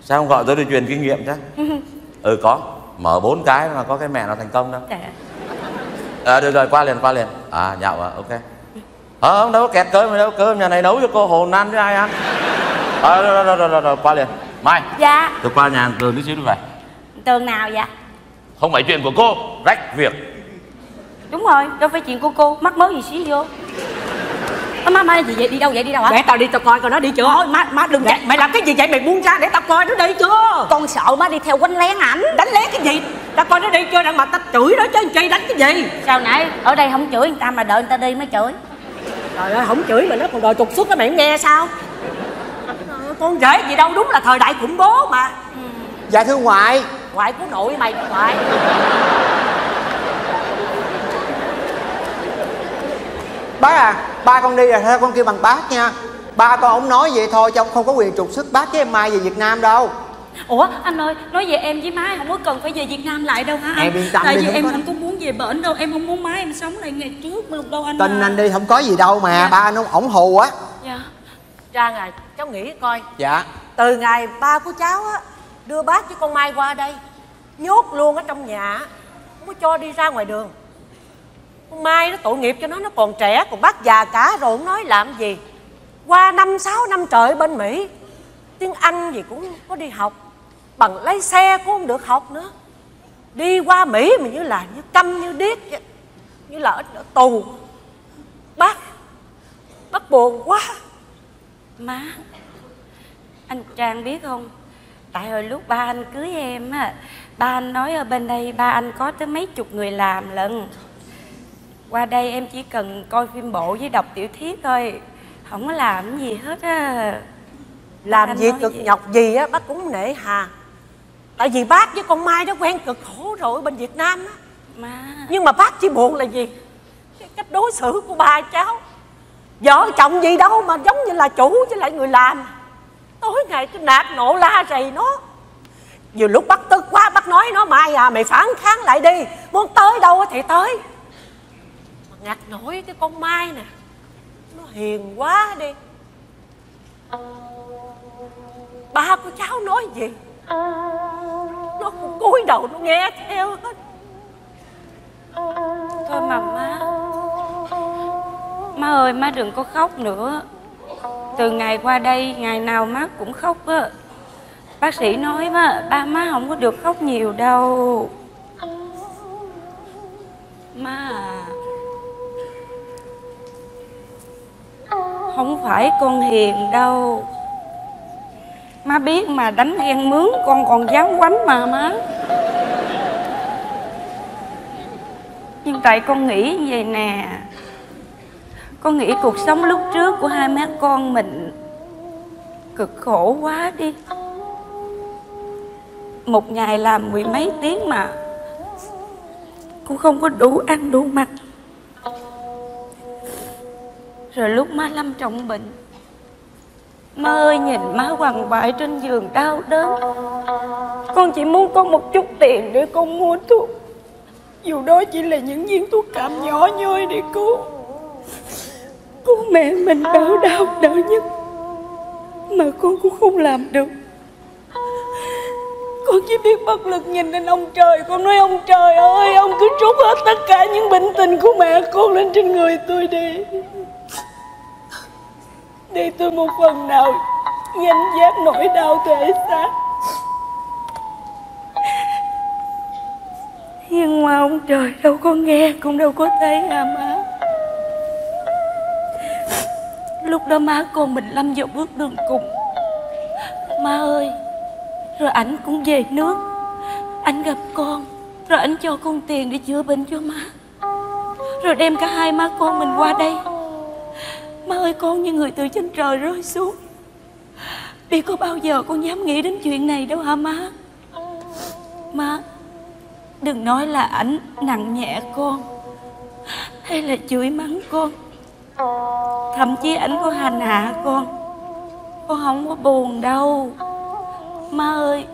Sao không gọi tôi đi truyền kinh nghiệm chứ? Ừ có. Mở bốn cái mà có cái mẹ nào thành công đâu. À được rồi, qua liền, qua liền. À, nhậu à, ok. Ờ, không đâu, kẹt cơm gì đâu? Cơm nhà này nấu cho cô hồn ăn chứ ai ăn Ờ, rồi, rồi, rồi, rồi, rồi, qua liền. Mai, dạ. Tôi qua nhà Tường tí xíu đi về. Tường nào dạ Không phải chuyện của cô, rách việc. Đúng rồi đâu phải chuyện của cô. Mắc mớ gì xí vô má má gì vậy? Đi đâu vậy? Đi đâu hả? Để tao đi tao coi coi nó đi chưa? Thôi má má đừng Để, mày làm cái gì vậy? Mày buông ra để tao coi nó đi chưa? Con sợ má đi theo quanh lén ảnh. Đánh lén cái gì? Tao coi nó đi chưa? Đặng mà tao chửi nó chứ chi đánh cái gì? Sao nãy? Ở đây không chửi người ta mà đợi người ta đi mới chửi. Trời ơi không chửi mà nó còn đòi trục xuất cái mày không nghe sao? Con rể gì đâu đúng là thời đại khủng bố mà. Dạ thưa ngoại. Ngoại của nội mày ngoại Bác à Ba con đi rồi theo con kêu bằng bác nha. Ba con ông nói vậy thôi chứ ông không có quyền trục xuất bác với em Mai về Việt Nam đâu. Ủa anh ơi nói về em với má không có cần phải về việt nam lại đâu hả anh? Em yên tâm tại đi, vì không em có- không có muốn về bển đâu em không muốn má em sống lại ngày trước luôn đâu anh Tin à. anh đi không có gì đâu mà Dạ. Ba ông ổng hù á. Dạ. Trang à cháu nghĩ coi. Dạ. Từ ngày ba của cháu á đưa bác với con Mai qua đây nhốt luôn ở trong nhà không có cho đi ra ngoài đường con Mai nó tội nghiệp cho nó nó còn trẻ còn bác già cả rồi không nói làm gì. Qua năm sáu năm trời bên Mỹ tiếng Anh gì cũng có đi học. Bằng lấy xe cũng không được học nữa. Đi qua Mỹ mà như là như câm như điếc vậy. như là ở, ở tù. Bác bác buồn quá. Má anh trang biết không? Tại hồi lúc ba anh cưới em á ba anh nói ở bên đây ba anh có tới mấy chục người làm lận qua đây em chỉ cần coi phim bộ với đọc tiểu thuyết thôi. Không có làm gì hết á. Làm Anh việc nói cực vậy. nhọc gì á bác cũng nể hà. Tại vì bác với con mai nó quen cực khổ rồi bên việt nam á. Má nhưng mà bác chỉ buồn là gì? Cái cách đối xử của ba cháu. Vợ chồng gì đâu mà giống như là chủ với lại người làm. Tối ngày cứ nạt nộ la rầy nó. Nhiều lúc bác tức quá bác nói nó mai à mày phản kháng lại đi. Muốn tới đâu thì tới. mà ngặt nổi cái con mai nè. Nó hiền quá đi. Ba của cháu nói gì? Nó cũng cúi đầu nó nghe theo hết. Thôi mà má. Má ơi, má đừng có khóc nữa. Từ ngày qua đây, ngày nào má cũng khóc á. Bác sĩ nói mà ba má không có được khóc nhiều đâu. Má à. Không phải con hiền đâu. Má biết mà đánh ghen mướn, con còn dám quánh mà má. Nhưng tại con nghĩ như vậy nè. Con nghĩ cuộc sống lúc trước của hai má con mình cực khổ quá đi. Một ngày làm mười mấy tiếng mà cũng không có đủ ăn đủ mặc rồi lúc má lâm trọng bệnh, má ơi nhìn má quằn quại trên giường đau đớn. Con chỉ muốn có một chút tiền để con mua thuốc. Dù đó chỉ là những viên thuốc cảm nhỏ nhoi để cứu. Cứu mẹ mình đỡ đau đỡ nhất mà con cũng không làm được. Con chỉ biết bất lực nhìn lên ông trời. Con nói, ông trời ơi, ông cứ trút hết tất cả những bệnh tình của mẹ con lên trên người tôi đi để tôi một phần nào, gánh vác nỗi đau thể xác nhưng mà ông trời đâu có nghe, cũng đâu có thấy à má. Lúc đó má con mình lâm vào bước đường cùng. Má ơi, rồi ảnh cũng về nước. Anh gặp con, rồi anh cho con tiền để chữa bệnh cho má. Rồi đem cả hai má con mình qua đây má ơi, con như người từ trên trời rơi xuống. Biết có bao giờ con dám nghĩ đến chuyện này đâu hả má? Má, đừng nói là ảnh nặng nhẹ con, hay là chửi mắng con. Thậm chí ảnh có hành hạ con. Con không có buồn đâu. Má ơi,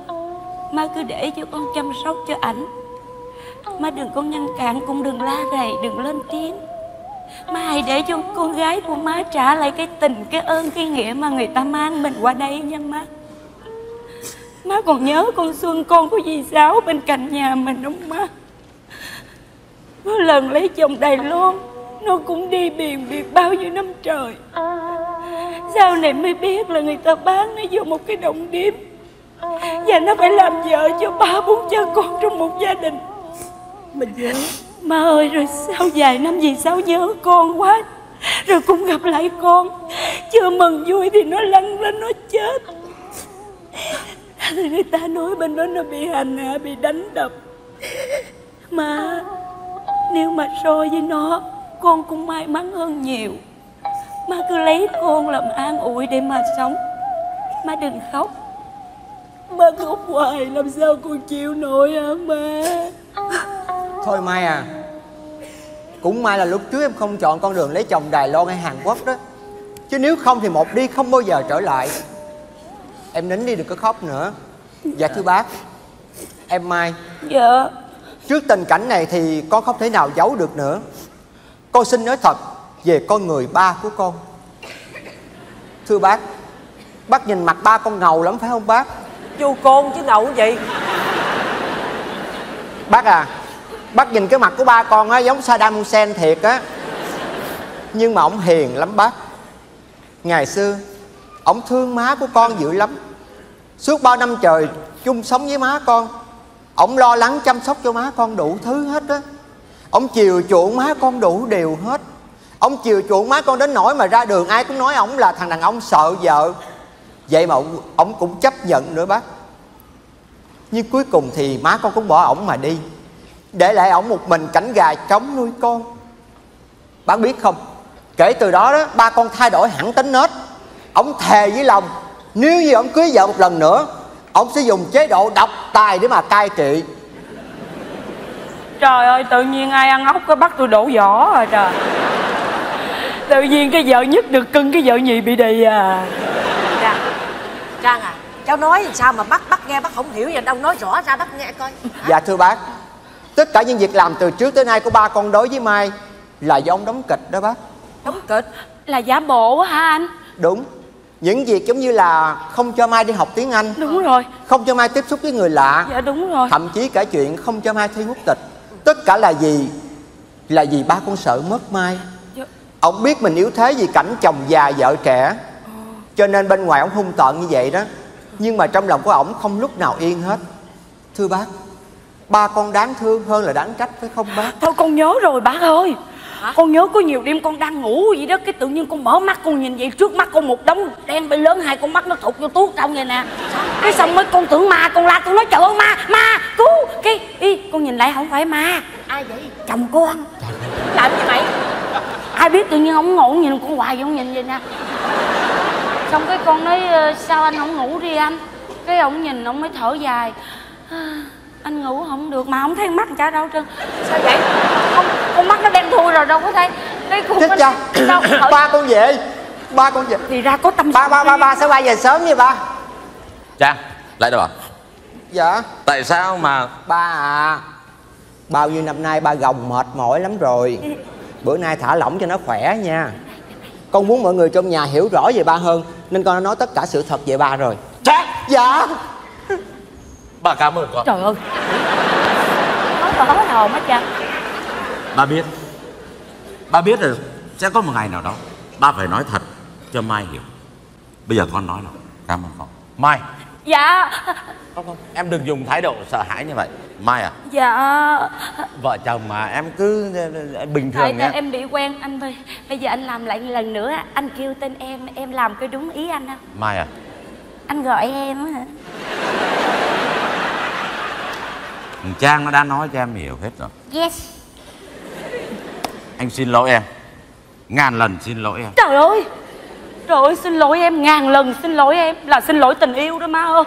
má cứ để cho con chăm sóc cho ảnh. Má đừng có ngăn cản cũng đừng la rầy, đừng lên tiếng má hãy để cho con gái của má trả lại cái tình, cái ơn, cái nghĩa mà người ta mang mình qua đây nha má. Má còn nhớ con xuân, con của dì sáu bên cạnh nhà mình không má? Có lần lấy chồng đài loan, nó cũng đi biển biệt bao nhiêu năm trời. Sau này mới biết là người ta bán nó vô một cái động điếm. Và nó phải làm vợ cho ba bốn cha con trong một gia đình. Mình nhớ. Má ơi, rồi sau vài năm vì sao nhớ con quá? Rồi cũng gặp lại con. Chưa mừng vui thì nó lăn lên, nó chết. Thì người ta nói bên đó nó bị hành hạ, bị đánh đập. Mà nếu mà so với nó, con cũng may mắn hơn nhiều. Má cứ lấy con làm an ủi để mà sống. Má đừng khóc. Má khóc hoài, làm sao con chịu nổi hả má? Thôi Mai à Cũng may là lúc trước em không chọn con đường lấy chồng Đài Loan hay Hàn Quốc đó. Chứ nếu không thì một đi không bao giờ trở lại. Em nín đi đừng có khóc nữa. Dạ thưa bác Em Mai. Dạ. Trước tình cảnh này thì con không thể nào giấu được nữa. Con xin nói thật về con người ba của con. Thưa bác Bác nhìn mặt ba con ngầu lắm phải không bác? Chu côn chứ ngầu gì. Bác à Bác nhìn cái mặt của ba con á giống Saddam Hussein thiệt á. Nhưng mà ổng hiền lắm bác. Ngày xưa Ổng thương má của con dữ lắm. Suốt bao năm trời chung sống với má con Ổng lo lắng chăm sóc cho má con đủ thứ hết á. Ổng chiều chuộng má con đủ điều hết. Ông chiều chuộng má con đến nỗi mà ra đường ai cũng nói ổng là thằng đàn ông sợ vợ. Vậy mà ổng, ổng cũng chấp nhận nữa bác. Nhưng cuối cùng thì má con cũng bỏ ổng mà đi. Để lại ổng một mình cảnh gà trống nuôi con. Bác biết không? Kể từ đó đó ba con thay đổi hẳn tính nết. Ổng thề với lòng Nếu như ổng cưới vợ một lần nữa Ổng sẽ dùng chế độ độc tài để mà cai trị. Trời ơi tự nhiên ai ăn ốc cái bắt tôi đổ vỏ rồi trời. Tự nhiên cái vợ nhất được cưng cái vợ nhì bị đì à. Trang Trang à cháu nói sao mà bác bác nghe bác không hiểu vậy? Đâu nói rõ ra bác nghe coi. Dạ thưa bác Tất cả những việc làm từ trước tới nay của ba con đối với Mai Là do ông đóng kịch đó bác. Đóng kịch? Là giả bộ hả anh? Đúng. Những việc giống như là không cho Mai đi học tiếng Anh. Đúng rồi. Không cho Mai tiếp xúc với người lạ. Dạ đúng rồi. Thậm chí cả chuyện không cho Mai thi quốc tịch. Tất cả là gì? Là vì ba con sợ mất Mai. Dạ. Ông biết mình yếu thế vì cảnh chồng già vợ trẻ. Cho nên bên ngoài ông hung tợn như vậy đó. Nhưng mà trong lòng của ổng không lúc nào yên hết. Thưa bác Ba con đáng thương hơn là đáng trách phải không bác? Thôi con nhớ rồi bác ơi. Con nhớ có nhiều đêm con đang ngủ vậy đó Cái tự nhiên con mở mắt con nhìn vậy Trước mắt con một đống đen bể lớn Hai con mắt nó thụt vô tuốt trong vậy nè. Cái xong mới con tưởng ma Con la con nói trời ơi ma ma cứu Cái y con nhìn lại không phải ma. Ai vậy? Chồng con Làm gì mày Ai biết tự nhiên ông ngủ nhìn con hoài vậy, ông nhìn vậy nè. Xong cái con nói "Ờ, sao anh không ngủ đi anh? Cái ông nhìn ông mới thở dài. "À, Anh ngủ không được mà không thấy mắt chả đâu trơn. Sao vậy? Không, Con mắt nó đen thui rồi đâu có thấy. Cái con Chết nó- cha. Ba con về. Ba con về. Thì ra có tâm Ba ba ba ba sao ba về sớm vậy ba. Trang lại đâu à Dạ. Tại sao mà Ba à Bao nhiêu năm nay ba gồng mệt mỏi lắm rồi. Bữa nay thả lỏng cho nó khỏe nha. Con muốn mọi người trong nhà hiểu rõ về ba hơn Nên con đã nói tất cả sự thật về ba rồi. Trang Dạ Bà cảm ơn con. Trời ơi. Nói hết hồn hết cha Ba biết. Ba biết là sẽ có một ngày nào đó Ba phải nói thật cho Mai hiểu. Bây giờ con nói nào. Cảm ơn con. Mai. Dạ. Không không Em đừng dùng thái độ sợ hãi như vậy. Mai à. Dạ. Vợ chồng mà em cứ bình thường tại nhé em bị quen anh ơi Bây giờ anh làm lại lần nữa Anh kêu tên em Em làm cái đúng ý anh không Mai à. Anh gọi em á hả Trang nó đã nói cho em hiểu hết rồi. Yes. Anh xin lỗi em. Ngàn lần xin lỗi em. Trời ơi. Trời ơi xin lỗi em ngàn lần xin lỗi em. Là xin lỗi tình yêu đó má ơi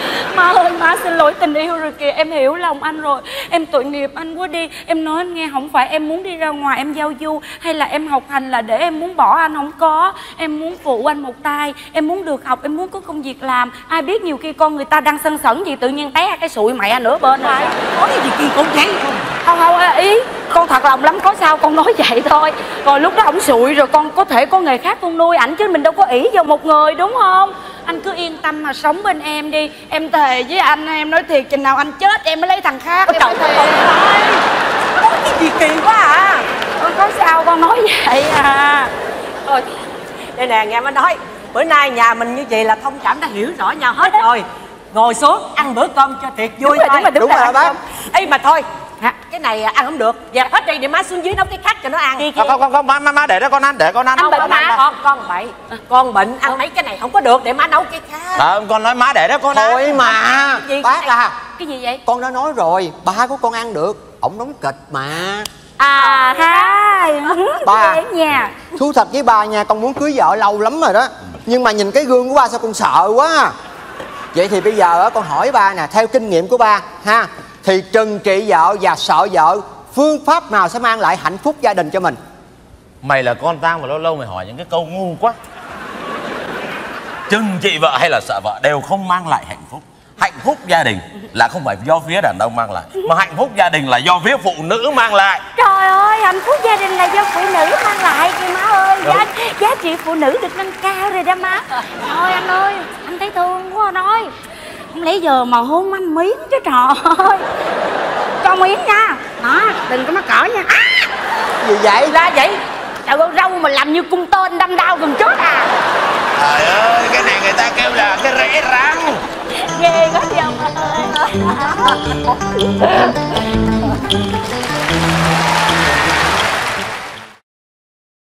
Má ơi má xin lỗi tình yêu rồi kìa Em hiểu lòng anh rồi. Em tội nghiệp anh quá đi. Em nói anh nghe không phải em muốn đi ra ngoài em giao du Hay là em học hành là để em muốn bỏ anh? Không có. Em muốn phụ anh một tay. Em muốn được học em muốn có công việc làm. Ai biết nhiều khi con người ta đang sân sẩn gì Tự nhiên té cái sụi mẹ nửa bên rồi Nói gì kỳ con vậy Không? Không ý Con thật lòng lắm có sao con nói vậy thôi. Rồi lúc đó ổng sụi rồi con có thể có nghề khác con nuôi ảnh Chứ mình đâu có ỷ vào một người đúng không Anh cứ yên tâm mà sống bên em đi. Em thề với anh em nói thiệt Chừng nào anh chết em mới lấy thằng khác. Em nói thiệt Nói cái gì kỳ quá à. Con có sao con nói vậy à? Thôi Đây nè nghe má nói. Bữa nay nhà mình như vậy là thông cảm đã hiểu rõ nhau hết rồi. Ngồi xuống ăn bữa cơm cho thiệt vui Đúng rồi, thôi. đúng rồi, đúng Đúng rồi, rồi. bác. Ê mà thôi cái này ăn không được. Dẹp hết đi để má xuống dưới nấu cái khác cho nó ăn. Không không không không má má má để đó con ăn để con ăn. Ăn bệnh má con con bậy. Con bệnh ăn mấy cái này không có được để má nấu cái khác. Ờ, con nói má để đó con ăn. thôi mà gì? bác à. Cái gì vậy? Con đã nói rồi ba của con ăn được. Ổng đóng kịch mà. À ha. Ba. nha. Thú thật với bà nha con muốn cưới vợ lâu lắm rồi đó. Nhưng mà nhìn cái gương của ba sao con sợ quá. Vậy thì bây giờ á, con hỏi ba nè theo kinh nghiệm của ba ha thì trừng trị vợ và sợ vợ phương pháp nào sẽ mang lại hạnh phúc gia đình cho mình? Mày là con tao mà lâu lâu mày hỏi những cái câu ngu quá. Chừng trị vợ hay là sợ vợ đều không mang lại hạnh phúc. Hạnh phúc gia đình là không phải do phía đàn ông mang lại mà hạnh phúc gia đình là do phía phụ nữ mang lại. Trời ơi, hạnh phúc gia đình là do phụ nữ mang lại kìa má ơi. Giá, giá trị phụ nữ được nâng cao rồi đó má. Thôi anh ơi, anh thấy thương quá nói Không lẽ giờ mà hôn anh miếng chứ trời ơi. Cho miếng nha. Đó, đừng có mắc cỡ nha. À, gì vậy? Ra vậy. Trời ơi, râu mà làm như cung tên đâm đau gần chết à. Trời ơi cái này người ta kêu là cái rễ răng Ghê quá chị ông ơi